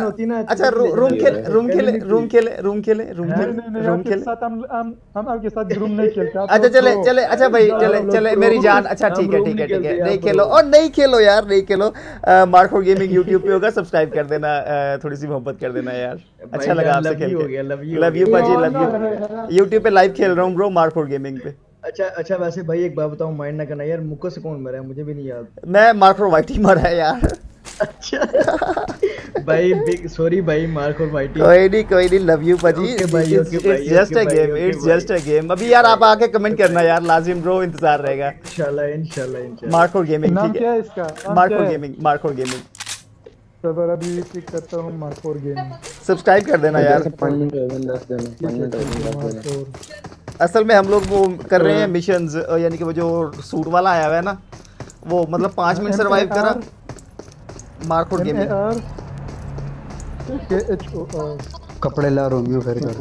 अच्छा रूम खेले रूम खेले रूम खेले रूम खेले रूम खेले रूम खेले साथ हम हम हम आपके साथ ग्रुप नहीं खेलते अच्छा चले चले अच्छा भाई चले चले मेरी जान अच्छा ठीक है ठीक है ठीक है नहीं खेलो। और नहीं खेलो यार नहीं खेलो। मार्को गेमिंग यूट्यूब पे होगा सब्सक्राइब कर देना थोड़ी सी मोहब्बत कर देना यार। अच्छा लगा आपसे खेल के। Love you. पाजी लव यू यूट्यूब पे लाइव खेल रहा हूँ ब्रो मार्को गेमिंग पे। अच्छा अच्छा वैसे भाई एक बात बताऊँ माइंड ना करना यार मुक्का से कौन मरा है मुझे भी नहीं याद। मैं मार्को वाइट ही मरा है यार। भाई बिग सॉरी भाई मार्क और वाइटी कोई नहीं कोई नहीं लव यू पाजी it's just a game it's just a game अभी यार आप आके कमेंट करना यार लाजिम ब्रो इंतज़ार रहेगा। इंशाल्लाह इंशाल्लाह इंशाल्लाह। मार्को गेमिंग नाम ठीक क्या है है इसका मार्को है? गेमिंग मार्को गेमिंग सबर अभी क्लिक करता हूँ मार्कोर गेम सब्सक्राइब कर देना यार। पाँच मिनट हो गए दस देना मिनट हो गए असल में हम लोग वो कर रहे हैं मिशंस यानी कि वो जो सूट वाला आया हुआ है ना वो मतलब पाँच मिनट सरवाइव करा। Marco M A gaming R K H O R कपड़े ला रोमियो फिर कर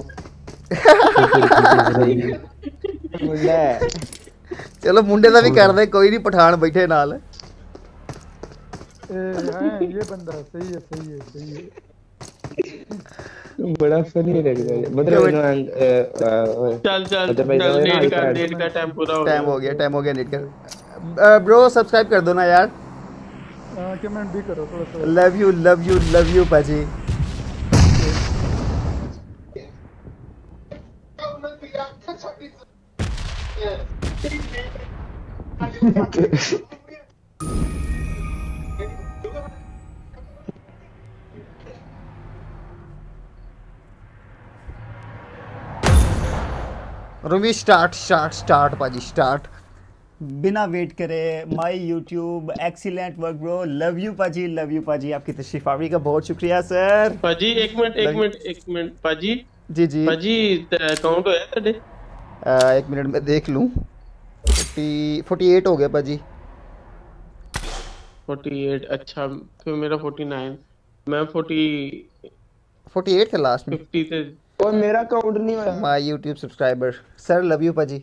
चलो मुंडे ਦਾ ਵੀ ਕਰਦੇ ਕੋਈ ਨਹੀਂ ਪਠਾਨ ਬੈਠੇ ਨਾਲ ए, हाँ, ये बंदा सही है सही है सही है बड़ा फनी लग रहा है मतलब you know, and, uh, uh, चल चल मतलब भाई चल जो है ना, नेट का iPad- नेट का टाइम पूरा हो टाइम हो गया टाइम हो गया नेट कर ब्रो सब्सक्राइब कर दो ना यार कमेंट भी करो थोड़ा सा। Love you love you love you पाजी रूमी स्टार्ट स्टार्ट स्टार्ट पाजी स्टार्ट बिना वेट करे my YouTube excellent work bro love you पाजी लव यू पाजी आपकी तशरीफ आवरी का बहुत शुक्रिया सर पाजी एक मिनट एक Love you. मिनट एक मिनट पाजी जी जी पाजी काउंट होया ਤੁਹਾਡੇ अ, एक मिनट में देख लूँ फोर्टी फोर्टी एट हो गया पाजी 48 अच्छा फिर मेरा 49 मैं 40 फोर्टी एट थे लास्ट में 50 से और मेरा काउंट नहीं हुआ my YouTube subscriber sir love you पाजी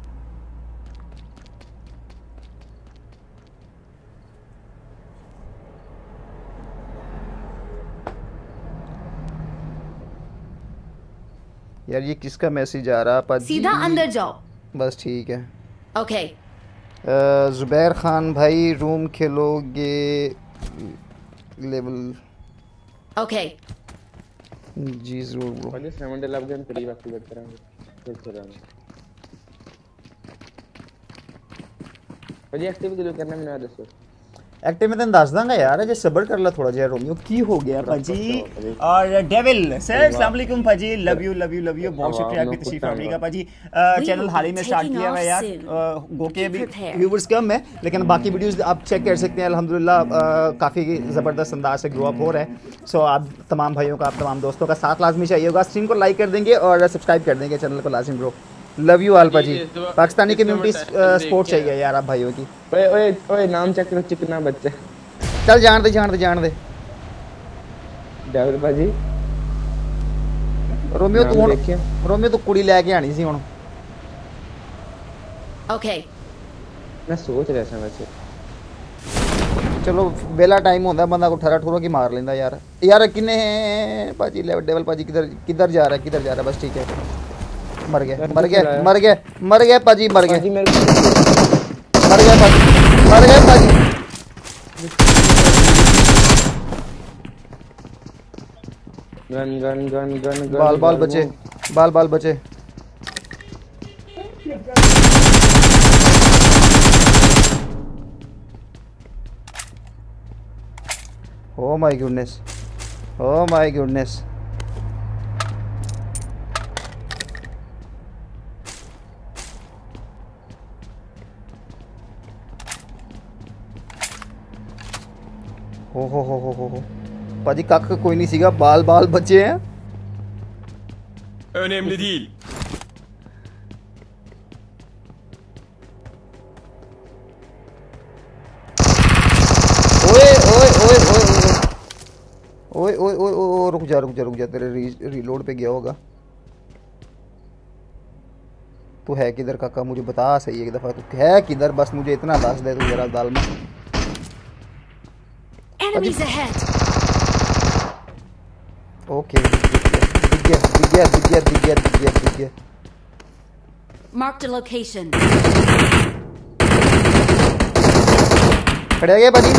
यार ये किसका मैसेज आ रहा? है सीधा अंदर जाओ। बस ठीक है। ओके ज़ुबैर खान भाई रूम खेलोगे? लेवल। ओके जी ज़रूर ब्रो पहले सेवन डे डेल अफगान करीब एक्टिवेट कराऊँगा फिर हूँ पहले एक्टिव के लिए करना मैंने आदेश ਦੱਸੋ एक्टिव में तेन दस दांगा यार जे सबर कर ला थोड़ा जिहा रोमियो की हो गया पाजी और डेविल सर अस्सलाम वालेकुम पाजी love you love you love you बहुत शुक्रिया आपकी तशरीफ़ आने का पाजी चैनल हाल ही में स्टार्ट किया हुआ है यार। गो के अभी व्यूवर्स कम है लेकिन बाकी वीडियोस आप चेक कर सकते हैं। अल्हम्दुलिल्लाह काफ़ी ज़बरदस्त अंदाज से ग्रो अप हो रहा है। सो आप तमाम भाइयों का आप तमाम दोस्तों का साथ लाजमी चाहिए होगा स्ट्रीम को लाइक कर देंगे और सब्सक्राइब कर देंगे। चैनल को लाजिम ब्रो लव यू आल पाजी पाकिस्तानी कम्युनिटी सपोर्ट चाहिए यार आप भाइयों की ਓਏ ਓਏ ਓਏ ਨਾਮ ਚੈੱਕ ਕਰੋ ਚਿਕਨਾ ਬੱਚਾ ਚੱਲ ਜਾਣ ਦੇ ਜਾਣ ਦੇ ਜਾਣ ਦੇ ਡੈਵਲ ਭਾਜੀ ਰੋਮੀਓ ਨਾਮ ਤੂੰ ਹੁਣ ਦੇਖਿਆ? ਰੋਮੀਓ ਤੂੰ ਕੁੜੀ ਲੈ ਕੇ ਆਣੀ ਸੀ ਹੁਣ Okay. ਮੈਂ ਸੋਚ ਰਿਹਾ ਸਾਂ ਵੈਸੇ ਚਲੋ ਵੇਲਾ ਟਾਈਮ ਹੁੰਦਾ ਬੰਦਾ ਕੋ ਠਰਾ ਠੁਰਾ ਕੀ ਮਾਰ ਲੈਂਦਾ ਯਾਰ ਯਾਰ ਕਿੰਨੇ ਭਾਜੀ ਲੈਵਲ ਡੇਵਲ ਭਾਜੀ ਕਿਧਰ ਕਿਧਰ ਜਾ रहा है किधर जा रहा है बस ठीक है मर गया मर गया मर गया मर गया पाजी मर गया मर गया पाजी मर गया पाजी। गन गन गन गन बाल बाल बचे बाल बाल बचे। Oh my goodness. Oh my goodness. हो हो हो ਹੋ ਹੋ ਹੋ ਭਾਜੀ ਕੱਖ ਕੋਈ ਨਹੀਂ ਸੀਗਾ ਬਾਲ ਬਾਲ ਬਚੇ ਆ Önemli değil. ओए ओए ओए ओए ओए ओए ओए ओए रुक जा रुक जा रुक जा तेरे रीलोड पे गया होगा। तू है किधर काका मुझे बता सही एक दफ़ा तू है किधर? बस मुझे इतना दास दे तू जरा दाल में। Enemies ahead. Okay, big gear, big gear, big gear, big gear, big gear, big gear. Marked a location. खड़े गए भाजी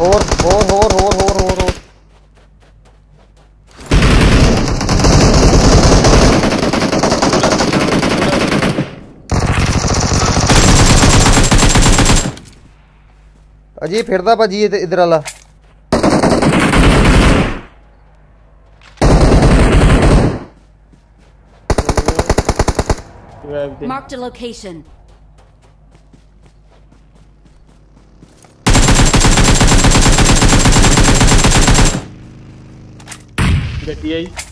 और और और और और और और ਅਜੀ ਫਿਰਦਾ ਭਾਜੀ ਇਹ ਇਧਰ ਵਾਲਾ Marked a location. The TI.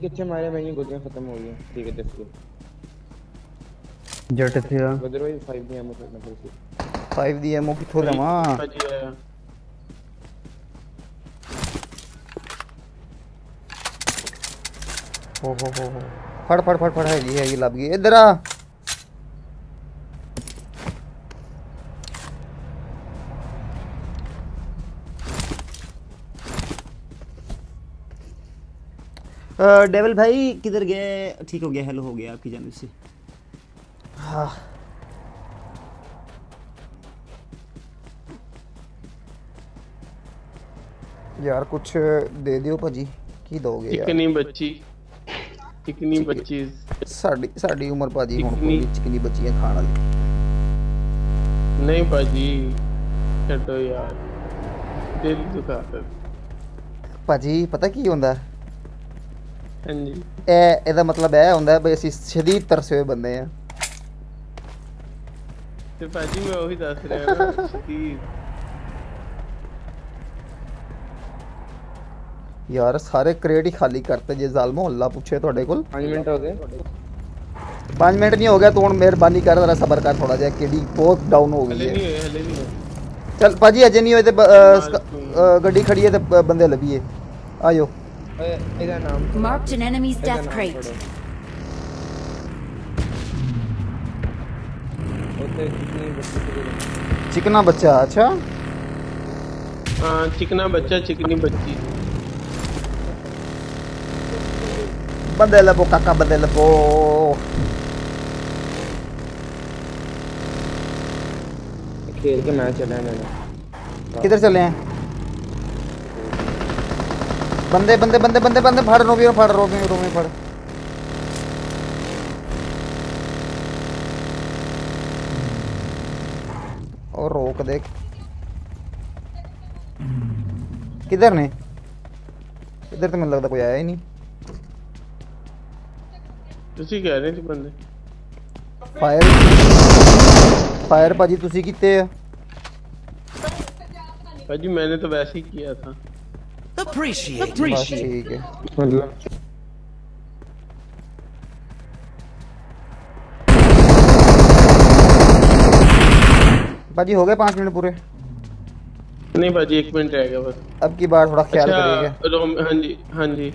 एक अच्छे मारे मेरी गोलियाँ खत्म हो गई ठीक है दस की जेट थी ब्रदर भाई 5 दी एमओ करना पड़ेगी। 5 दी एमओ किथों ले माँ? हो हो हो फट फट फट फट है ये ये लग गई इधर आ। डेविल भाई किधर गए ठीक हो गया हेलो हो गया आपकी जानब से हाँ यार कुछ दे दियो भाजी ਕੀ ਦੋਗੇ ਯਾਰ चिकनी बच्ची चिकनी बच्ची ਸਾਡੀ ਸਾਡੀ ਉਮਰ ਭਾਜੀ ਹੁਣ ਚਿਕਨੀ। ਕੋਈ ਚਿਕਨੀ ਬੱਚੀਆਂ ਖਾਣ ਵਾਲੀ नहीं भाजी छो यार दिल दुखाता ਭਾਜੀ ਪਤਾ ਕੀ ਹੁੰਦਾ हाँ जी ਇਹ ਇਹਦਾ ਮਤਲਬ ਇਹ ਹੁੰਦਾ ਵੀ ਅਸੀਂ ਸ਼ਦੀਦ ਤਰਸੇ ਹੋਏ ਬੰਦੇ ਆ ਤੇ ਭਾਜੀ ਮੈਂ ਉਹੀ ਦੱਸ ਰਿਹਾ ਨਾ ਸ਼ਦੀਦ ਯਾਰ ਸਾਰੇ ਕ੍ਰੇਟ ਹੀ ਖਾਲੀ ਕਰਤੇ ਜੇ ਜ਼ਾਲ ਮੁਹੱਲਾ ਪੁੱਛੇ ਤੁਹਾਡੇ ਕੋਲ 5 ਮਿੰਟ ਹੋ ਗਏ 5 ਮਿੰਟ ਨਹੀਂ ਹੋ ਗਿਆ ਤੂੰ ਹੁਣ ਮਿਹਰਬਾਨੀ ਕਰ ਜ਼ਰਾ ਸਬਰ ਕਰ ਥੋੜਾ ਜਿਹਾ ਕਿਹੜੀ ਬਹੁਤ ਡਾਊਨ ਹੋ ਗਈ ਹਲੇ ਹੈ ਨਹੀਂ ਹੋਏ ਹਲੇ ਨਹੀਂ ਹੋਏ ਚੱਲ ਭਾਜੀ ਅਜੇ ਨਹੀਂ ਹੋਏ ਤੇ ਬ- ਅਹ, ਸਕ- ਅਹ, ਗੱਡੀ ਖੜੀ ਹੈ ਤੇ ਬ- ਬੰਦੇ ਲੱਭੀਏ ਆਇਓ ਓਏ ਇਹਦਾ ਨਾਮ Marked an enemy's death crate. चिकना बच्चा अच्छा? हाँ चिकना बच्चा चिकनी बच्ची। बदल बो काका बदल बो खेल के मैच चले हैं किधर चले हैं? बंदे बंदे बंदे बंदे बंदे फड़ रोमियो फड़ रोमियो रोमियो फड़ और रोक दे किधर ने इधर तो मुझे लगता कोई आया ही नहीं ਤੁਸੀਂ ਕਹਿ ਰਹੇ ਸੀ ਬੰਦੇ ਫਾਇਰ ਫਾਇਰ ਭਾਜੀ ਤੁਸੀਂ ਕੀਤੇ ਆ भाजी मैंने तो वैसे ही किया था Appreciate. Appreciate. बाजी हो गए पाँच मिनट पूरे? नहीं बाजी एक मिनट रह बस। अब की बार थोड़ा ख्याल अच्छा, करिएगा। हाँ जी हाँ जी।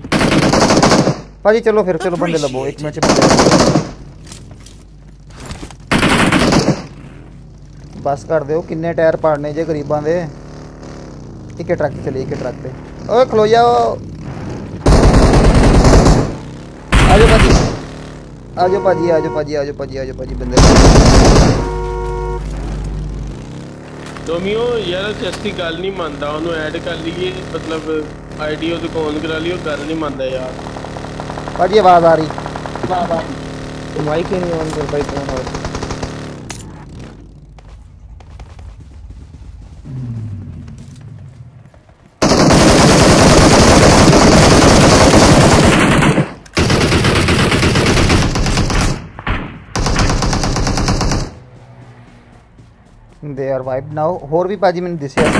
बाजी चलो फिर चलो बंदे लबो एक मिनट। बस कर दो किन्ने टायर पाड़ने जे गरीबां दे। एक ट्रक चले एक ट्रक पे। ਟਰੱਕ ਤੇ ਓਏ ਖਲੋ ਜਾਓ ਆਜੋ ਭਾਜੀ ਆਜੋ ਭਾਜੀ ਆਜੋ ਭਾਜੀ ਆਜੋ ਭਾਜੀ ਆਜੋ ਭਾਜੀ ਬੰਦੇ ਲੱਭੋ। ਰੋਮੀਓ ਯਾਰ ਅਸੀਂ ਅਸਲੀ ਗੱਲ ਨਹੀਂ ਮੰਨਦਾ ਉਹਨੂੰ ਐਡ ਕਰ ਲਈਏ ਮਤਲਬ ਆਈਡੀ ਉਹਦੇ ਕੋਲ on ਕਰਾ ਲਈ ਉਹ ਗੱਲ ਨਹੀਂ ਮੰਨਦਾ ਯਾਰ ਭਾਜੀ ਆਵਾਜ਼ ਆ ਰਹੀ माइक ही नहीं ऑन कर पाई कौन और ਦੇ ਆਰ ਵਾਈਪ ਨਾਓ ਹੋਰ ਵੀ ਭਾਜੀ ਮੈਨੂੰ ਦਿਸਿਆ ਸੀ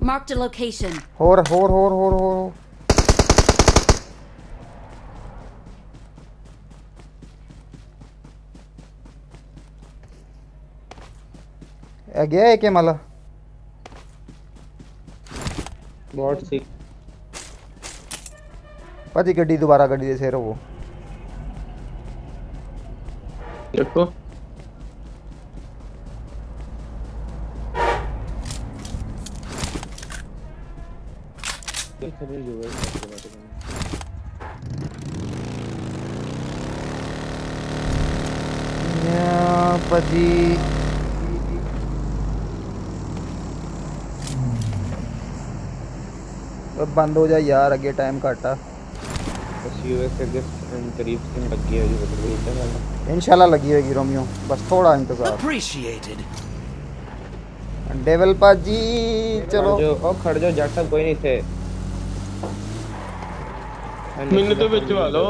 Marked a location. ਹੋਰ ਹੋਰ ਹੋਰ ਹੋਰ ਹੋਰ गया एक आहे मला? बॉट सी। पति गड्डी दोबारा गड्डी सेरो वो। देखो। पजी तो बंद हो जाए यार अगे टाइम घटा। इन यूएस लगी होगी रोमियो बस थोड़ा इंतज़ार। अप्रिशिएटेड डेवलपर जी चलो। ओ खड़ जाओ जट कोई नहीं थे। मिनट तो बेचवा लो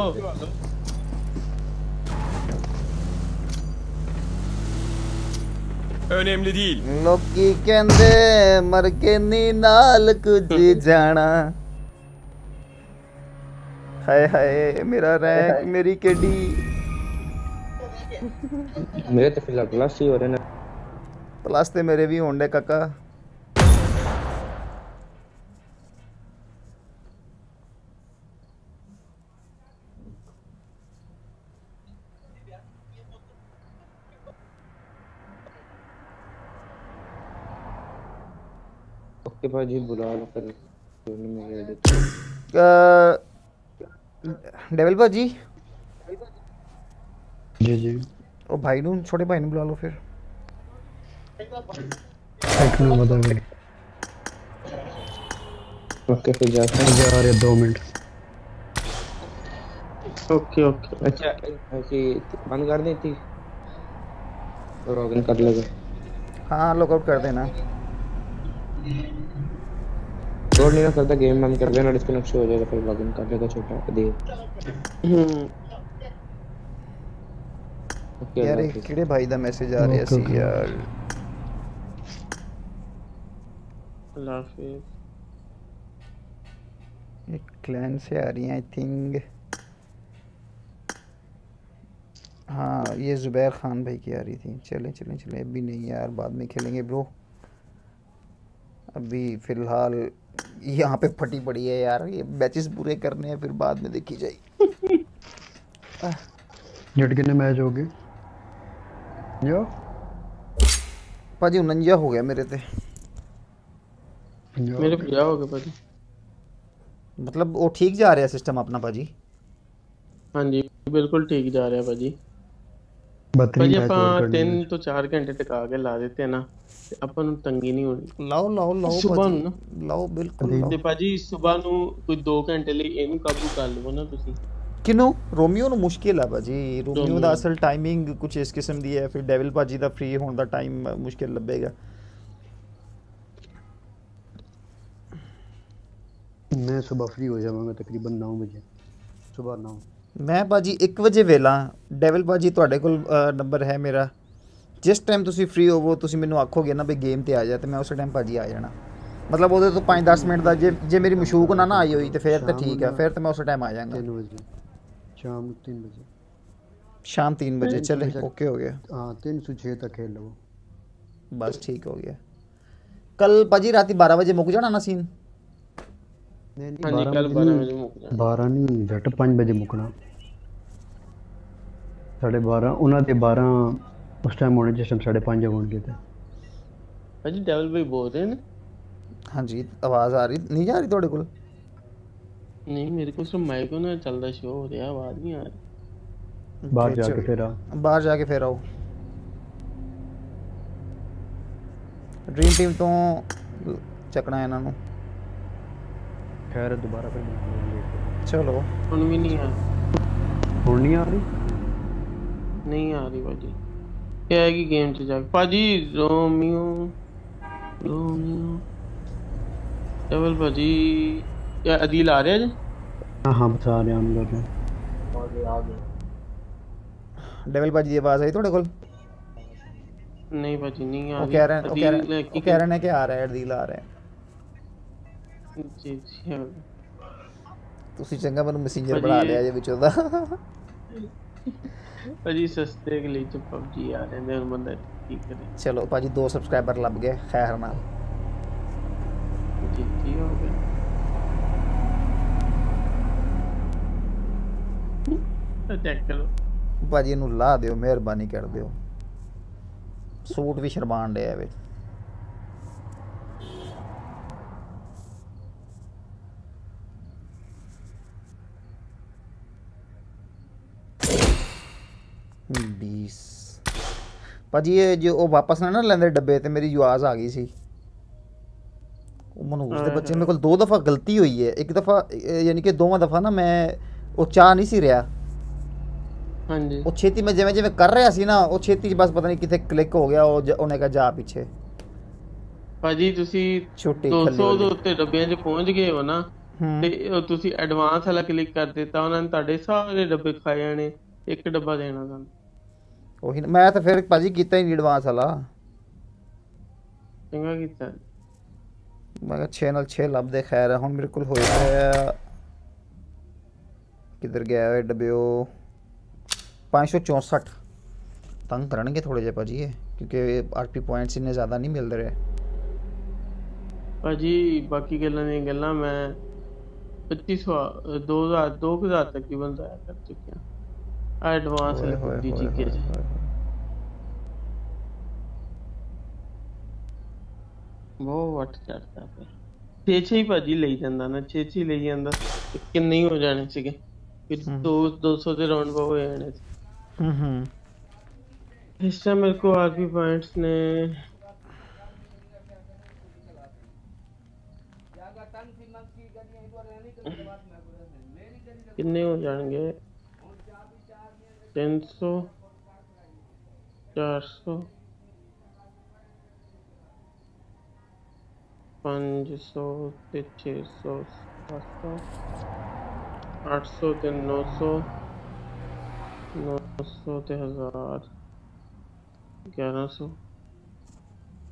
Önemli değil. ਲੋਕੀ ਕਹਿੰਦੇ ਮਰ ਕੇ ਨੀ ਨਾਲ ਕੁਝ ਜਾਣਾ। ਹਾਏ ਹਾਏ ਮੇਰਾ ਰੈਂਕ ਮੇਰੀ ਕਿੱਡੀ। ਮੇਰੇ ਤੇ ਫਿਲਹਾਲ ਪਲੱਸ ਹੋ ਰਹੇ ਨੇ। ਪਲੱਸ ਤੇ ਮੇਰੇ ਵੀ ਹੋਣ ਦੇ ਕਾਕਾ। के पास जी बुला लो कर डेवलपर जी। जी जी। ओ भाई नु छोटे भाई ने बुला लो फिर। एक मिनट बता दो। ओके फिर जाते हैं। जा रहे 2 मिनट। Okay okay. अच्छा ऐसे बंद कर दी थी? लॉगिन कर लेगा। हाँ लॉकआउट कर देना। लोड नहीं करता गेम बंद कर देना डिस्कनेक्ट हो जाएगा फिर लॉगिन कर लेगा छोटा दे। हम्म। ओके यार एक किड़े भाई का मैसेज आ रहा है सी यार। लाफिज एक क्लैन से आ रही है आई थिंक हाँ ये ज़ुबैर ख़ान भाई की आ रही थी। चलें चलें चलें अभी नहीं यार बाद में खेलेंगे ब्रो अभी फ़िलहाल यहाँ पे फटी पड़ी है यार ये मैचेस पूरे करने हैं फिर बाद में देखी जाएगी। झटके ने मैच हो गए? जो पाजी उनंजा हो गया मेरे ते। मेरे पे क्या हो गया पाजी? मतलब वो ठीक जा रहा है सिस्टम अपना पाजी? हाँ जी बिल्कुल ठीक जा रहा है पाजी। पाजी अपन तीन तो चार घंटे तक आगे ला देते हैं ना। ਆਪਾਂ ਨੂੰ ਤੰਗੀ ਨਹੀਂ ਹੋਣੀ। ਲਾਓ ਲਾਓ ਲਾਓ ਸੁਬਾਹ ਨੂੰ ਲਾਓ ਬਿਲਕੁਲ ਤੇ ਭਾਜੀ ਸੁਬਾਹ ਨੂੰ ਕੋਈ 2 ਘੰਟੇ ਲਈ ਇਹਨੂੰ ਕਾਬੂ ਕਰ ਲਵੋ ਨਾ ਤੁਸੀਂ। ਕਿਨੂੰ? ਰੋਮੀਓ ਨੂੰ ਮੁਸ਼ਕਿਲ ਆ ਭਾਜੀ। ਰੋਮੀਓ ਦਾ ਅਸਲ ਟਾਈਮਿੰਗ ਕੁਝ ਇਸ ਕਿਸਮ ਦੀ ਹੈ ਫਿਰ ਡੈਵਿਲ ਭਾਜੀ ਦਾ ਫ੍ਰੀ ਹੋਣ ਦਾ ਟਾਈਮ ਮੁਸ਼ਕਿਲ ਲੱਭੇਗਾ। ਮੈਂ ਸਵੇਰ ਫ੍ਰੀ ਹੋ ਜਾਵਾਂਗਾ ਤਕਰੀਬਨ 9 ਵਜੇ। ਸਵੇਰ 9 ਮੈਂ ਭਾਜੀ 1 ਵਜੇ ਵੇਲਾ। ਡੈਵਿਲ ਭਾਜੀ ਤੁਹਾਡੇ ਕੋਲ ਨੰਬਰ ਹੈ ਮੇਰਾ। ਜਿਸ ਟਾਈਮ ਤੁਸੀਂ ਫ੍ਰੀ ਹੋਵੋ ਤੁਸੀਂ ਮੈਨੂੰ ਆਖੋਗੇ ਨਾ ਵੀ ਗੇਮ ਤੇ ਆ ਜਾ ਤੇ ਮੈਂ ਉਸੇ ਟਾਈਮ ਭਾਜੀ ਆ ਜਾਣਾ। ਮਤਲਬ ਉਹਦੇ ਤੋਂ 5-10 ਮਿੰਟ ਦਾ ਜੇ ਜੇ ਮੇਰੀ ਮਸ਼ੂਕ ਨਾ ਨਾ ਆਈ ਹੋਈ ਤੇ ਫਿਰ ਤਾਂ ਠੀਕ ਹੈ ਫਿਰ ਤਾਂ ਮੈਂ ਉਸੇ ਟਾਈਮ ਆ ਜਾਵਾਂਗਾ 3 ਵਜੇ। ਸ਼ਾਮ 3 ਵਜੇ। ਸ਼ਾਮ 3 ਵਜੇ ਚਲੇ ਓਕੇ ਹੋ ਗਿਆ। ਹਾਂ 3 ਤੱਕ ਖੇਲ ਲਵੋ। ਬਸ ਠੀਕ ਹੋ ਗਿਆ। ਕੱਲ ਭਾਜੀ ਰਾਤੀ 12 ਵਜੇ ਮੁੱਕ ਜਾਣਾ ਨਾ ਸੀਨ ਨਹੀਂ ਕੱਲ 12 ਵਜੇ ਮੁੱਕ ਜਾਣਾ। 12 ਨਹੀਂ ਜੱਟ 5 ਵਜੇ ਮੁੱਕਣਾ। 12:30 ਉਹਨਾਂ ਦੇ 12 उस टाइम होने जिस टाइम साढ़े पाँच हो गए थे ਭਾਜੀ ਡੈਵਲ ਭਾਈ ਬੋਲ ਰਹੇ ਨੇ ਹਾਂਜੀ ਆਵਾਜ਼ ਆ ਰਹੀ ਨਹੀਂ ਜਾ ਰਹੀ ਤੁਹਾਡੇ ਕੋਲ ਨਹੀਂ ਮੇਰੇ ਕੋਲ ਸਿਰਫ ਮਾਈਕ ਨਾਲ ਚੱਲਦਾ ਸ਼ੋ ਹੋ ਰਿਹਾ ਆਵਾਜ਼ ਨਹੀਂ ਆ ਰਹੀ बाहर Okay, जाके चलो। फिर आओ ਬਾਹਰ ਜਾ ਕੇ ਫਿਰ ਆਓ ਡ੍ਰੀਮ ਟੀਮ ਤੋਂ ਚੱਕਣਾ ਇਹਨਾਂ ਨੂੰ खैर दोबारा फिर बना लेंगे ਚਲੋ ਹੁਣ ਵੀ ਨਹੀਂ ਆ ਹੁਣ नहीं आ रही ਨਹੀਂ ਆ ਰਹੀ ਭਾਜੀ ਇਹ ਆਏਗੀ ਗੇਮ 'ਚ ਜਾ ਕੇ ਭਾਜੀ ਰੋਮੀਓ ਰੋਮੀਓ ਡਬਲ ਭਾਜੀ ਇਹ ਅਦੀਲ ਆ ਰਿਹਾ ਜੀ हाँ हाँ बता रहे हैं हम लोग ਡੈਵਲ ਭਾਜੀ ਦੀ ਆਵਾਜ਼ ਆਈ ਤੁਹਾਡੇ ਕੋਲ ਨਹੀਂ ਭਾਜੀ ਨਹੀਂ ਆ ਉਹ ਰਹੀ ਕਹਿ ਰਹੇ ਉਹ ਕਹਿ ਅਦੀਲ ਰਹੇ ਕੀ ਉਹ ਕਹਿ ਰਹੇ ਨੇ ਕਿ ਆ ਰਿਹਾ ਹੈ ਅਰਦੀਲ ਆ ਰਿਹਾ ਹੈ ਜੀ ਜੀ ਹਾਂ। ਤੁਸੀਂ ਚੰਗਾ ਮੈਨੂੰ ਮੈਸੇਂਜਰ ਭਾਜੀ ਬਣਾ ਇਹ- ਲਿਆ ਜੇ ਵਿੱਚੋਂ ਦਾ ਭਾਜੀ ਸਸਤੇ ਗਲੀ ਚ ਪਬਜੀ ਆ ਜਾਂਦੇ ਹੁਣ ਬੰਦਾ ਕੀ ਕਰੇ? ਚਲੋ ਭਾਜੀ ਦੋ ਸਬਸਕ੍ਰਾਈਬਰ ਲੱਭ ਗਏ ਖੈਰ ਨਾਲ। ਜੀ ਕੀ ਹੋ ਗਿਆ। ਭਾਜੀ ਇਹਨੂੰ ਲਾ ਦਿਓ ਮਿਹਰਬਾਨੀ ਕਰ ਦਿਓ। ਸੂਟ ਵੀ ਸ਼ਰਮਾਨ ਲਿਆ ਵੇ ਭਾਜੀ ਇਹ ਜੋ ਉਹ ਵਾਪਸ ਨਾ ਨਾ ਲੈਂਦੇ ਡੱਬੇ ਤੇ ਮੇਰੀ ਆਵਾਜ਼ ਆ ਗਈ ਸੀ। ਉਹ ਮਨੂਜ ਦੇ ਬੱਚੇ ਮੇਰੇ ਕੋਲ ਦੋ ਦਫਾ ਗਲਤੀ ਹੋਈ ਹੈ। ਇੱਕ ਦਫਾ ਯਾਨੀ ਕਿ ਦੋਵਾਂ ਦਫਾ ਨਾ ਮੈਂ ਉਹ ਚਾਹ ਨਹੀਂ ਸੀ ਰਿਹਾ। ਹਾਂਜੀ। ਉਹ ਛੇਤੀ ਮੈਂ ਜਿਵੇਂ ਜਿਵੇਂ ਕਰ ਰਿਹਾ ਸੀ ਨਾ ਉਹ ਛੇਤੀ ਬਸ ਪਤਾ ਨਹੀਂ ਕਿਥੇ ਕਲਿੱਕ ਹੋ ਗਿਆ ਉਹ ਉਹਨੇ ਕਹਾ ਜਾ ਪਿੱਛੇ। ਭਾਜੀ ਤੁਸੀਂ 200 ਦੇ ਉੱਤੇ ਡੱਬਿਆਂ 'ਚ ਪਹੁੰਚ ਗਏ ਹੋ ਨਾ ਤੇ ਤੁਸੀਂ ਐਡਵਾਂਸ ਵਾਲਾ ਕਲਿੱਕ ਕਰ ਦਿੱਤਾ ਉਹਨਾਂ ਨੇ ਤੁਹਾਡੇ ਸਾਰੇ ਡੱਬੇ ਖਾ ਜਾਣੇ ਇੱਕ ਡੱਬਾ ਦੇਣਾ ਤੁਹਾਨੂੰ। ਉਹੀ ਨਾ- ਮੈਂ ਤਾਂ ਫਿਰ ਭਾਜੀ ਕੀਤਾ ਹੀ ਨਹੀਂ ਐਡਵਾਂਸ ਵਾਲਾ ਚੰਗਾ ਕੀਤਾ ਮੈਂ ਕਿਹਾ 6 ਨਾਲ 6 ਲੱਭਦੇ ਖੈਰ ਹੈ ਹੁਣ ਮੇਰੇ ਕੋਲ ਹੋਇਆ ਹੈ ਕਿੱਧਰ ਗਿਆ ਹੋਇਆ ਡੱਬਿਓ 564 ਤੰਗ ਕਰਨਗੇ ਥੋੜੇ ਜਿਹਾ ਭਾਜੀ ਇਹ ਕਿਉਂਕਿ ਆਰਪੀ ਪੁਆਇੰਟਸ ਇੰਨੇ ਜ਼ਿਆਦਾ ਨਹੀਂ ਮਿਲ ਰਹੇ ਭਾਜੀ ਬਾਕੀ ਗੱਲਾਂ ਦੀਆਂ ਗੱਲਾਂ ਮੈਂ 2500 ਅ, 2000 2000 ਤਕਰੀਬਨ ਜ਼ਾਇਆ ਕਰ ਚੁੱਕਿਆ ਆ ਐਡਵਾਂਸ ਹੋਏ ਹੋਏ ਦੀ ਹੋਏ ਜੀਕੇ ਚ ਬਹੁਤ ਵੱਟ ਚੜਦਾ ਪਿਆ ਛੇ ਛੇ ਹੀ ਭਾਜੀ ਲਈ ਜਾਂਦਾ ਨਾ ਛੇ ਛੇ ਹੀ ਲਈ ਜਾਂਦਾ ਤੇ ਕਿੰਨੇ ਹੀ ਹੋ ਜਾਣੇ ਸੀਗੇ ਫਿਰ ਦੋ 200 ਦੇ ਰਾਉਂਡ ਹੋ ਜਾਣੇ ਸੀ ਹੂੰ ਹੂੰ ਇਸ ਟਾਈਮ ਮੇਰੇ ਕੋ ਆਰਪੀ ਪੁਆਇੰਟਸ ਨੇ ਕਿੰਨੇ ਹੋ ਜਾਣਗੇ 300 400 500 ਤੇ 600 700 800 ਤੇ 900 नौ सौ नौ सौ ते हज़ार, ग्यारह सौ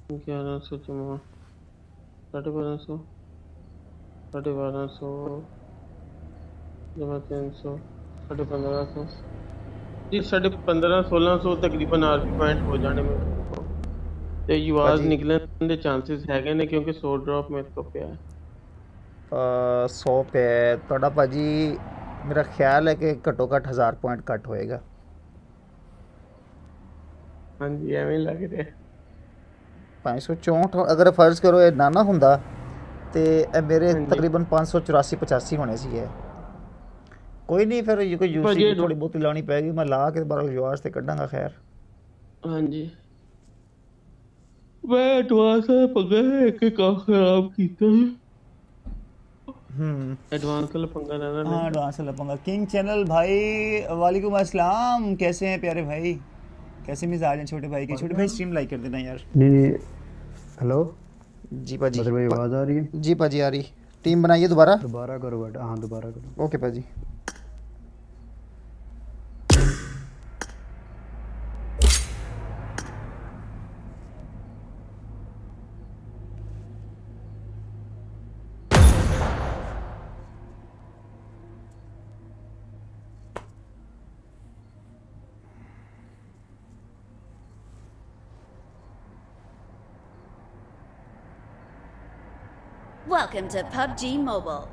ग्यारह सौ जमा साढ़े बारह सौ, साढ़े बारह सौ, जमा तीन सौ, साढ़े पंद्रह सौ। जी साढ़े पंद्रह सोलह सौ तकरीबन आरपी पॉइंट हो जाने में ਤੇ ਯੂਆਜ਼ ਭਾਜੀ। ਨਿਕਲਣ ਦੇ ਚਾਂਸਸ ਹੈਗੇ ਨੇ ਕਿਉਂਕਿ 100 ਡ੍ਰੌਪ ਮੇਰੇ ਕੋਲ ਪਿਆ ਹੈ ਅ 100 ਪੇ ਤੁਹਾਡਾ ਭਾਜੀ ਮੇਰਾ ਖਿਆਲ ਹੈ ਕਿ ਘੱਟੋ ਘੱਟ 1000 ਪੁਆਇੰਟ ਘੱਟ ਹੋਏਗਾ ਹਾਂਜੀ ਐਵੇਂ ਹੀ ਲੱਗ ਰਿਹਾ 564 ਅਗਰ ਫਰਜ਼ ਕਰੋ ਇਹ ਨਾ ਨਾ ਹੁੰਦਾ ਤੇ ਇਹ ਮੇਰੇ ਤਕਰੀਬਨ 584 85 ਹੋਣੇ ਸੀ ਇਹ ਕੋਈ ਨਹੀਂ ਫਿਰ ਇਹ ਕੋਈ ਭਾਜੀ, ਯੂਸੀ ਇਹ ਥੋੜੀ ਬਹੁਤੀ ਲਾਉਣੀ ਪੈਗੀ ਮੈਂ ਲਾ ਕੇ ਬਾਰੇ ਯੂਆਜ਼ ਤੇ ਕੱਢਾਂਗਾ ਖੈਰ ਹਾਂਜੀ ਮੈਂ ਐਡਵਾਂਸ ਪੰਗਾ ਇੱਕ ਇੱਕ ਅੱਖ ਖਰਾਬ ਕੀਤਾ हम्म एडवांस वाला पंगा रहना हाँ एडवांस वाला पंगा किंग चैनल भाई वालेकुम अस्सलाम कैसे हैं प्यारे भाई कैसे मिजाज हैं छोटे भाई के छोटे भाई स्ट्रीम लाइक कर देना यार नहीं नहीं हेलो जी भाजी बदर भाई आवाज़ आ रही है जी भाजी आ रही टीम बनाइए दोबारा दोबारा करो बेटा हाँ दोबारा करो ओके भाजी Welcome to PUBG Mobile.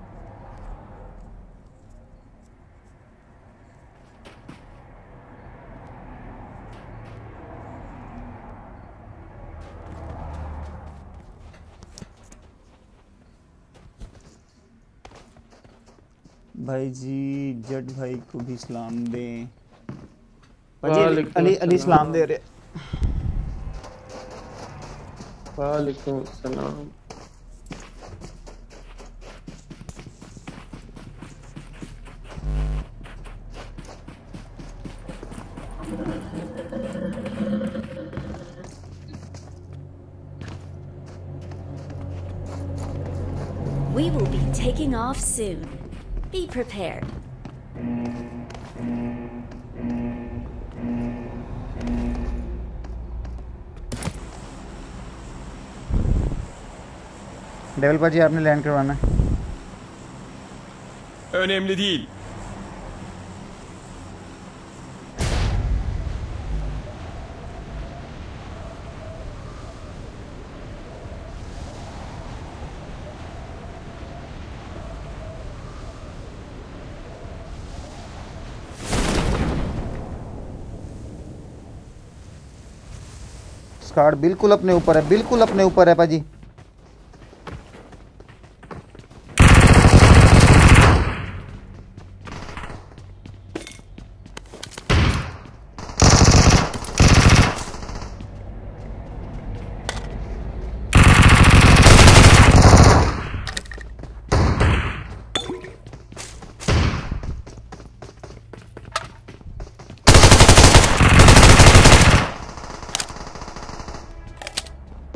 भाई जी जट भाई को भी सलाम दें। अली अली अली सलाम दे रहे। वालेकुम सलाम। off soon. Be prepared. Devil भाजी आपने लैंड करवाना है Önemli değil. स्कार्ड बिल्कुल अपने ऊपर है बिल्कुल अपने ऊपर है भाजी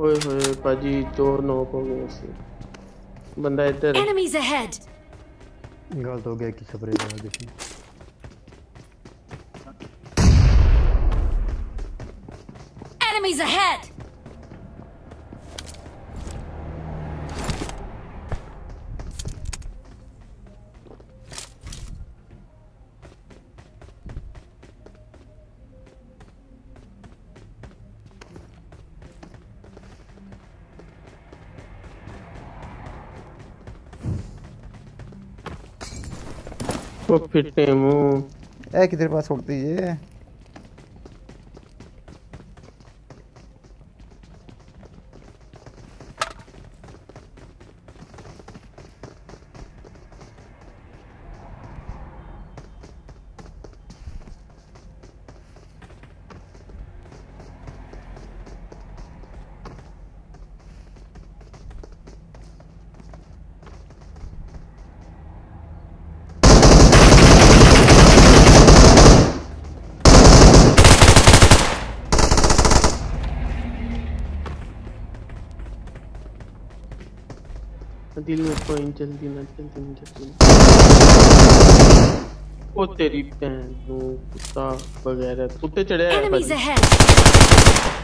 ओए होए दो नॉक हो गए ऐसे बंदा इधर एनिमीज अहेड गलत हो गया कि स्प्रे लगा देखिए एनिमीज ahead! वो फिटे मुँह ए किधर पास छोड़ दीजिए ਤੇਰੀ ਭੈਣ ਨੂੰ ਕੁੱਤਾ ਵਗੈਰਾ ਉੱਤੇ ਚੜਿਆ ਹੈ Enemies ਭਾਜੀ ahead!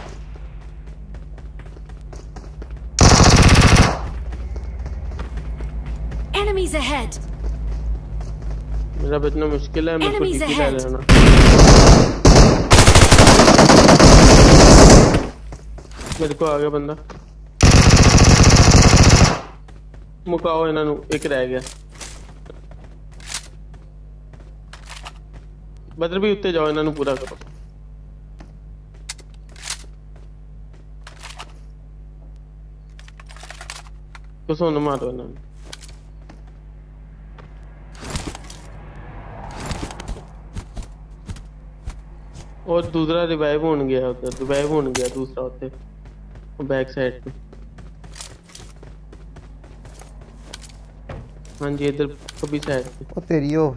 Enemies ahead! मेरा बचना मुश्किल है मेरे को Enemies टीटी ले ahead. लेना मेरे को आ गया बंदा ਮੁਕਾਓ ਇਹਨਾਂ ਨੂੰ ਇੱਕ ਰਹਿ ਗਿਆ ਬਦਰ ਵੀ ਉੱਤੇ ਜਾਓ ਇਹਨਾਂ ਨੂੰ ਪੂਰਾ ਕਰੋ ਕੁਸੋਂ ਨੂੰ ਮਾਰੋ ਇਹਨਾਂ ਨੂੰ और दूसरा रिवाइव होने गया उधर रिवाइव होने गया दूसरा उधर बैक साइड पे हाँ जी इधर कभी साइड पे ਉਹ ਤੇਰੀ ਉਹ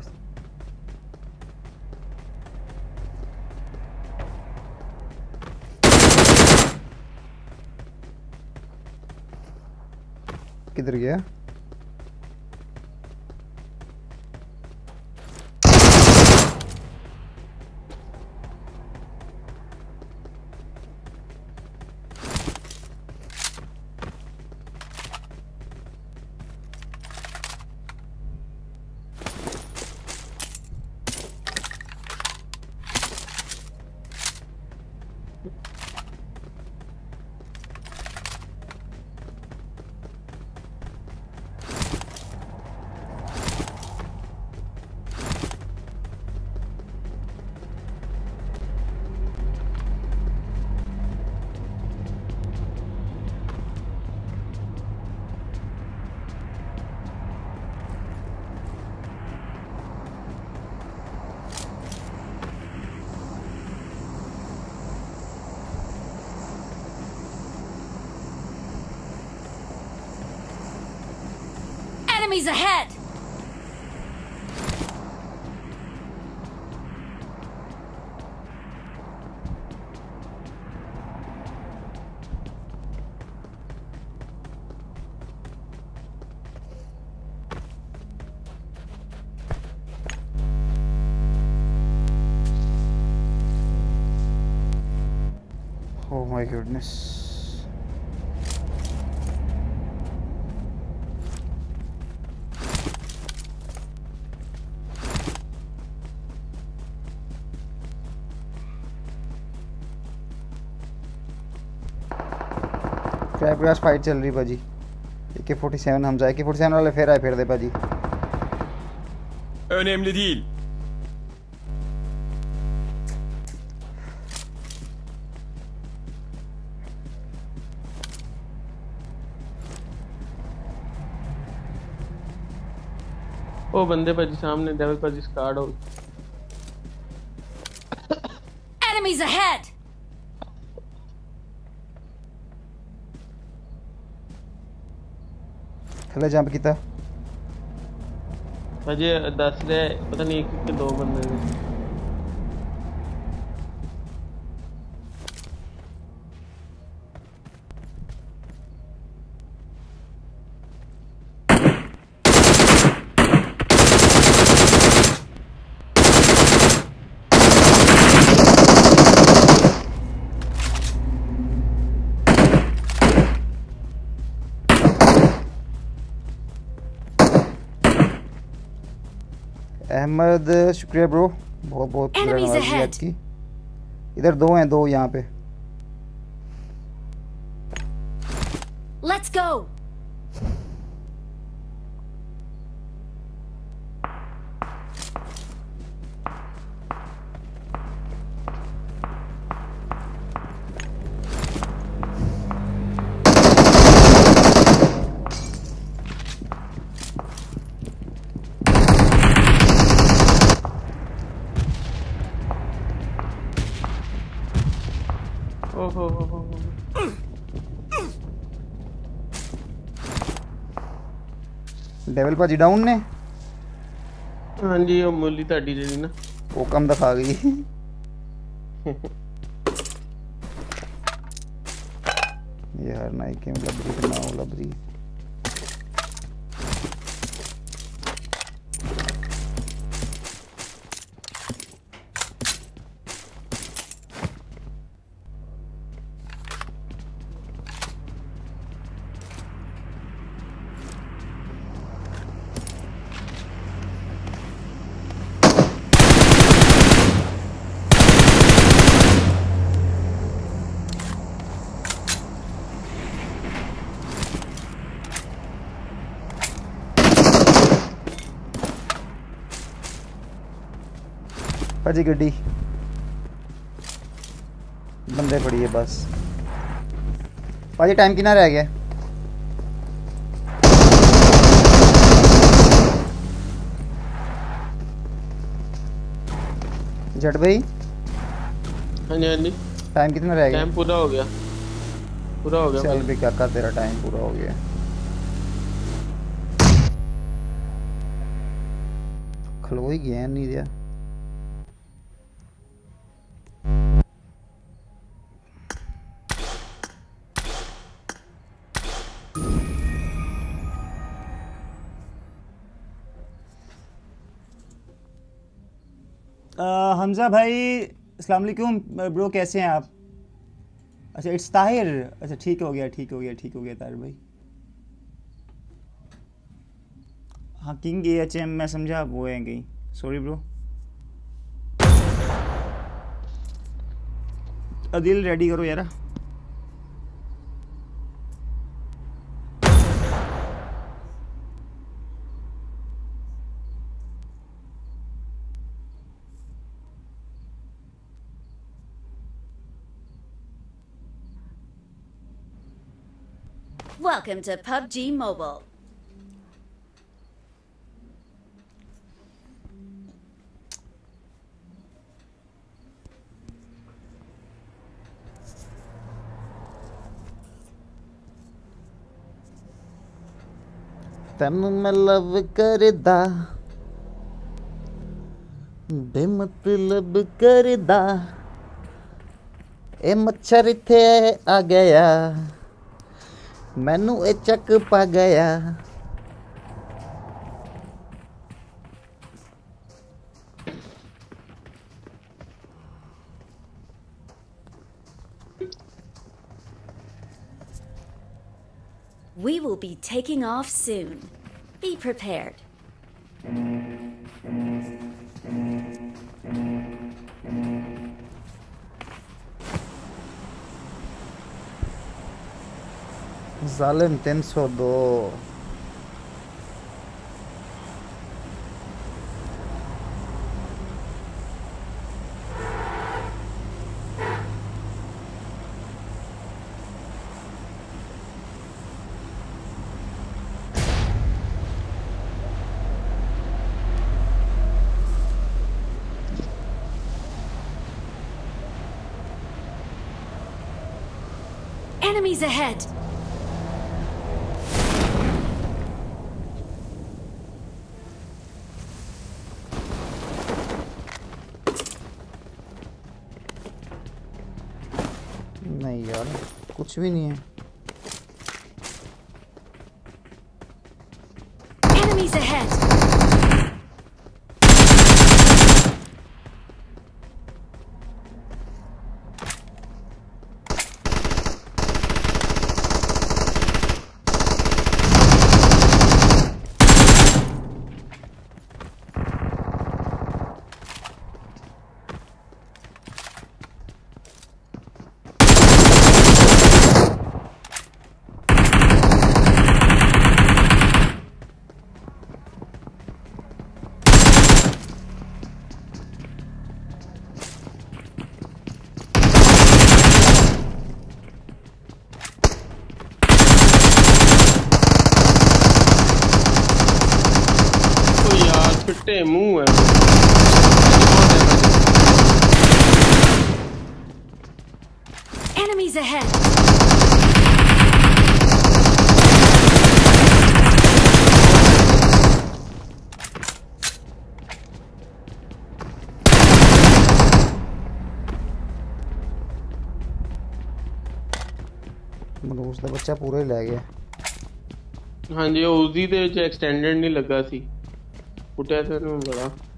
किधर गया my goodness. ट्रैप के फाइट चल रही भाजी AK 47 हम जाए AK 47 वाले फिर आए फिर दे भाजी Önemli değil. ओ बंदे भाजी सामने डेविल भाजी स्कार्ड हो। Enemies ahead! थले जंप किता? अजय दस रहे पता नहीं कितने दो बंदे ने अहमद शुक्रिया ब्रो। बहुत बहुत आपकी। इधर दो हैं दो यहाँ पे। Let's go! ਡੈਵਲ ਭਾਜੀ ਡਾਊਨ ਨੇ ਹਾਂਜੀ ਉਹ ਮੁੱਲੀ ਤੁਹਾਡੀ ਜਿਹੜੀ ਨਾ ਉਹ ਕੰਮ ਦਿਖਾ ਗਈ ਯਾਰ ਨਾਈਕੇ ਲੱਭ ਰਹੀ ਨਾ ਉਹ ਲੱਭ ਰਹੀ ਭਾਜੀ ਗੱਡੀ ਬੰਦੇ ਫੜੀਏ ਬਸ ਭਾਜੀ ਟਾਈਮ ਕਿੰਨਾ ਰਹਿ ਗਿਆ जट भाई हाँ जी हाँ जी टाइम कितना रह गया टाइम पूरा हो गया पूरा हो गया चल भी काका तेरा टाइम पूरा हो गया खलो ही गया नहीं दिया हमजा भाई वालेकुम। ब्रो, कैसे हैं आप? अच्छा इट्स ताहिर। अच्छा ठीक हो गया, ठीक हो गया, ठीक हो गया ताहिर भाई। हाँ किंग ए एच एम मैं समझा, वो है गई। सॉरी ब्रो अदिल रेडी करो यार। Welcome to PUBG Mobile. ਤੈਨੂੰ ਮੈਂ ਲਵ ਕਰਦਾ ਬੇਮਤਲਬ ਕਰਦਾ ਇਹ ਮੱਛਰ ਇੱਥੇ ਆ ਗਿਆ ਮੈਨੂੰ ਇਹ ਚੱਕ ਪਾ ਗਿਆ We will be taking off soon. Be prepared. Zalem ten sodo. Enemies ahead! कुछ भी नहीं है Enemies ahead! तो यार फिट्टे मुंह है Enemies ahead! ਮਨੂਸ ਦਾ ਬੱਚਾ ਪੂਰਾ ਹੀ ਲੈ ਗਿਆ ਹਾਂਜੀ ਉਹ ਉਜ਼ੀ ਦੇ ਵਿੱਚ ਐਕਸਟੈਂਡਡ ਨਹੀਂ ਲੱਗਾ ਸੀ Burada elde var.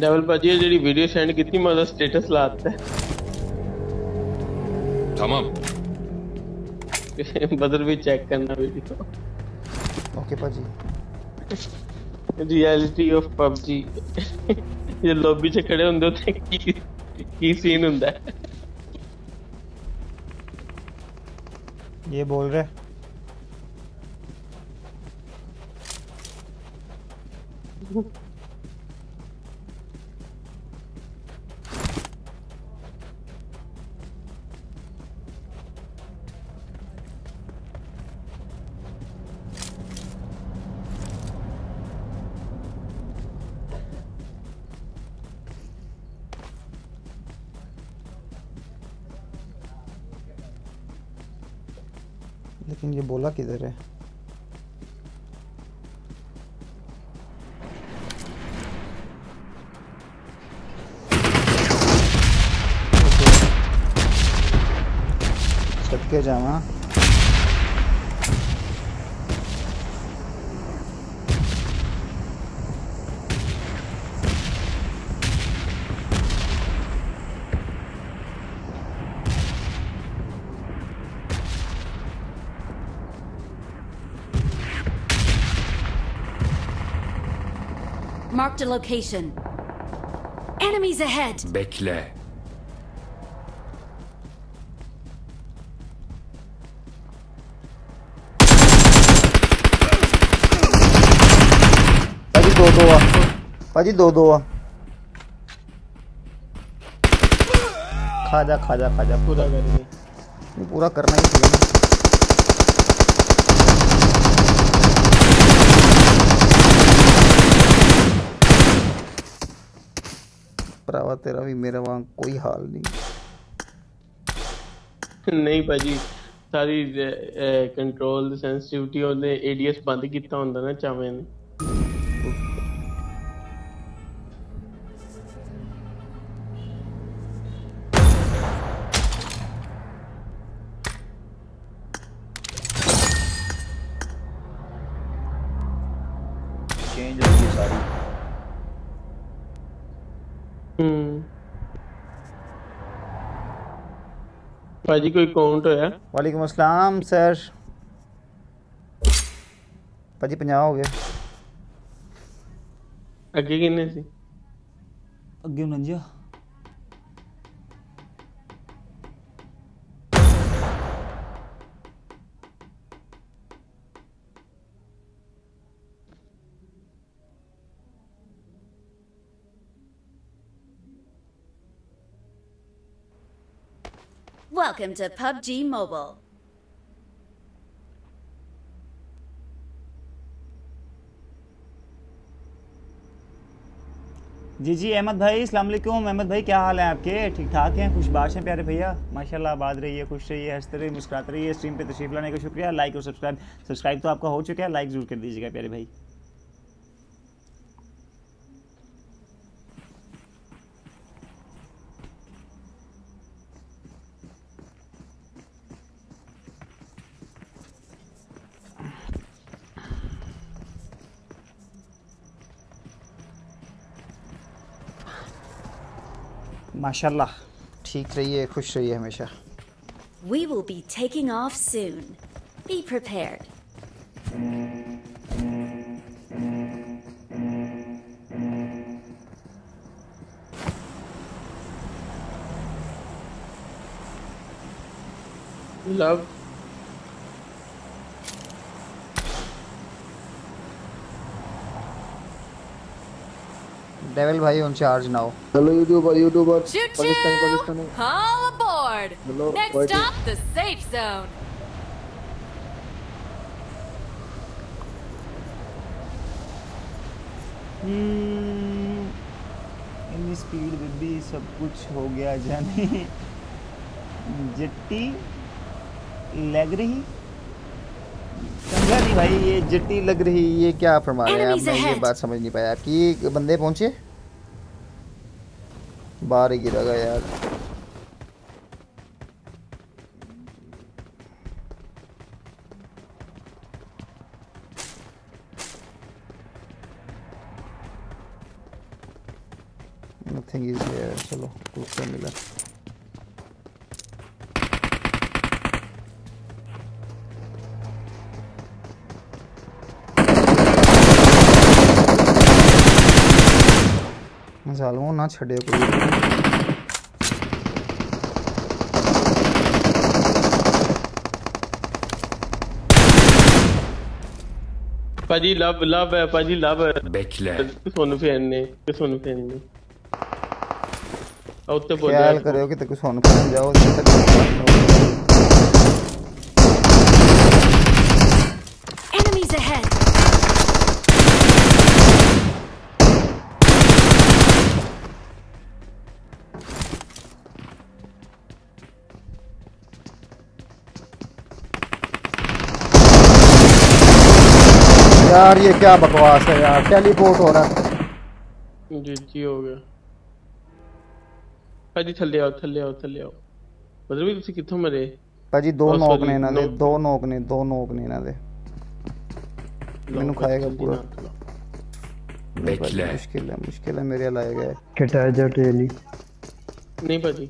ਡਬਲ ਭਾਜੀ ਇਹ ਜਿਹੜੀ ਵੀਡੀਓ ਸੈਂਡ ਕੀਤੀ ਮੈਂ ਉਹਦਾ ਸਟੇਟਸ ਲਾ ਦਿੱਤਾ ਤਮਾਮ ਬਦਲ ਵੀ ਚੈੱਕ ਕਰਨਾ ਵੀਡੀਓ ओके ਭਾਜੀ ਰਿਐਲਿਟੀ ਆਫ ਪਬਜੀ ਇਹ ਲੌਬੀ 'ਚ ਖੜੇ ਹੁੰਦੇ ਉੱਥੇ ਕੀ ਕੀ ਸੀਨ ਹੁੰਦਾ ਹੈ ਇਹ ਬੋਲ ਰਿਹਾ लेकिन Marked a location. Enemies ahead. Bekle. Hadi दो दो आ भाजी दो दो आ खा जा खा जा खा जा पूरा कर पूरा करना ही चाहिए ਭਰਾਵਾ, ਤੇਰਾ ਵੀ ਮੇਰੇ ਵਾਂਗ ਕੋਈ ਹਾਲ ਨਹੀਂ। ਨਹੀਂ ਭਾਜੀ, ਸਾਰੀ ਕੰਟਰੋਲ ਸੈਂਸਿਟੀਵਿਟੀ ਉਹਨੇ ਏਡੀਐਸ ਬੰਦ ਕੀਤਾ ਹੁੰਦਾ ਨਾ ਚਾਵੇਂ ਨੇ। ਭਾਜੀ ਕੋਈ ਕਾਊਂਟ ਹੋਇਆ ਵਾਲੇਕੁਮ ਅਸਲਾਮ ਸਰ ਭਾਜੀ 50 ਹੋ ਗਏ ਅੱਗੇ ਕਿੰਨੇ ਸੀ ਅੱਗੇ 49 Welcome to PUBG Mobile. जी जी, अहमद भाई, अस्सलाम वालेकुम। अहमद भाई, क्या हाल है आपके? ठीक ठाक हैं? खुशबाश हैं प्यारे भैया? माशाल्लाह आबाद रहिए खुश रहिए, हँसते रहिए, मुस्कुराते रहिए। स्ट्रीम पे तशरीफ़ लाने का शुक्रिया। लाइक और सब्सक्राइब सब्सक्राइब तो आपका हो चुका है। लाइक ज़रूर कर दीजिएगा प्यारे भाई। माशाल्लाह ठीक रहिए खुश रहिए हमेशा We will be taking off soon. Be prepared. Love devil भाई on charge now hello YouTuber YouTuber Pakistani! Pakistani aboard! Hello, Next waiting. stop, the safe zone. इतनी स्पीड में भी सब कुछ हो गया जाने। जट्टी लग रही? समझा नहीं भाई ये जट्टी लग रही ये क्या फरमा रहे हैं मैं ये बात समझ नहीं पाया। कि बंदे पहुँचे? बाहर ही गिरा गया यार। ਨਾ ਛੱਡਿਓ ਕੋਈ ਭਾਜੀ ਲਵ ਲਵ ਹੈ ਭਾਜੀ ਲਵ ਹੈ Bekle. ਤੁਹਾਨੂੰ ਫੈਨ ਨੇ ਕਿ ਤੁਹਾਨੂੰ ਫੈਨ ਨੇ ਆ ਉੱਤੇ ਬੋਲਿਆ ਖਿਆਲ ਕਰਿਓ ਕਿ ਤੇ ਕੁਝ ਹੁਣ ਪਹੁੰਚ ਜਾਓ ਜਿੱਥੇ यार ये क्या बकवास है यार टेलीपोर्ट हो रहा है ਜੀ ਜੀ ਹੋ ਗਿਆ ਭਾਜੀ ਥੱਲੇ ਆਓ ਥੱਲੇ ਆਓ ਥੱਲੇ ਆਓ ਮਤਲਬ ਵੀ ਤੁਸੀਂ ਕਿੱਥੋਂ ਮਰੇ ਭਾਜੀ ਦੋ Oh, ਨੋਕ sorry, ਨੇ ਇਹਨਾਂ ਦੇ no. ਦੋ ਨੋਕ ਨੇ ਦੋ ਨੋਕ ਨੇ ਇਹਨਾਂ ਦੇ ਮੈਨੂੰ ਖਾਏਗਾ ਪੂਰਾ ਨਹੀਂ ਭਾਜੀ, Bekle. ਮੁਸ਼ਕਿਲ ਹੈ ਮੁਸ਼ਕਿਲ ਹੈ ਮੇਰੇ ਲਾਏਗਾ ਹੈ किटा है जो टेली ਨਹੀਂ ਭਾਜੀ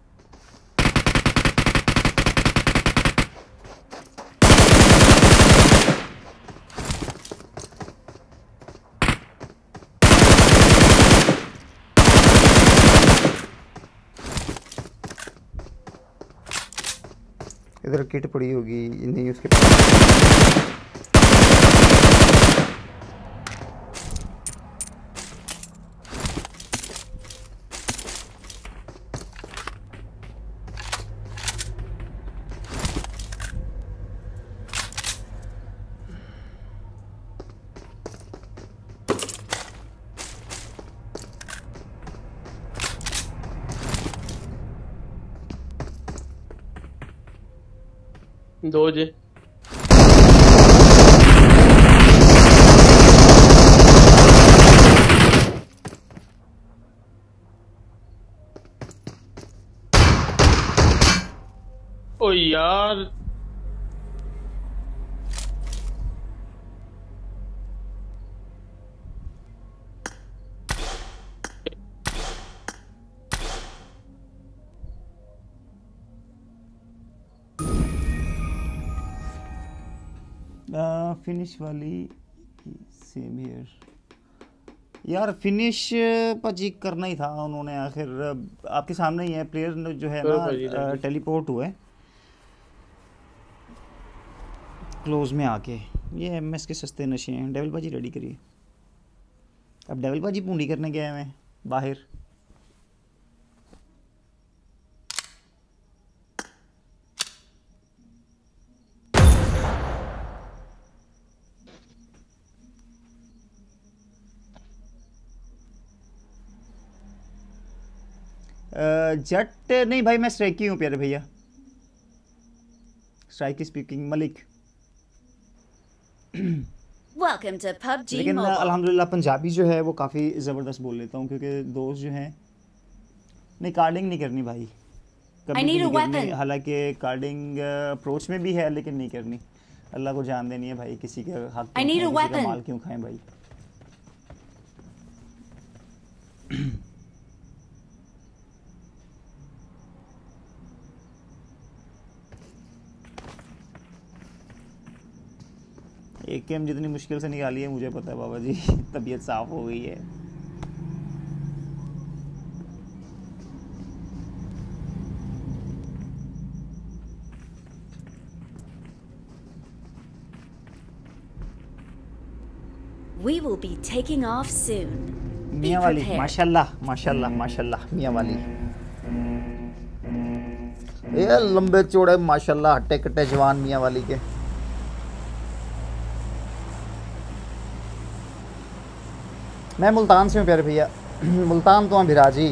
किट पड़ी होगी नहीं उसके पास ਦੋ फिनिश वाली सेम हियर यार फिनिश भाजी करना ही था उन्होंने आखिर। आपके सामने ही है प्लेयर जो है ना टेलीपोर्ट हुआ है। क्लोज में आके। ये एमएस के सस्ते नशे हैं। डेविल भाजी रेडी करिए। अब डेविल भाजी पूंडी करने गए हैं बाहर अ, जट नहीं भाई मैं स्ट्राइक हूँ प्यारे भैया। Strike speaking Malik Welcome to PUBG लेकिन. अल्हम्दुलिल्लाह पंजाबी जो है वो काफ़ी ज़बरदस्त बोल लेता हूँ क्योंकि दोस्त जो हैं नहीं कार्डिंग नहीं करनी भाई। कभी नहीं करनी हालाँकि कार्डिंग अप्रोच में भी है लेकिन नहीं करनी। अल्लाह को जान देनी है भाई किसी के हक weapon. माल क्यों खाएँ भाई। एक गेम जितनी मुश्किल से निकाली है मुझे पता है बाबा जी तबीयत साफ़ हो गई है We will be taking off soon. मियाँ वाली. माशाल्लाह माशाल्लाह माशाल्लाह मियाँ वाली ये लंबे चौड़े माशाल्लाह हट्टे कट्टे जवान मियाँ वाली के मैं मुल्तान से हूँ प्यारे भैया। मुल्तान तो अभिराजी।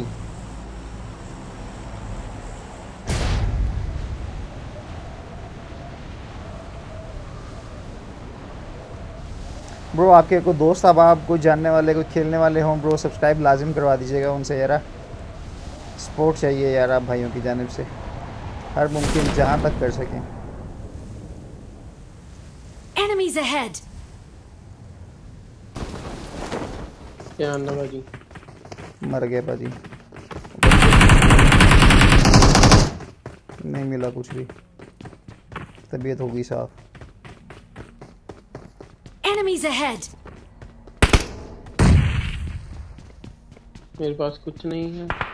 ब्रो, आपके कोई दोस्त अब आप कोई जानने वाले, कोई खेलने वाले हों, ब्रो सब्सक्राइब लाजिम करवा दीजिएगा उनसे यार। सपोर्ट चाहिए यार आप भाइयों की जानब से। हर मुमकिन जहाँ तक कर सकें। Enemies ahead! क्या आना भाजी मर गया पाजी नहीं मिला कुछ भी तबीयत होगी साफ़ एनिमीज अहेड मेरे पास कुछ नहीं है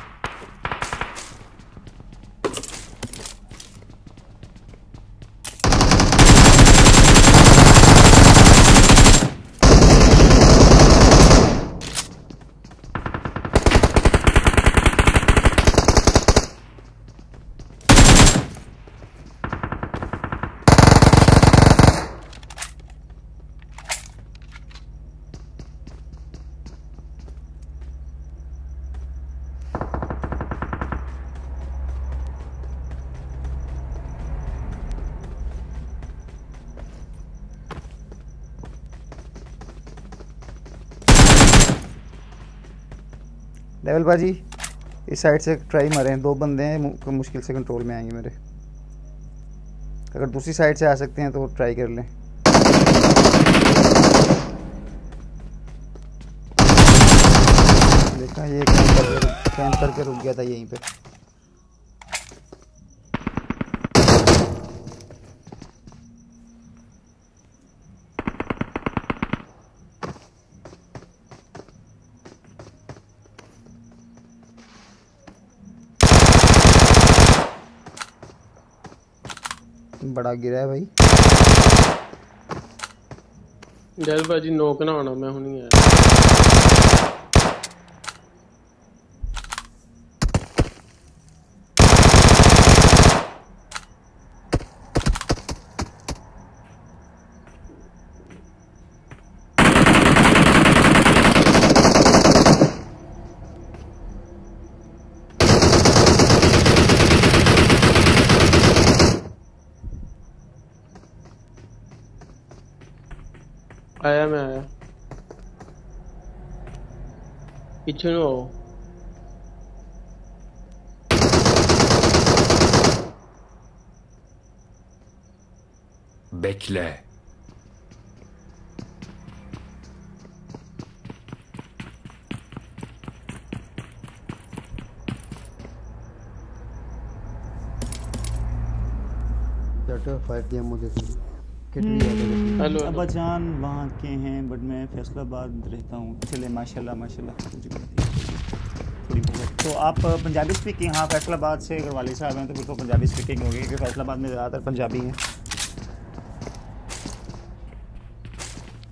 लेवल भाजी, इस साइड से ट्राई मारें। दो बंदे हैं मुश्किल से कंट्रोल में आएँगे मेरे। अगर दूसरी साइड से आ सकते हैं तो ट्राई कर लें। देखा, ये कैंप करके रुक गया था यहीं पे। बड़ा गिरा है भाई। जल भाजी नोक ना होना मैं हुनी आया आया मैं आया नु आओ Bekle. Five game मुझे किट हेलो अब्बा जान वहाँ के हैं बट मैं फैसलाबाद रहता हूँ। चले माशाल्लाह माशाल्लाह। तो आप पंजाबी स्पीकिंग हाँ फैसलाबाद से अगर वाले साहब हैं तो बिल्कुल पंजाबी स्पीकिंग होगी, क्योंकि फैसलाबाद में ज़्यादातर पंजाबी हैं।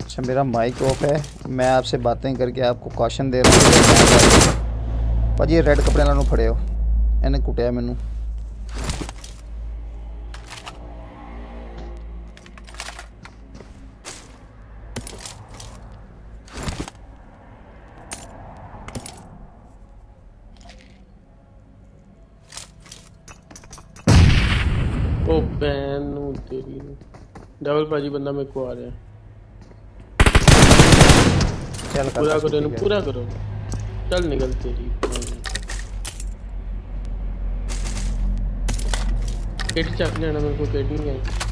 अच्छा मेरा माइक ऑफ़ है। मैं आपसे बातें करके आपको कॉशन दे रहा हूँ। भाजी रेड कपड़े लानू फड़े हो। इन्हें कुटिया मैनू। डबल भाजी बंदा मेरे को आ रहा है। चल पूरा करो इन्हें पूरा करो। चल निकल तेरी। केटी चक लेना मेरे को केटी नहीं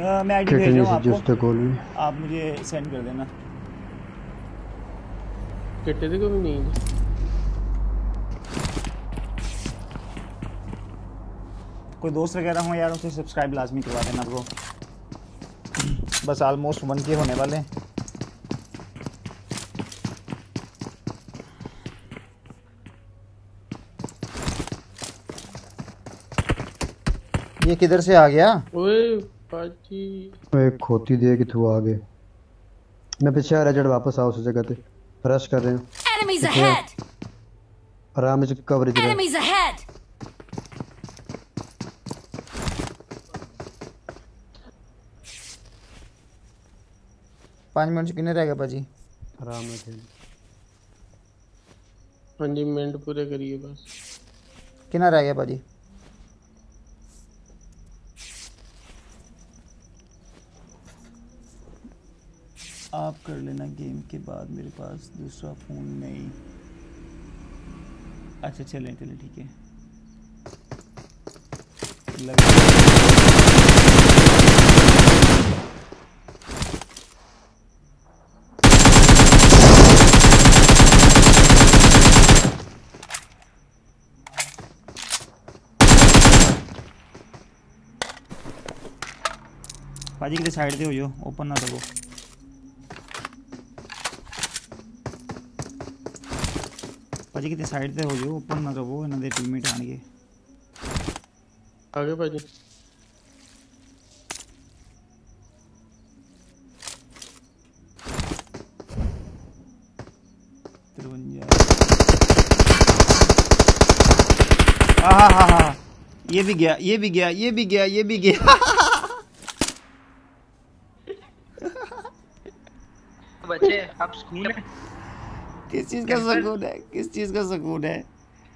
अ, मैं आईडी भेज रहा हूँ आपको। आप मुझे सेंड कर देना। केटे देखो भी नहीं कोई दोस्त वगैरह हो यार उसे सब्सक्राइब लाजमी करवा देना ब्रो बस ऑलमोस्ट वन के होने वाले हैं। ये किधर से आ गया? ओए खोती दे कि तू आगे मैं पीछे आ रहा जड़ वापस आओ उस जगह पे। रश कर रहे हैं। आओ। ahead! आराम से कवरेज रहे। Enemies पाँच मिनट से किन्ने रह गए भाजी? आराम से खेल हाँ जी मिनट पूरे करिए बस। किन्ना रह गया भाजी? आप कर लेना गेम के बाद मेरे पास दूसरा फ़ोन नहीं। अच्छा चलें चलें ठीक है। लग ਭਾਜੀ ਕਿਤੇ ਸਾਈਡ ਤੇ ਹੋ ਜਾਓ ਓਪਨ ਨਾ ਦਵੋ ਭਾਜੀ ਕਿਤੇ ਸਾਈਡ ਤੇ ਹੋ ਜਾਓ ਓਪਨ ਨਾ ਦਵੋ ਇਹਨਾਂ ਦੇ ਟੀਮਮੇਟ ਆਣਗੇ आगे भाजी तिरवंजा आहा हा हा ये भी गया ये भी गया ये भी गया ये भी गया अब स्कूल में किस चीज का सुकून है किस चीज का सुकून है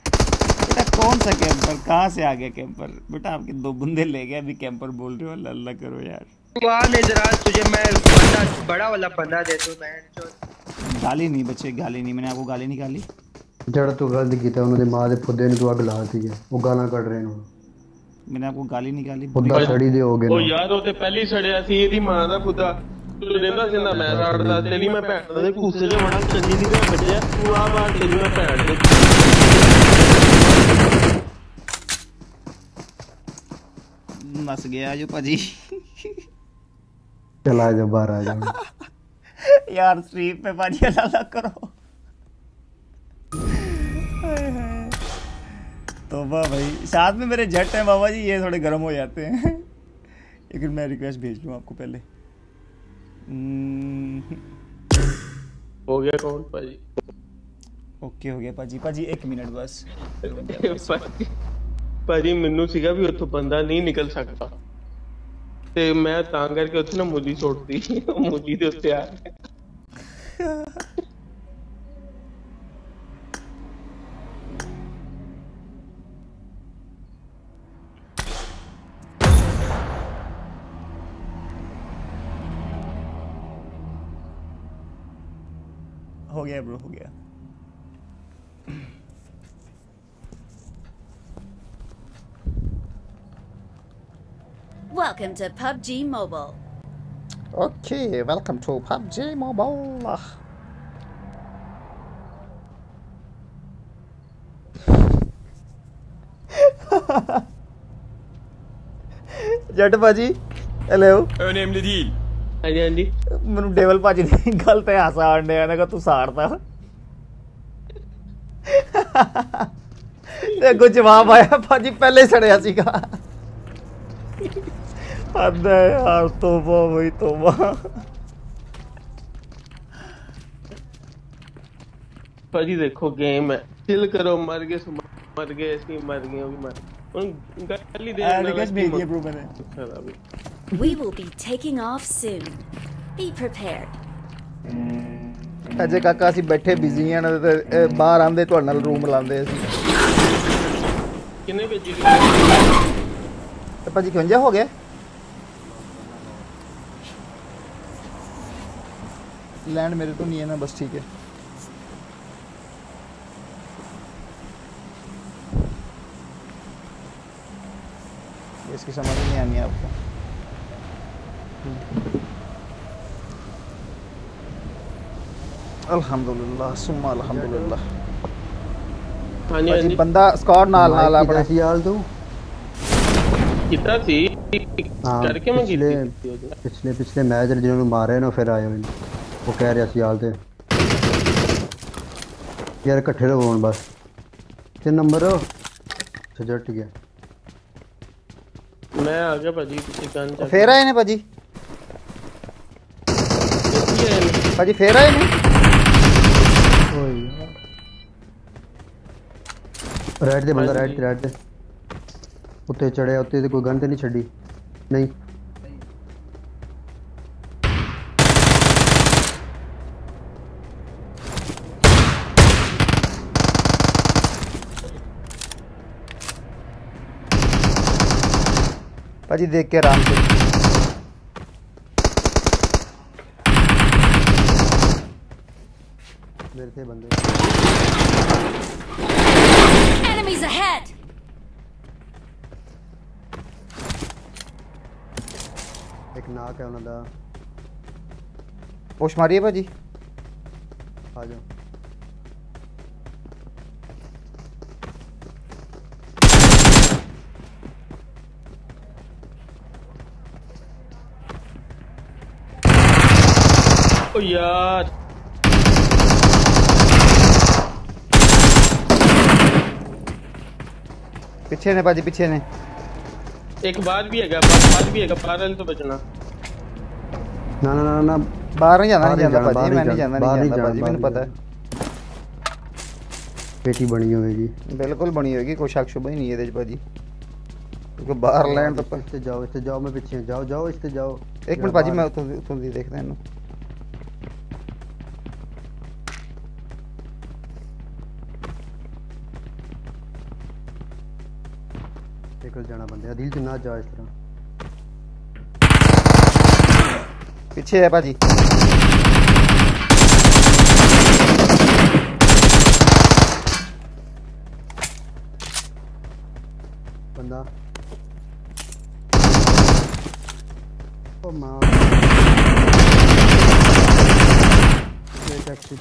बेटा कौन सा कैंपर कहाँ से आ गया कैंपर बेटा आपके दो बंदे ले गए अभी कैंपर बोल रहे हो अल्लाह अल्लाह करो यार वहाँ नजरा तुझे मैं बंदा बड़ा वाला बंदा दे दूँ मैं जो गाली नहीं बच्चे गाली नहीं मैंने आपको गाली निकाली ਜੜ ਤੂੰ ਗਲਤ ਕੀਤਾ ਉਹਨਾਂ ਦੇ ਮਾਂ ਦੇ ਫੁੱਦੇ ਨੂੰ ਤੂੰ ਅੱਗ ਲਾਤੀ ਹੈ ਉਹ ਗਾਲਾਂ ਕੱਢ ਰਹੇ ਨੇ ਹੁਣ मैंने आपको गाली निकाली ਫੁੱਦਾ ਸੜੀ ਦੇ ਹੋ ਗਏ ਉਹ ਨੇ ਯਾਰ ਉਹ ਤੇ ਪਹਿਲੀ ਸੜਿਆ ਸੀ ਇਹਦੀ ਮਾਂ ਦਾ ਖੁਦਾ ਤੂੰ ਰਹਿੰਦਾ ਸੀ ਨਾ ਮੈਂ ਰਾੜਦਾ ਤੇਰੀ ਮੈਂ ਭੈਣ ਦੇ ਕੂਸੇ ਦੇ ਬੜਾ ਚੰਗੀ ਦੀ ਤੇ ਬੱਜਿਆ ਤੂੰ ਆ ਬਾਤ ਤੇਰੀ ਮੈਂ ਭੈਣ ਦੇ मस गया जो भाजी चला जा बाहर आ जा यार स्ट्रीम पे भाजी अल्लाह अल्लाह करो हाय हाय। तौबा भाई साथ में मेरे जट हैं बाबा जी ये थोड़े गर्म हो जाते हैं लेकिन मैं रिक्वेस्ट भेज दूँ आपको पहले हम्म, ਹੋ ਗਿਆ ਕੌਣ ਭਾਜੀ ओके हो गया भाजी भाजी एक मिनट बस ਭਾਜੀ- ਭਾਜੀ ਮੈਨੂੰ ਸੀਗਾ ਵੀ ਉੱਥੋਂ ਬੰਦਾ ਨਹੀਂ ਨਿਕਲ ਸਕਦਾ ਤੇ ਮੈਂ ਤਾਂ ਕਰਕੇ ਉੱਥੇ ਨਾ ਮੂਲੀ ਸੁੱਟਦੀ ਉਹ ਮੂਲੀ ਦੇ ਉੱਤੇ ਆ गया ब्रो हो गया Welcome to PUBG Mobile. Okay, welcome to PUBG Mobile. Jet hello. Önemli değil. ਹਾਂਜੀ ਹਾਂਜੀ ਮੈਨੂੰ ਡੇਵਲ ਭਾਜੀ ਦੀ ਗੱਲ ਤੇ ਹਾਸਾ ਆਣ ਡਿਆ ਨਾ ਕਿ ਤੂੰ ਸਾੜਦਾ ਤੇ ਅੱਗੋਂ ਜਵਾਬ ਆਇਆ ਭਾਜੀ ਪਹਿਲੇ ਹੀ ਸੜਿਆ ਸੀਗਾ ਹੱਦ ਹੈ ਯਾਰ ਤੋਬਾ ਬਈ ਤੋਬਾ ਭਾਜੀ ਦੇਖੋ ਗੇਮ ਹੈ ਚਿਲ ਕਰੋ ਮਰ ਗਏ ਸੋ ਮਰ ਗਏ ਅਸੀਂ ਮਰ ਗਏ ਉਹ ਵੀ ਮਰ ਹੁਣ ਗੱਲ ਹੀ ਦੇ ਆ ਰਿਕਵੈਸਟ ਭੇਜ ਦਿਆ bro मैंने ਖਰਾਬ We will be taking off soon. Be prepared. ਅਜੇ ਕਾਕਾ ਅਸੀਂ ਬੈਠੇ ਬਿਜ਼ੀ ਆ ਨਾ ਤੇ ਇਹ ਬਾਹਰ ਆਂਦੇ ਤੁਹਾਡੇ ਨਾਲ ਰੂਮ ਲਾਉਂਦੇ ਅਸੀਂ ਕਿੰਨੇ ਭੇਜੀ ਤੇ ਭਾਜੀ 51 ਹੋ ਗਿਆ लैंड मेरे तो नहीं है ना बस ठीक है इसकी समझ नहीं आनी है आपको अल्हम्दुलिल्लाह सुम्मा अल्हम्दुलिल्लाह बंदा स्क्वाड नाल नाल अपने हाल कितना करके मैं पिछले पिछले मैच जिन्होंने मारे ना फिर आए वो कह रहा सी हाल यार इकट्ठे रहो बस नंबर सजट गया ਮੈਂ ਆ ਗਿਆ ਭਾਜੀ ਤੁਸੀਂ ਕੰਨ ਚੱਕ ਫੇਰ ਆਏ ਨੇ ਭਾਜੀ ਕਿੱਥੇ ਆਏ ਨੇ ਭਾਜੀ ਫੇਰ ਆਏ ਨੇ ਰਾਈਟ ਤੇ ਬੰਦਾ ਰਾਈਟ ਤੇ ਰਾਈਟ ਤੇ ਉੱਤੇ ਚੜਿਆ ਉੱਤੇ ਤੇ ਕੋਈ ਗਨ ਤੇ ਨਹੀਂ ਛੱਡੀ ਨਹੀਂ ਭਾਜੀ ਦੇਖ ਕੇ ਆਰਾਮ से ਮੇਰੇ ਤੇ ਬੰਦੇ Enemies ahead! ਇੱਕ ਨਾਕ ਹੈ ਉਹਨਾਂ ਦਾ ਪੁਸ਼ ਮਾਰੀਏ ਭਾਜੀ ਆ ਜਾਓ ओ यार। पीछे ने बाजी पीछे ने। एक बार भी हैगा बार बार भी हैगा पारल तो बचना। ना ना ना ना। बाहर नहीं जाना नहीं जाना बाजी मैं नहीं जाना नहीं जाना बाजी मैंने पता है। पेटी बनी होगी बिल्कुल बनी होगी कोई शक शुभ ही नहीं है तेज बाजी। क्योंकि बाहर लैंड तो पर इससे जाओ इससे जाओ मैं पीछे जाओ जाओ इससे जाओ। एक मिनट बाजी मैं उतनी तुम देखते हैं। ਨਿਕਲ ਜਾਣਾ ਬੰਦੇ ਅਦਿਲ ਚ ਨਾ ਜਾ ਇਸ ਤਰ੍ਹਾਂ ਪਿੱਛੇ ਹੈ ਭਾਜੀ ਬੰਦਾ ਉਹ ਮਾਂ ਇਹ ਟੈਕਸੀ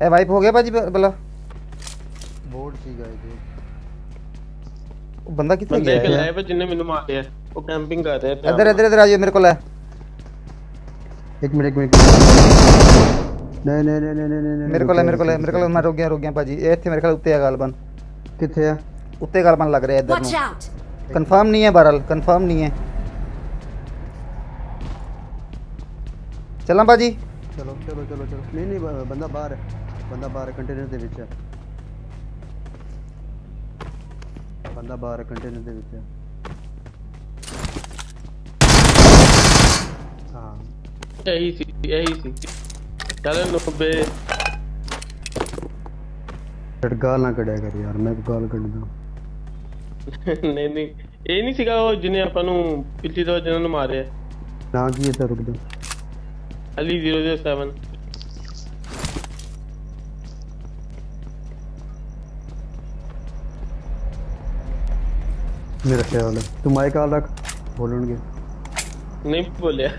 ਇਹ ਵਾਈਪ ਹੋ ਗਿਆ ਭਾਜੀ ਬ- ਬਲਾ ਬੋਰਡ ਸੀਗਾ ਇਹ ਉਹ ਬੰਦਾ ਕਿੱਥੇ ਬੰਦੇ ਇੱਕ ਗਿਆ ਲਾਇਆ ਵਾ ਜਿੰਨੇ ਮੈਨੂੰ ਮਾਰਿਆ ਉਹ ਕੈਂਪਿੰਗ ਕਰ ਰਿਹਾ ਤੇ ਇੱਧਰ ਇੱਧਰ ਇੱਧਰ ਆ ਜਾਓ ਮੇਰੇ ਕੋਲ ਹੈ ਇੱਕ ਮਿੰਟ ਇੱਕ ਮਿੰਟ ਨਹੀਂ ਨਹੀਂ ਨਹੀਂ ਨਹੀਂ ਨਹੀਂ ਨਹੀਂ ਮੇਰੇ ਕੋਲ ਹੈ ਮੇਰੇ ਕੋਲ ਹੈ ਮੇਰੇ ਕੋਲ ਹੈ, ਮੈਂ ਰੁਕ ਗਿਆ ਰੁਕ ਗਿਆ ਭਾਜੀ ਇਹ ਇੱਥੇ ਮੇਰੇ ਖਿਆਲ ਉੱਤੇ ਆ ਗਲਬਨ ਕਿੱਥੇ ਆ ਉੱਤੇ ਗਲਬਨ ਲੱਗ ਰਿਹਾ ਇੱਧਰ Watch ਨੂੰ out! ਕੰਫਰਮ ਨਹੀਂ ਹੈ ਬਹਰਲ ਕੰਫਰਮ ਨਹੀਂ ਹੈ ਚੱਲਾਂ ਭਾਜੀ ਚਲੋ ਚਲੋ ਚਲੋ ਚਲੋ ਨਹੀਂ ਨਹੀਂ ਬ- ਬੰਦਾ ਬਾਹਰ ਹੈ ਬੰਦਾ ਬਾਹਰ ਕੰਟੇਨਰ ਦੇ ਵਿੱਚ ਹੈ ਬੰਦਾ ਬਾਹਰ ਕੰਟੇਨਰ ਦੇ ਵਿੱਚ ਹੈ ਹਾਂ ਇਹੀ ਸੀ ਇਹੀ ਸੀ ਚੱਲ 90 ਛੜ ਗਾਲ ਨਾ ਕੱਢਿਆ ਕਰ ਯਾਰ ਮੈਂ ਵੀ ਗਾਲ ਕੱਢਦਾ ਨਹੀਂ ਨਹੀਂ ਇਹ ਨਹੀਂ ਸੀਗਾ ਉਹ ਜਿਹਨੇ ਆਪਾਂ ਨੂੰ ਪਿਛਲੀ ਤੋਂ ਜਿਹਨਾਂ ਨੂੰ ਮਾਰਿਆ ਨਾ ਕੀ ਹੈ ਤਾਂ ਰੁਕ ਜਾ ਅਲੀ 007 मेरा ख्याल है। तू माइक आ रख बोलूँगे। नहीं बोलिया।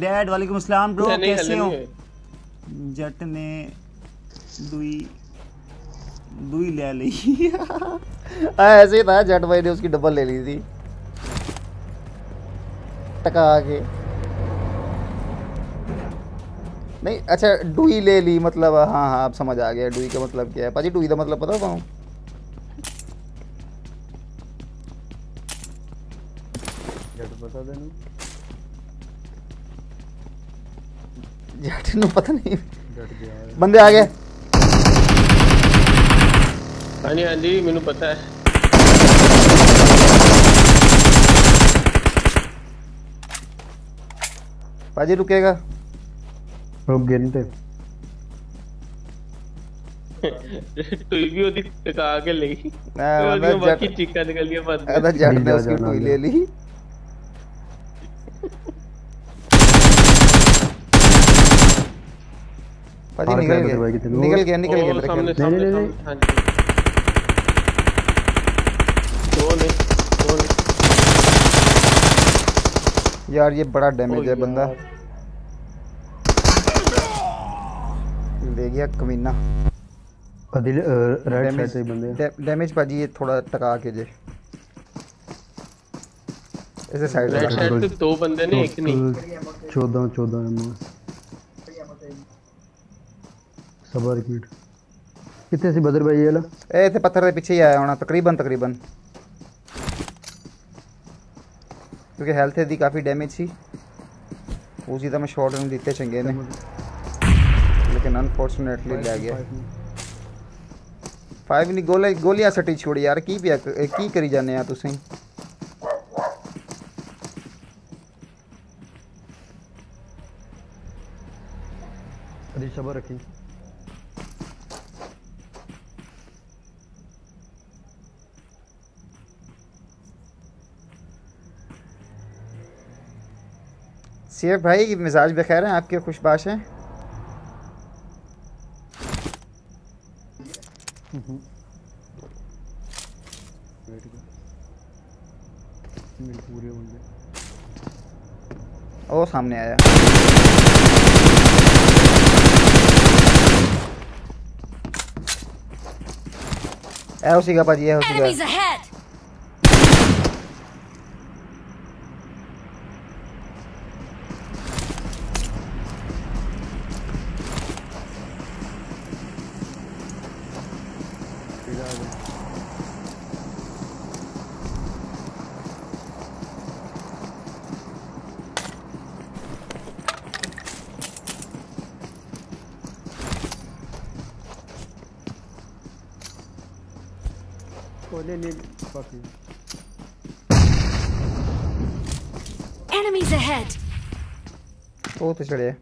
डैड वालेकुम अस्सलाम ब्रो कैसे हो? जट ने दुई दुई ले ली। हाँ, ऐसे था जट भाई ने उसकी डबल ले ली थी। टका आगे नहीं अच्छा डुई ले ली मतलब हाँ हाँ आप समझ आ गया डुई का मतलब क्या है? पाजी डुई का मतलब पता पाऊँ? बता देना। ਜੱਟ ਨੂੰ ਪਤਾ ਨਹੀਂ ਬੰਦੇ ਆ ਗਏ ਹਾਂਜੀ ਹਾਂਜੀ ਮੈਨੂੰ ਪਤਾ ਹੈ ਭਾਜੀ ਰੁਕੇਗਾ ਰੁਕ ਗਏ ਨੇ ਤੇ ਟੋਈ ਵੀ ਉਹਦੀ ਟਕਾ ਕੇ ਲਈ ਮੈਂ ਬਾਕੀ ਚੀਕਾਂ ਨਿਕਲ ਗਈਆਂ ਬੰਦ ਇਹਦਾ ਜੱਟ ਨੇ ਉਸकी ਟੋਈ ਲੈ ਲਈ पाजी निकल गया भाई कितने निकल गया निकल गया सामने। सामने हाँ जी दो ने दो ने यार ये बड़ा डैमेज है बंदा। ले गया कमीना। अदिल राइट साइड से बंदे डैमेज पाजी ये थोड़ा टका के जे ऐसे साइड राइट साइड पे दो बंदे ने एक नहीं। चौदह चौदह एमओ सबर किट कितने सी बदर भाई ये ला ए थे पत्थर के पीछे ही आया होना तकरीबन तकरीबन। क्योंकि हेल्थ दी काफ़ी डैमेज सी उसी तो मैं शॉट नहीं दिते चंगे ने। लेकिन अनफॉर्चुनेटली ले गया। फाइव नहीं गोले गोलियाँ सटी छोड़ी यार की पिया की करी जाने यार तुसें? सबर रखी। सेफ़ भाई, मिजाज बखैर हैं, आपके खुशबाश हैं। ओ, सामने आया। ए उसी का पाजी है उसी का ओ तो चढ़े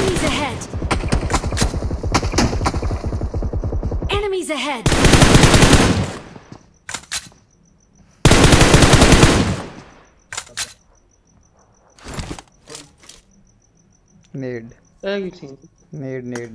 Enemies ahead! Enemies ahead! नेड है किसी नेड नेड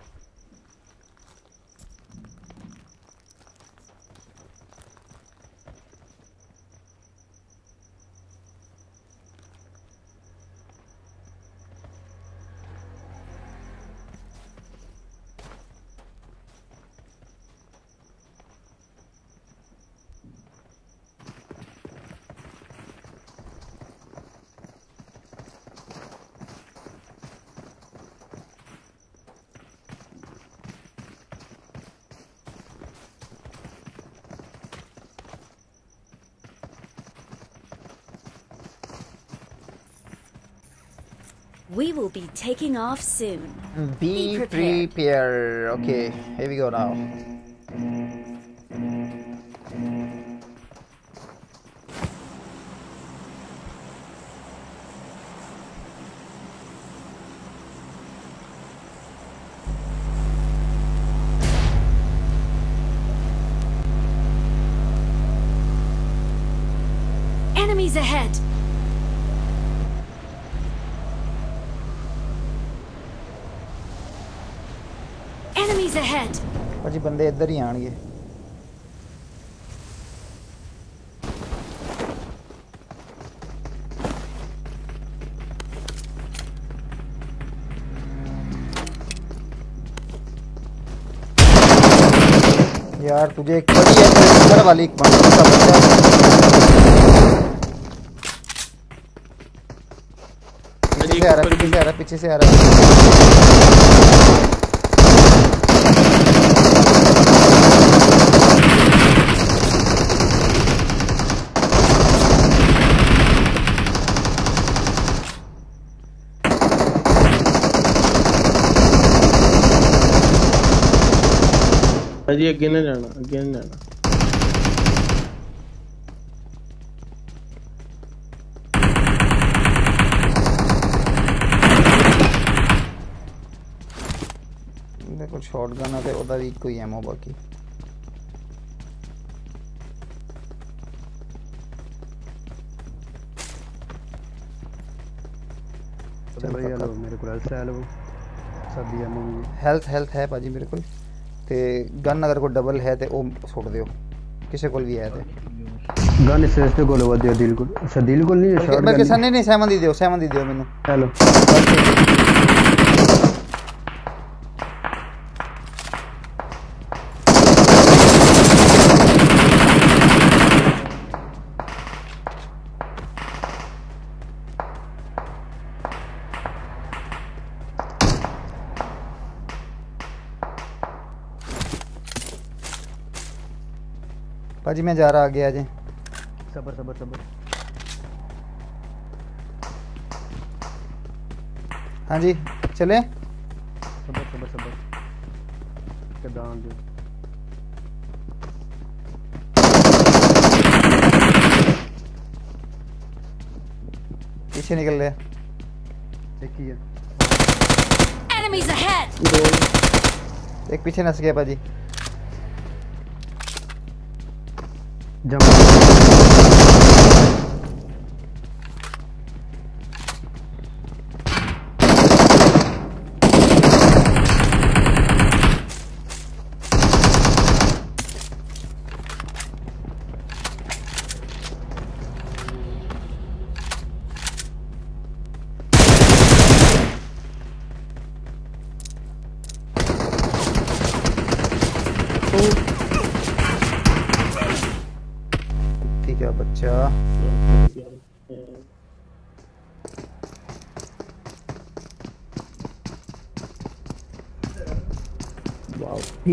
We will be taking off soon. Be prepared. prepared. Okay, here we go now. ਬੰਦੇ ਇੱਧਰ ਹੀ ਆਣਗੇ यार तुझे एक पड़ी है तो घर वाली एक बंद का बच्चा पीछे से आ रहा है पीछे से आ रहा है पीछे से आ रहा है ਭਾਜੀ ਅੱਗੇ ਨਾ ਜਾਣਾ ਅੱਗੇ ਨਾ ਜਾਣਾ ਇਹਦੇ ਕੋਲ ਸ਼ਾਟਗਨ ਆ ਤੇ ਉਹਦਾ ਵੀ ਇੱਕੋ ਹੀ ਐਮੋ ਬਾਕੀ चल भाई हेलो मेरे को हेल्थ है वो सब भी एमओ भी ਹੈਲਥ ਹੈਲਥ ਹੈ ਭਾਜੀ ਮੇਰੇ ਕੋਲ ਤੇ ਗਨ ਅਗਰ ਕੋਈ ਡਬਲ ਹੈ ਤੇ ਉਹ ਸੁੱਟ ਦਿਓ। ਕਿਸੇ ਕੋਲ ਵੀ ਹੈ ਤੇ। ਗਨ ਇਸ ਰਸਤੇ ਕੋਲ ਵਾ ਦਿਲ ਕੋਲ। ਅੱਛਾ ਦਿਲ ਕੋਲ ਨਹੀਂ ਸ਼ਾਟ ਮੈਂ ਕਿਸੇ ਨਹੀਂ ਨਹੀਂ ਸੈਵਨ ਦੀ ਦਿਓ ਸੈਵਨ ਦੀ ਦਿਓ ਮੈਨੂੰ। ਚਲੋ। भाजी मैं जा रहा आगे आ जाए सबर सबर सबर। हाँ जी चले। सबर सबर सबर। निकल रहे एक पीछे नस गया भाजी। ठीक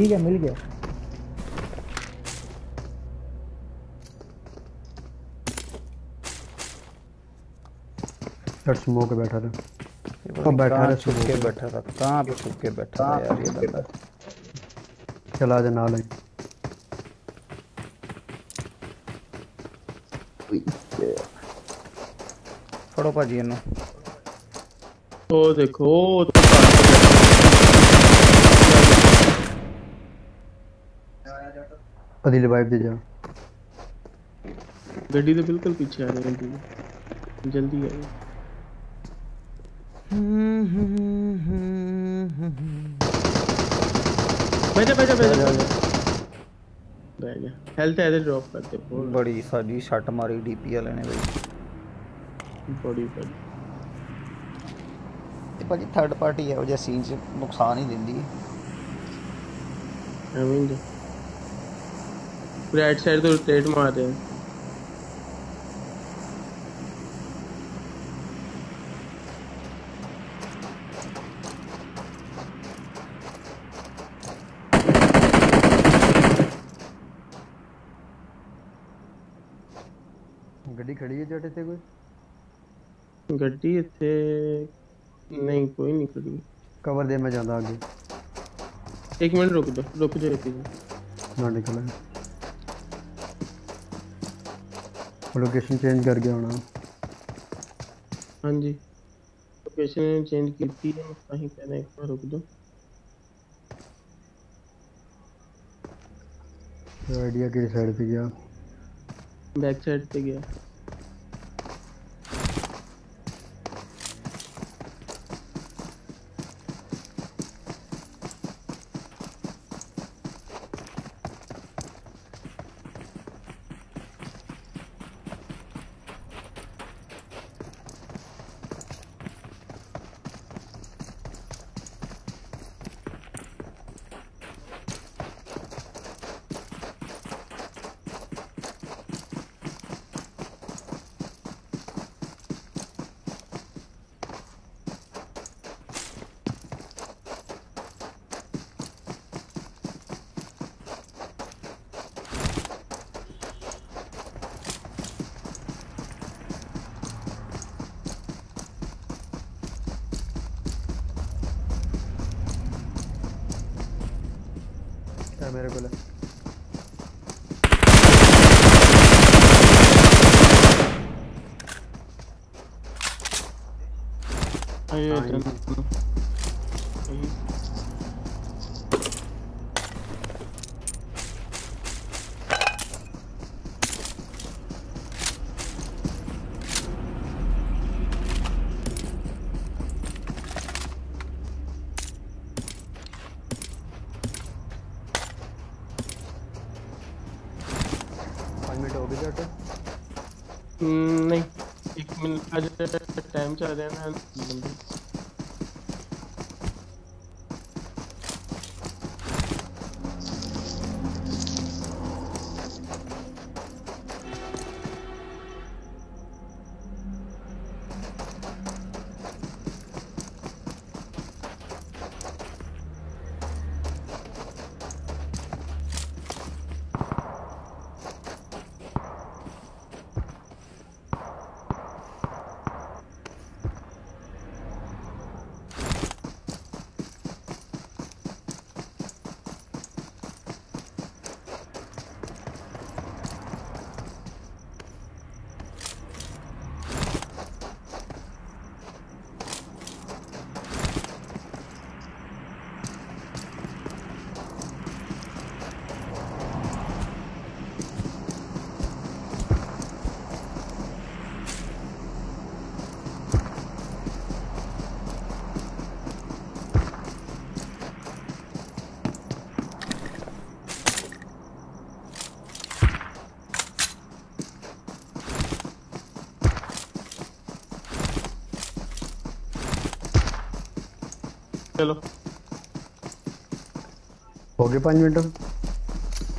गया मिल गया। के बैठा था। तो बैठा रहा छुप के बैठा था कहाँ पे छुप के बैठा यार ये बंदा चला जा नाले फड़ो पाजी नो ओ देखो ਉਹ ਉੱਥੇ अदिल वाइफ दे जा ਗੱਡੀ ਦੇ ਬਿਲਕੁਲ ਪਿੱਛੇ ਆ ਰਹੀ ਗੱਡੀ ਦੇ। ਜਲਦੀ ਆ ਜਾਓ। ਬਹਿ ਜਾ ਬਹਿ ਜਾ ਬਹਿ ਜਾ ਬਹਿ ਜਾ ਹੈਲਥ ਇਹਦੇ ਡ੍ਰੌਪ ਕਰ ਦੇ ਬਹੁਤ ਬੜੀ ਸਾਡੀ ਛੱਟ ਮਾਰੀ ਡੀਪੀ ਵਾਲੇ ਨੇ ਬਈ ਬੜੀ ਬੜੀ ਇਹ ਭਾਜੀ ਥਰਡ ਪਾਰਟੀ ਹੈ ਉਹ ਜਿਹਾ ਸੀਨ 'ਚ ਨੁਕਸਾਨ ਹੀ ਦਿੰਦੀ ਹੈ ਐਵੇਂ ਹੀ ਰਾਈਟ ਸਾਈਡ ਤੋਂ ਰੋਟੇਟ ਮਾਰ ਰਹੇ ਗੱਡੀ ਖੜੀ ਹੈ ਜੱਟ ਇੱਥੇ ਕੋਈ ਗੱਡੀ ਇੱਥੇ ਨਹੀਂ ਕੋਈ ਨਹੀਂ ਖੜੀ ਕਵਰ ਦੇ ਮੈਂ ਜਾਂਦਾ ਅੱਗੇ ਇੱਕ ਮਿੰਟ ਰੁਕ ਜਾ ਰੁਕ ਜਾ ਇੱਕ ਮਿੰਟ ਨਾ ਨਿਕਲ लोकेशन चेंज कर गया होना। हाँ जी। लोकेशन चेंज की थी हम कहीं पे एक बार रुक दो आइडिया किस साइड पे गया? बैक साइड पे गया। टाइम चल रहा है ना चलो हो गए पाँच मिनट?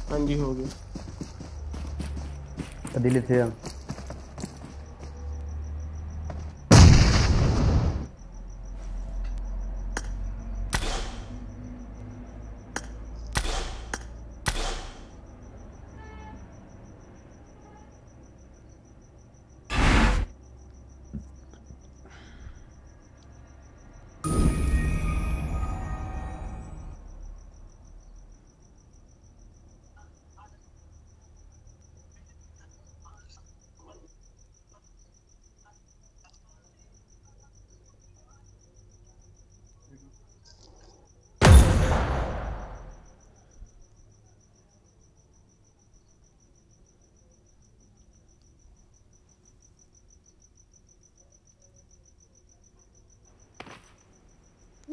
हाँ जी हो गए। दिल्ली थे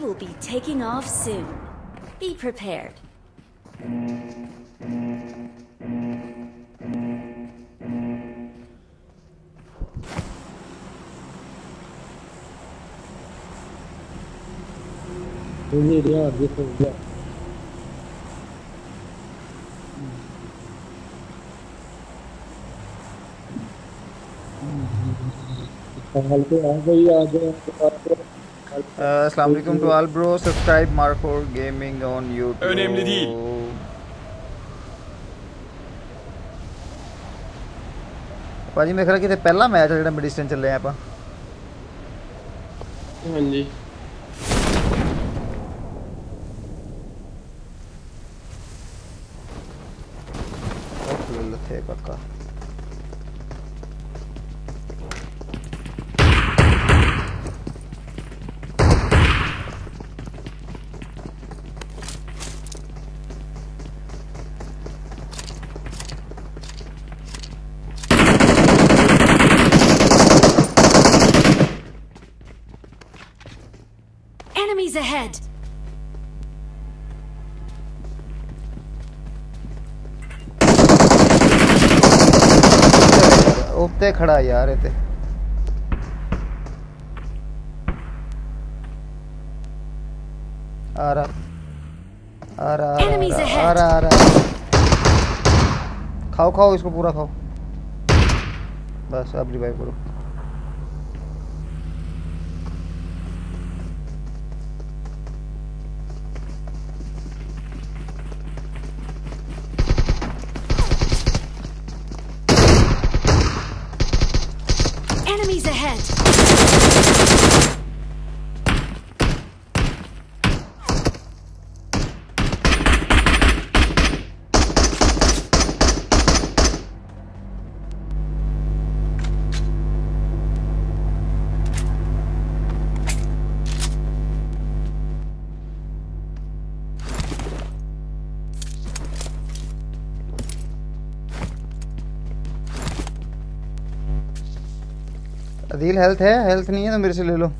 will be taking off soon. Be prepared. Assalamu alaikum to all bro. Subscribe Marco Gaming on YouTube. Önemli değil. ਭਾਜੀ ਮੇਰੇ ਖਿਆਲ ਕਿਤੇ ਪਹਿਲਾ ਮੈਚ ਜਿਹੜਾ ਮਿਡ ਈਸਟਰਨ ਚੱਲੇ ਆਪਾਂ हाँ खाओ इसको पूरा खाओ। बस अब रिवाइव करो। हेल्थ है हेल्थ नहीं है तो मेरे से ले लो।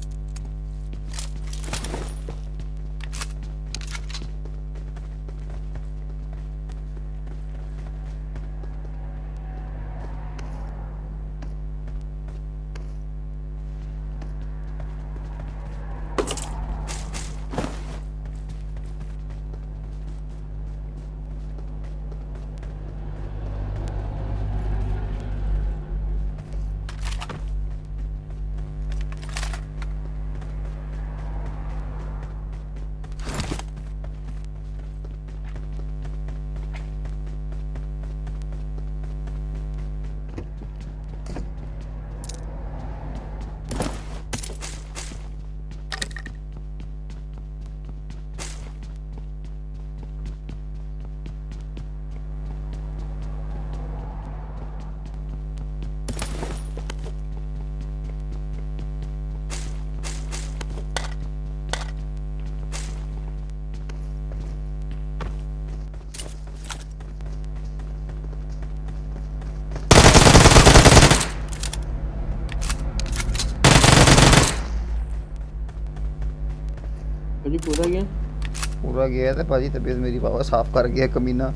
ਗਿਆ ਤੇ ਭਾਜੀ ਤਬੀਅਤ ਮੇਰੀ ਬਾਵਾ ਸਾਫ਼ ਕਰ ਗਿਆ ਕਮੀਨਾ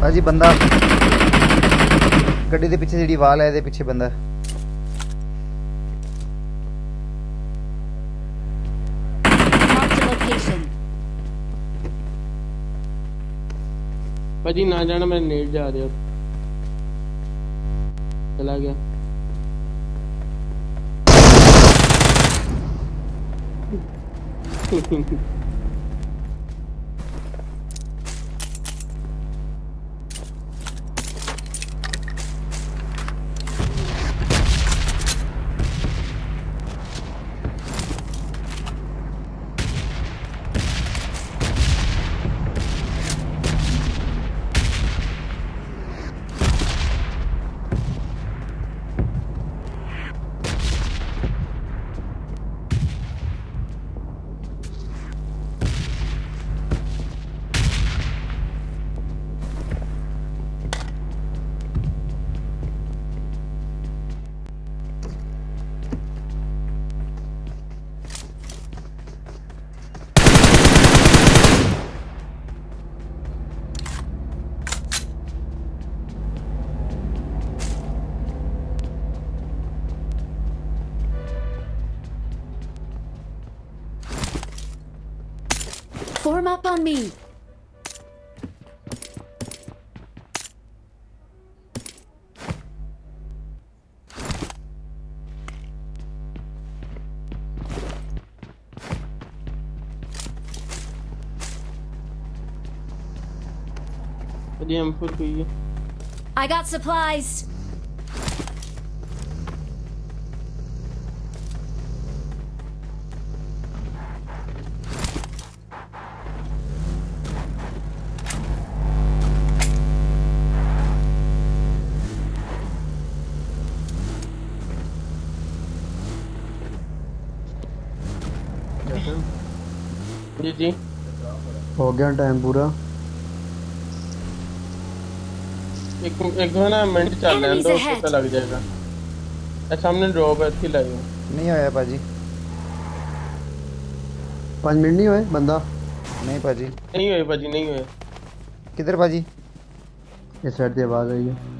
ਭਾਜੀ ਬੰਦਾ ਗੱਡੀ ਦੇ ਪਿੱਛੇ ਜਿਹੜੀ ਵਾਲ ਹੈ ਇਹਦੇ ਪਿੱਛੇ ਬੰਦਾ। ਭਾਜੀ ਨਾ ਜਾਣਾ ਮੈਂ ਨੇੜ ਜਾ ਰਿਹਾ। ਚਲਾ ਗਿਆ। Thank you. भाजी हम फुल कोई है I got supplies. जी जी हो गया टाइम पूरा एक एक दो ना मिनट चल रहे हैं दो पता लग जाएगा। ए सामने ड्रॉप है थी लाइव नहीं आया पाजी। पाँच मिनट नहीं हुए बंदा? नहीं पाजी। नहीं हुए पाजी नहीं हुए। किधर पाजी? इस साइड से आवाज़ आई है।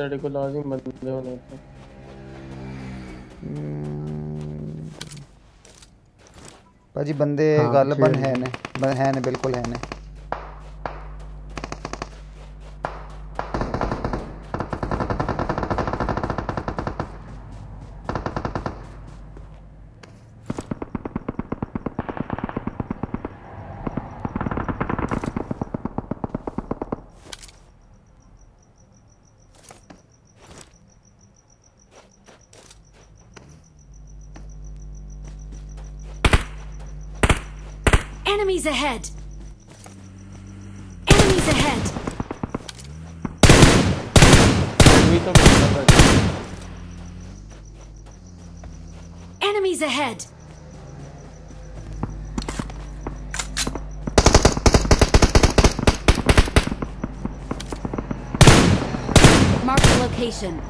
तेरे को लाजिम बंदे होने थे। हम्म। भाजी बंदे हाँ, गलबन है ने? है ने बिल्कुल है ने। Enemies ahead! Mark the location.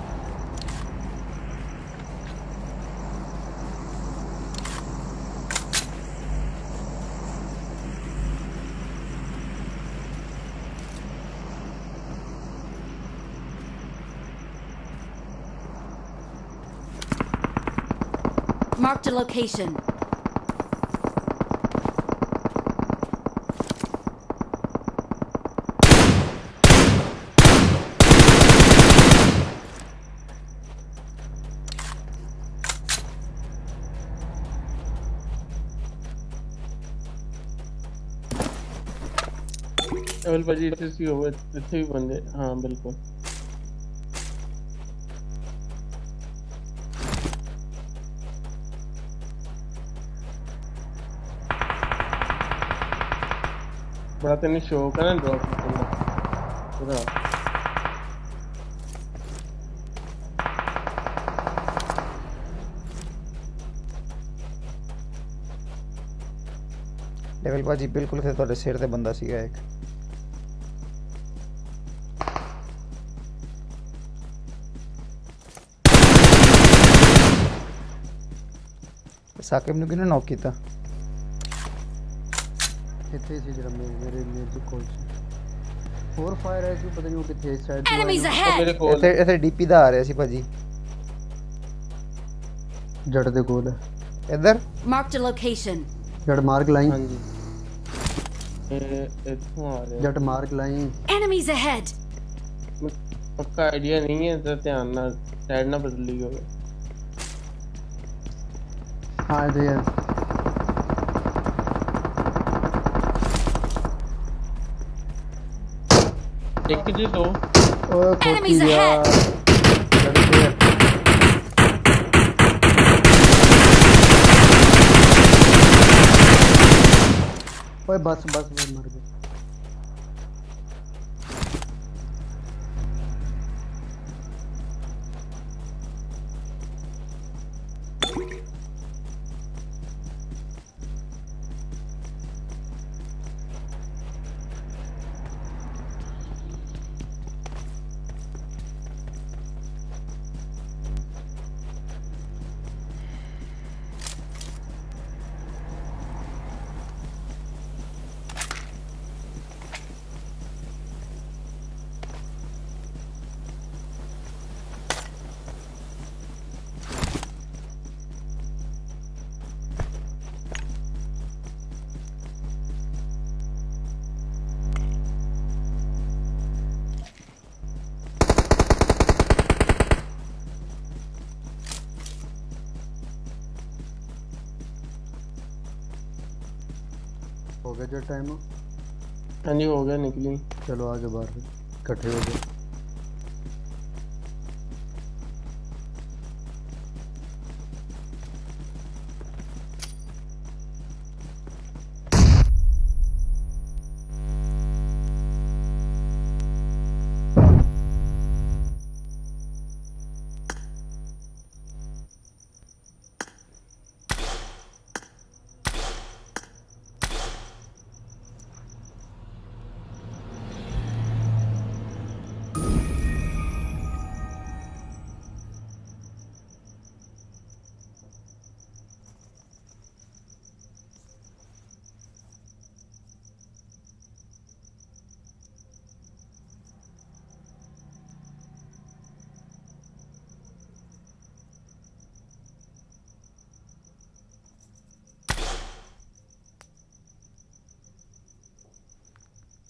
Marked a location. Level पर जी इतने सी हो गए इतने ही बंदे हाँ बिल्कुल बड़ा तेने शौक है ना ड्रॉप करने का पूरा ਲੈਵਲ ਭਾਜੀ ਬਿਲਕੁਲ ਤੇ ਤੁਹਾਡੇ ਸਿਰ ਤੇ ਬੰਦਾ ਸੀਗਾ ਇੱਕ ਸਾਕਿਬ ਨੂੰ ਕਿਹਨੇ ਨੌਕ ਕੀਤਾ Face is रहा मेरे मेरे मेरे को फोर फायर है क्यों पता नहीं वो कितने साइड एनिमीज अहेड ऐसे ऐसे डीपी दा आ रहे सी भाजी जड़ दे गोल है इधर मार्क द लोकेशन जड़ मार्क लाइन हाँ जी इधर आ रहे जड़ मार्क लाइन एनिमीज अहेड पक्का आइडिया नहीं है तो ध्यान ना साइड ना बदल लियो हाँ जी एक ही दो ओए खोटी यार। ओए बस बस मैं मर गया। जो टाइम हाँ। हो गया निकली। चलो आगे बाहर इकट्ठे हो गए।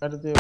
कर दे